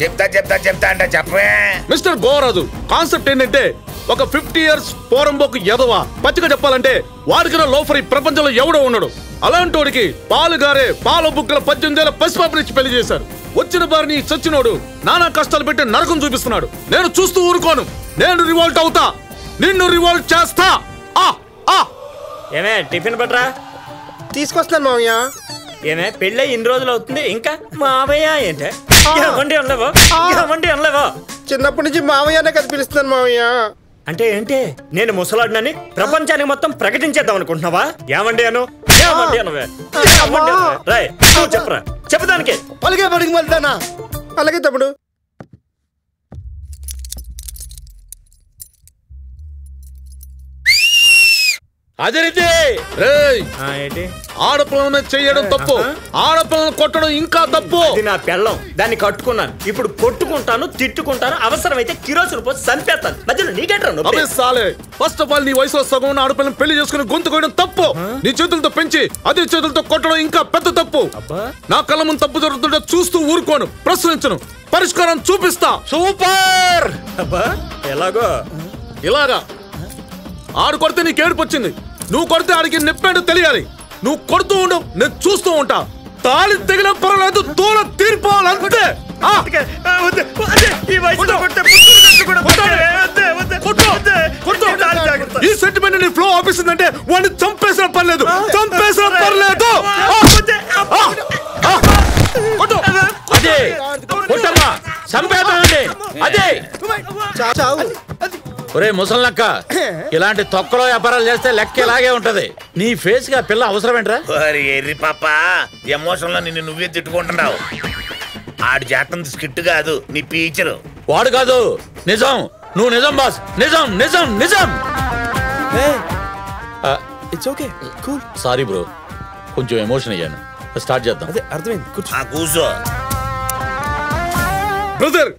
చెప్తా చెప్తా చెప్తా అంటే చెప్పే
మిస్టర్ గోరాజు కాన్సెప్ట్ ఏంటంటే ఒక ఫిఫ్టీ ఇయర్స్ పోరంబోకు ఎదవ పచ్చిగా చెప్పాలంటే వాడికిన లోఫర్ ఈ ప్రపంచంలో ఎవడో ఉన్నాడు. అలాంటోడికి పాలుగారే పాల బుక్కల పద్దెనిమిదేళ్ళ పసిపాపనిచ్చి పెళ్ళి చేశారు. వచ్చిన బారిని చచ్చినోడు నానా కష్టాలు పెట్టి నరకం చూపిస్తున్నాడు. నేను చూస్తూ ఊరుకోను. నేను రివాల్ట్ అవుతా. నిన్ను రివాల్ట్ చేస్తా. ఆ ఆ.
ఏమే టిఫిన్ పట్రా
తీసుకొస్తాను మామయ్య
ఏమే పెళ్ళై ఇన్ని రోజులు అవుతుంది. ఇంకా మావయ్య ఏంటే? ఏమండి అనలేవా ఏమండి అనలేవా
చిన్నప్పటి నుంచి మామయ్యనే కదా పిలుస్తున్నాను మామయ్య
అంటే ఏంటి? నేను ముసలాడినని ప్రపంచానికి మొత్తం ప్రకటించేద్దాం అనుకుంటున్నావా? ఏమండి అను? ఏమండి అనవే ఏమండి అనవే రాయ్ నువ్వు చెప్పరా? చెప్పదానికి
అలాగే పడికి వెళ్తానా? అలాగే తమ్ముడు.
అదిరితే రేయ్ ఆడపిల్లని చెయ్యడం తప్పు ఆడపిల్లని కొట్టడం ఇంకా తప్పు.
ఇది నా పెళ్ళం. దాన్ని కట్టుకున్నాను. ఇప్పుడు కొట్టుకుంటాను తిట్టుకుంటాను అవసరమైతే కిరోసిన్ పోసి చంపేస్తాను. మధ్యలో నీకేట్రా నొప్పి?
అబే సాలే ఫస్ట్ ఆఫ్ ఆల్ నీ వయసులో సగం ఉన్న ఆడపిల్లని పెళ్ళి చేసుకుని గొంతు కోయడం తప్పు. నీ చేతులతో పెంచి అదే చేతులతో కొట్టడం ఇంకా పెద్ద తప్పు. నా కళ్ళ ముందు తప్పు జరుగుతుంటే చూస్తూ ఊరుకోను ప్రశ్నించను పరిష్కారం చూపిస్తా. సూపర్!
ఎలాగో?
ఇలాగా. ఆడు కొడితే నీకు ఏడుపు వచ్చింది. నువ్వు కొడితే ఆడికి నొప్పేంటో తెలియాలి నువ్వు కొడుతూ ఉండు నేను చూస్తూ ఉంటా తాళి తెగిన పర్వాలేదు దూరం తీరిపోవాలి అంతే ఆ!
ఈ
సెంటిమెంట్ నీ ఫ్లో ఆపిస్తుందంటే వాడిని చంపేసిన పర్లేదు చంపేసిన పర్లేదు.
అదే కొట్టమ్మా చంపేద్దామండి అదే ఒరే ముసలక్క ఇలాంటి తొక్కలో వ్యాపారాలు చేస్తే లెక్క ఇలాగే ఉంటది. నీ ఫేస్గా పిల్ల అవసరమేంట్రా
ఓరి ఎర్రి పాప ఎమోషన్లో నిన్ను నువ్వే తిట్టుకుంటున్నావు. ఆడు చేస్తుంది స్కిట్ కాదు నీ పీచరు.
వాడు కాదు నిజం. నువ్వు నిజం బాస్. నిజం నిజం నిజం. It's okay cool sorry bro కొంచెం ఎమోషన్ అయ్యాను. స్టార్ట్ చేద్దాం. అదే అర్థమైంది.
కూసో
బ్రదర్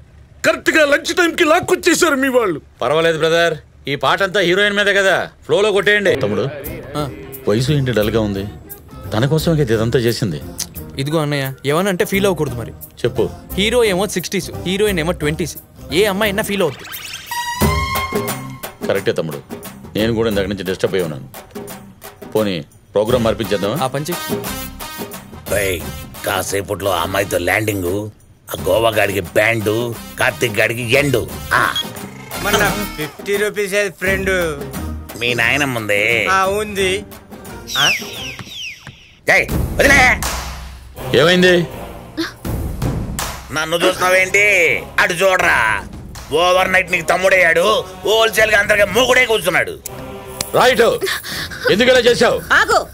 కరెక్ట్గా లంచ్ టైం కి లాక్కొచ్చేసారు మీ వాళ్ళు.
పర్వాలేదు బ్రదర్ ఈ పాట అంతా హీరోయిన్ మీదే కదా. ఫ్లోలో కొట్టేయండి. తమ్ముడు వయసు ఏంటి డల్గా ఉంది? తన కోసం ఇదంతా చేసింది.
ఇదిగో అన్నయ్య ఏమన్నా అంటే ఫీల్ అవ్వకూడదు మరి.
చెప్పు.
హీరో ఏమో సిక్స్టీస్ హీరోయిన్ ఏమో ట్వంటీస్. ఏ అమ్మాయి అయినా ఫీల్ అవుతుంది
కరెక్టే తమ్ముడు. నేను కూడా ఇందాక నుంచి డిస్టర్బ్ అయి ఉన్నాను. పోనీ ప్రోగ్రామ్ మార్పించేద్దామా
ఆ పంచి
కాసేపట్లో ఆ అమ్మాయితో ల్యాండింగ్. ఆ గోవా గాడికి బ్యాండు కార్తిక్ గాడికి ఎండు. ఆ,
మన ఫిఫ్టీ రూపీస్ ఫ్రెండ్?
మీ నాయనమ్మ ఉంది
ఉంది. ఆ?
ఏయ్, వదిలే.
ఏమైంది?
నన్ను చూస్తున్నావేంటి? అటు చూడరా. ఓవర్ నైట్ నీకు తమ్ముడయ్యాడు. హోల్సేల్గా అందరికీ మూగుడే కూర్చున్నాడు.
రైట్ ఎందుకు ఇలా చేశావు?
ఆగు.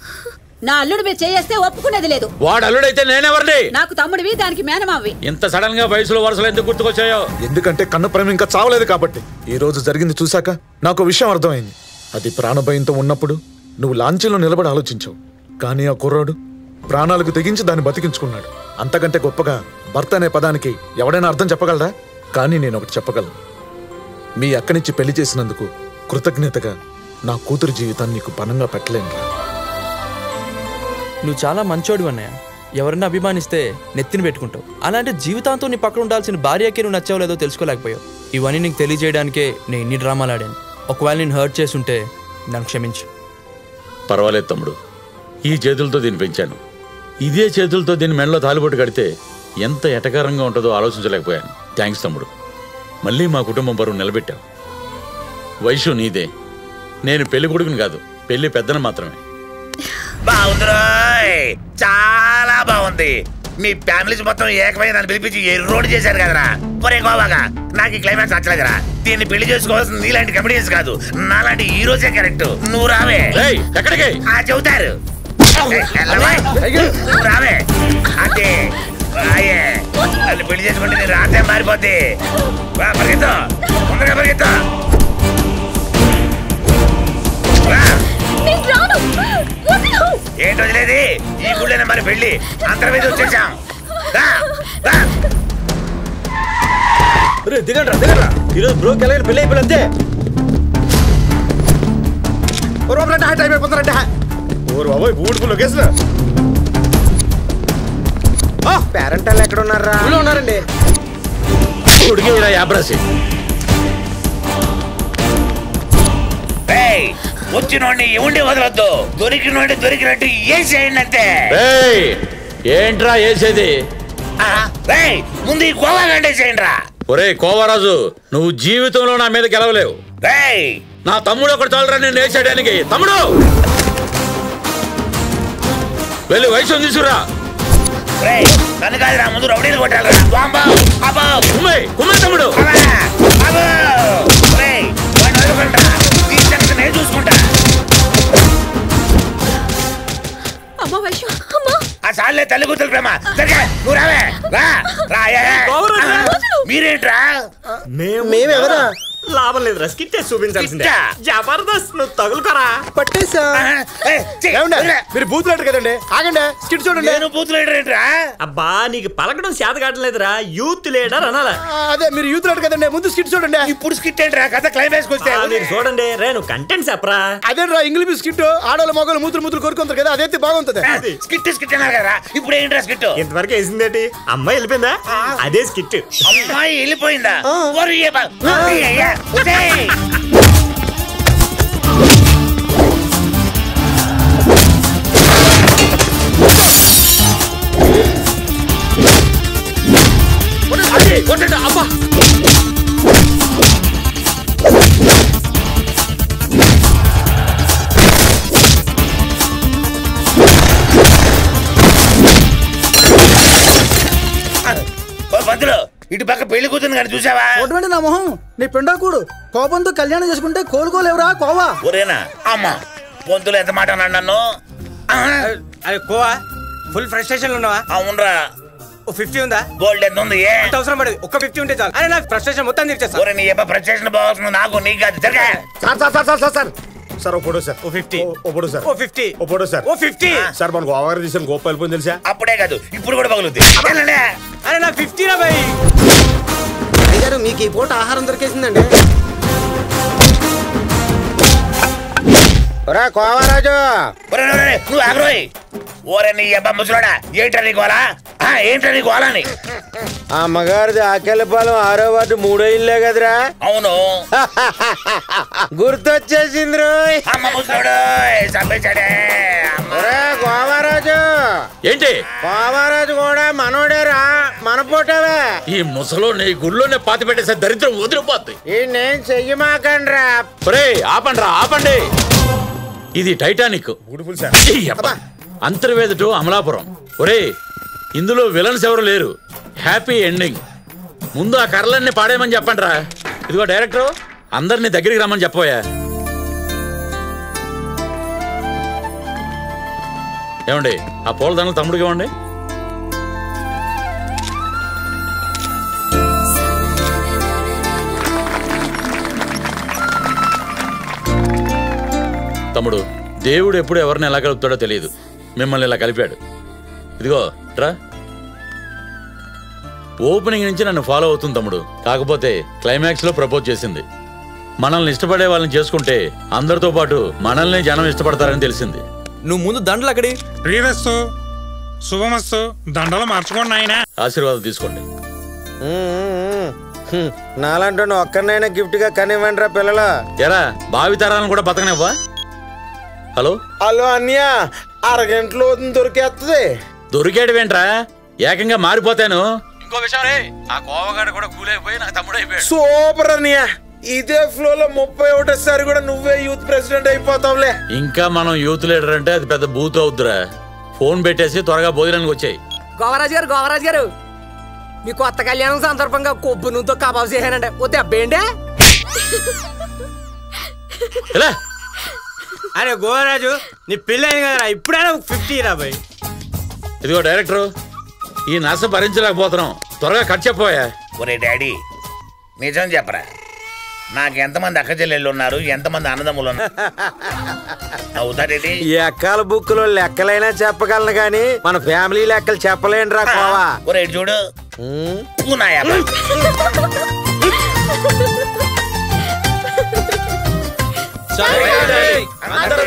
నా అల్లుడు మీరు చేయేస్తే ఒప్పుకునేది లేదు.
వాడు అల్లుడైతే నేనెవరిని?
నాకు తమ్ముడివి దానికి మేనమావి.
ఇంత సడన్గా వయసులో వరుసలు ఎందుకు గుర్తుకొచ్చాయో?
ఎందుకంటే కన్న ప్రేమ ఇంకా చావలేదు కాబట్టి. ఈ రోజు జరిగింది చూశాక నాకు ఒక విషయం అర్థమైంది. అది ప్రాణభయంతో ఉన్నప్పుడు నువ్వు లాంచీలో నిలబడి ఆలోచించావు. కానీ ఆ కుర్రాడు ప్రాణాలకు తెగించి దాన్ని బతికించుకున్నాడు. అంతకంటే గొప్పగా భర్త అనే పదానికి ఎవడైనా అర్థం చెప్పగలరా? కానీ నేను ఒకటి చెప్పగలను. మీ అక్కనిచ్చి పెళ్ళి చేసినందుకు కృతజ్ఞతగా నా కూతురు జీవితాన్ని నీకు పనంగా పెట్టలేను
నువ్వు చాలా మంచోడు అన్నయ్య. ఎవరన్నా అభిమానిస్తే నెత్తిని పెట్టుకుంటావు. అలాంటి జీవితాంతో నీ పక్కన ఉండాల్సిన భార్యకి నువ్వు నచ్చావు లేదో తెలుసుకోలేకపోయావు. ఇవన్నీ నీకు తెలియజేయడానికే నేను ఇన్ని డ్రామాలు ఆడాను. ఒకవేళ నేను హర్ట్ చేసుంటే నన్ను క్షమించు.
పర్వాలేదు తమ్ముడు. ఈ చేతులతో దీన్ని పెంచాను. ఇదే చేతులతో దీన్ని మెడలో తాలిబొట్టు కడితే ఎంత ఎటకారంగా ఉంటుందో ఆలోచించలేకపోయాను. థ్యాంక్స్ తమ్ముడు. మళ్ళీ మా కుటుంబం పరువు నిలబెట్టావు. వయసు నీదే. నేను పెళ్ళి కొడుకుని కాదు పెళ్ళి పెద్దను మాత్రమే.
బాగుంది రోయ్. చాలా బాగుంది. మీ ఫ్యామిలీస్ మొత్తం ఏకమై నన్ను పిలిపించి ఎర్రోడ్ చేశారు కదరా. ఒరే గోవాగా నాకు ఈ క్లైమాక్స్ నచ్చలేదురా దీన్ని పెళ్ళి చేసుకోవాల్సిన నీలాంటి కమెడియన్స్ కాదు. నాలాంటి హీరోసే కరెక్ట్ నువ్వు రావే.
ఎక్కడికి?
ఆ చెబుతారు. రావే. అదే. రాయే. నన్ను పెళ్ళి చేసుకుంటే నీ రాతే మారిపోద్ది? రా, పరిగెత్తు. తొందరగా పరిగెత్తు. రా. ఏంటి వదిలేది? ఈ గుళ్ళేనే మరి పెళ్ళి అందరి మీద వచ్చేసాం.
దిగండి రా. దిగండి రా ఈరోజు బ్రోకి వెళ్ళగానే పెళ్ళి అయిపోయింది అంతే.
ఓరు బాబోయ్ లొకేషన్
పేరెంట్ వాళ్ళు ఎక్కడ ఉన్నారా
ఉన్నారండి.
ఉడికి యాబ్రాసి
వచ్చినోడిని ఉండి వదలొద్దు. దొరికినోడిని దొరికినట్టు ఏం చేయండి అంతే.
ఏయ్, ఏంట్రా వేసేది
ఏయ్, ముందు గంటే చేయండి రా
ఒరే కోవరాజు నువ్వు జీవితంలో నా మీద గెలవలేవు.
ఏయ్,
నా తమ్ముడు ఒకటి తోలరా నేను వేసేయడానికి తమ్ముడు! వెళ్ళి వయసు తీసుకురా.
ఏయ్, నన్ను కాదురా ముందు రౌడీలు
కుమ్మే తమ్ముడు.
అబ్బా, అబ్బో. చూసుకుంటా
అమ్మ వైశ్యం అమ్మా
ఆ సార్లే తల్లి కూతురు ప్రేమ. సరిగా నువ్వు రావే. రా రా. మీరేంట్రా?
మేమెవరా? లాభం లేదురా స్కిట్ వేసి చూపించాల్సిందే? జబర్దస్త్ నువ్వు తగులుకరా.
పట్టేసా మీరు బూత్ లీడర్ కదండి. ఆగండి స్కిట్ చూడండి.
నేను బూత్ లీడర్ ఏంట్రా
అబ్బా నీకు పలకడం చేత కావట్లేదురా. యూత్ లీడర్ అనాలా.
అదే మీరు యూత్ లీడర్ కదండి. ముందు స్కిట్ చూడండి.
ఇప్పుడు స్కిట్ ఏంట్రా? కథ క్లైమాక్స్ వస్తే.
మీరు చూడండి. రే నువ్వు కంటెంట్ చెప్పరా?
అదే రా ఇంగ్లీష్ స్కిట్ ఆడవాళ్ళ మొగలు మూతులు మూతులు కోరుకుంటారు కదా అదైతే బాగుంటది.
స్కిట్ స్కిట్ అన్నారు కదా ఇప్పుడు ఏంట్రా స్కిట్
ఇంతవరకు వేసిందేటి అమ్మాయి వెళ్ళిపోయిందా అదే స్కిట్
అమ్మాయి వెళ్ళిపోయిందా ఒరే ఏ బా- ఏ, ఏ, ఒసేయ్.
కొట్టండి అబ్బా
ఇటు పక్క పెళ్ళి కూతురు కానీ చూసావా?
అటువంటి నా మొహం. నీ పిండాకుడు. కోపంతో కళ్యాణం చేసుకుంటే కోలుకోలేవురా కోవా.
ఒరేనా అమ్మ పొంతులు ఎంత మాట అన్నాడు నన్ను?
అరే కోవా? ఫుల్ ఫ్రస్ట్రేషన్ ఉన్నావా?
అవునరా.
ఓ ఫిఫ్టీ ఉందా?
గోల్డ్ ఎంత ఉంది ఏ?
ఎంత అవసరం పడదు. ఒక్క ఫిఫ్టీ ఉంటే చాలు. అరే నాకు ఫ్రస్ట్రేషన్ మొత్తం తీర్చేస్తా.
ఒరే నీ ఎప్ప ప్రత్యక్షణ పోవాల్సిన నాకు నీకు కాదు జరగా.
Sir sir sir sir sir. Sir sir ఓ ఫోటో సార్.
ఓ ఫిఫ్టీ.
ఓ ఫోటో సార్.
ఓ ఫిఫ్టీ.
ఓ ఫోటో సార్.
ఓ ఫిఫ్టీ.
సార్ మన గోవా గారు తీసిన గోప వెళ్ళిపోయింది తెలుసా?
అప్పుడే కాదు ఇప్పుడు కూడా పగులుద్ది.
అరే నాకు ఫిఫ్టీ రా భయ్
అయ్యారు మీకు ఈ పూట ఆహారం దొరికేసిందండి.
ఒరే కోమరాజు.
ఒరే, ఒరే, నువ్వు ఆగ్రోయ్. ఓరే నీ అబ్బా ముసలోడా ఏంట్రా నీ గోలా? ఆ, ఏంట్రా నీ గోలా అని
అమ్మగారిది ఆకెళ్ళపాలెం ఆరో వార్డు మూడో ఇల్లే కదరా.
అవును.
గుర్తొచ్చేసింది రోయ్.
అమ్మ ముసలోడు చంపేశాడే.
ఒరే కోమరాజు.
ఏంటి?
కోమరాజు కూడా మనోడేరా మన పోటావే.
ఈ ముసలో నీ గుళ్ళోనే పాతి పెట్టేసే దరిద్రం వదిలిపోద్ది.
ఈ నేను చెయ్యమాకండ్రా
ఒరే ఆపండి రా ఆపండి. ఇది టైటానిక్ ఈ అబ్బ. అంతర్వేది టు అమలాపురం. ఒరే ఇందులో విలన్స్ ఎవరు లేరు. హ్యాపీ ఎండింగ్ ముందు ఆ కర్రలన్నీ పాడేయమని చెప్పండి రా ఇదిగో డైరెక్టర్ అందరినీ దగ్గరికి రమ్మని చెప్పబోయా. ఏమండి ఆ పూలదండలు తమ్ముడికి ఇవ్వండి. తమ్ముడు దేవుడు ఎప్పుడు ఎవరిని ఎలా కలుపుతాడో తెలియదు. మిమ్మల్ని ఇలా కలిపాడు. ఇదిగో రా. ఓపెనింగ్ నుంచి నన్ను ఫాలో అవుతుంది తమ్ముడు. కాకపోతే క్లైమాక్స్లో ప్రపోజ్ చేసింది. మనల్ని ఇష్టపడే వాళ్ళని చేసుకుంటే అందరితో పాటు మనల్ని జనం ఇష్టపడతారని తెలిసింది.
నువ్వు ముందు దండలు అక్కడి.
ప్రియవస్తు శుభమస్తు దండలు మార్చుకోండి ఆయన
ఆశీర్వాదం తీసుకోండి.
నాలంటూ ఒక్కరినైనా గిఫ్ట్గా కనివ్వండి రా పిల్లలు.
ఎరా భావి తరాలను కూడా బతకనివ్వా? హలో?
హలో అన్య అరగంటలో దొరికేస్తుంది
దొరికేటవేంట్రా? ఏకంగా మారిపోతాను. ఇంకో విషయం రే ఆ కోవగాడు కూడా కూలైపోయి నాకు తమ్ముడు అయిపోయాడు.
సూపర్ అన్నయ్య ఇదే ఫ్లో లో ముప్పై ఒకటోసారి కూడా నువ్వే యూత్ ప్రెసిడెంట్ అయిపోతావులే.
ఇంకా మనం యూత్ లీడర్ అంటే అది పెద్ద బూత్ అవుద్దురా. ఫోన్ పెట్టేసి త్వరగా భోజనానికి వచ్చాయి.
గోవరాజు గారు గోవరాజు గారు. మీ కొత్త కళ్యాణం సందర్భంగా కొబ్బు నూనెతో కబాబ్ చేశానండి ఓ దెబ్బేండే
అరే గోరాజు నీ పెళ్ళైంది కదరా ఇప్పుడైనా ఫిఫ్టీ రాబాయ్
ఇదిగో డైరెక్టర్ ఈ నస భరించలేకపోతున్నాం. త్వరగా కట్ చెప్పబోయా.
ఒరే డాడీ నిజం చెప్పరా? నాకు ఎంతమంది అక్క చెల్లెళ్ళు ఉన్నారు ఎంతమంది అన్నదమ్ములు ఉన్నారు? అవుతాడేంటి
ఈ ఎక్కాల బుక్లో లెక్కలైనా చెప్పగలను గాని మన ఫ్యామిలీ లెక్కలు చెప్పలేనురా కోవా.
ఒరే చూడు. పూనాయా
అందరి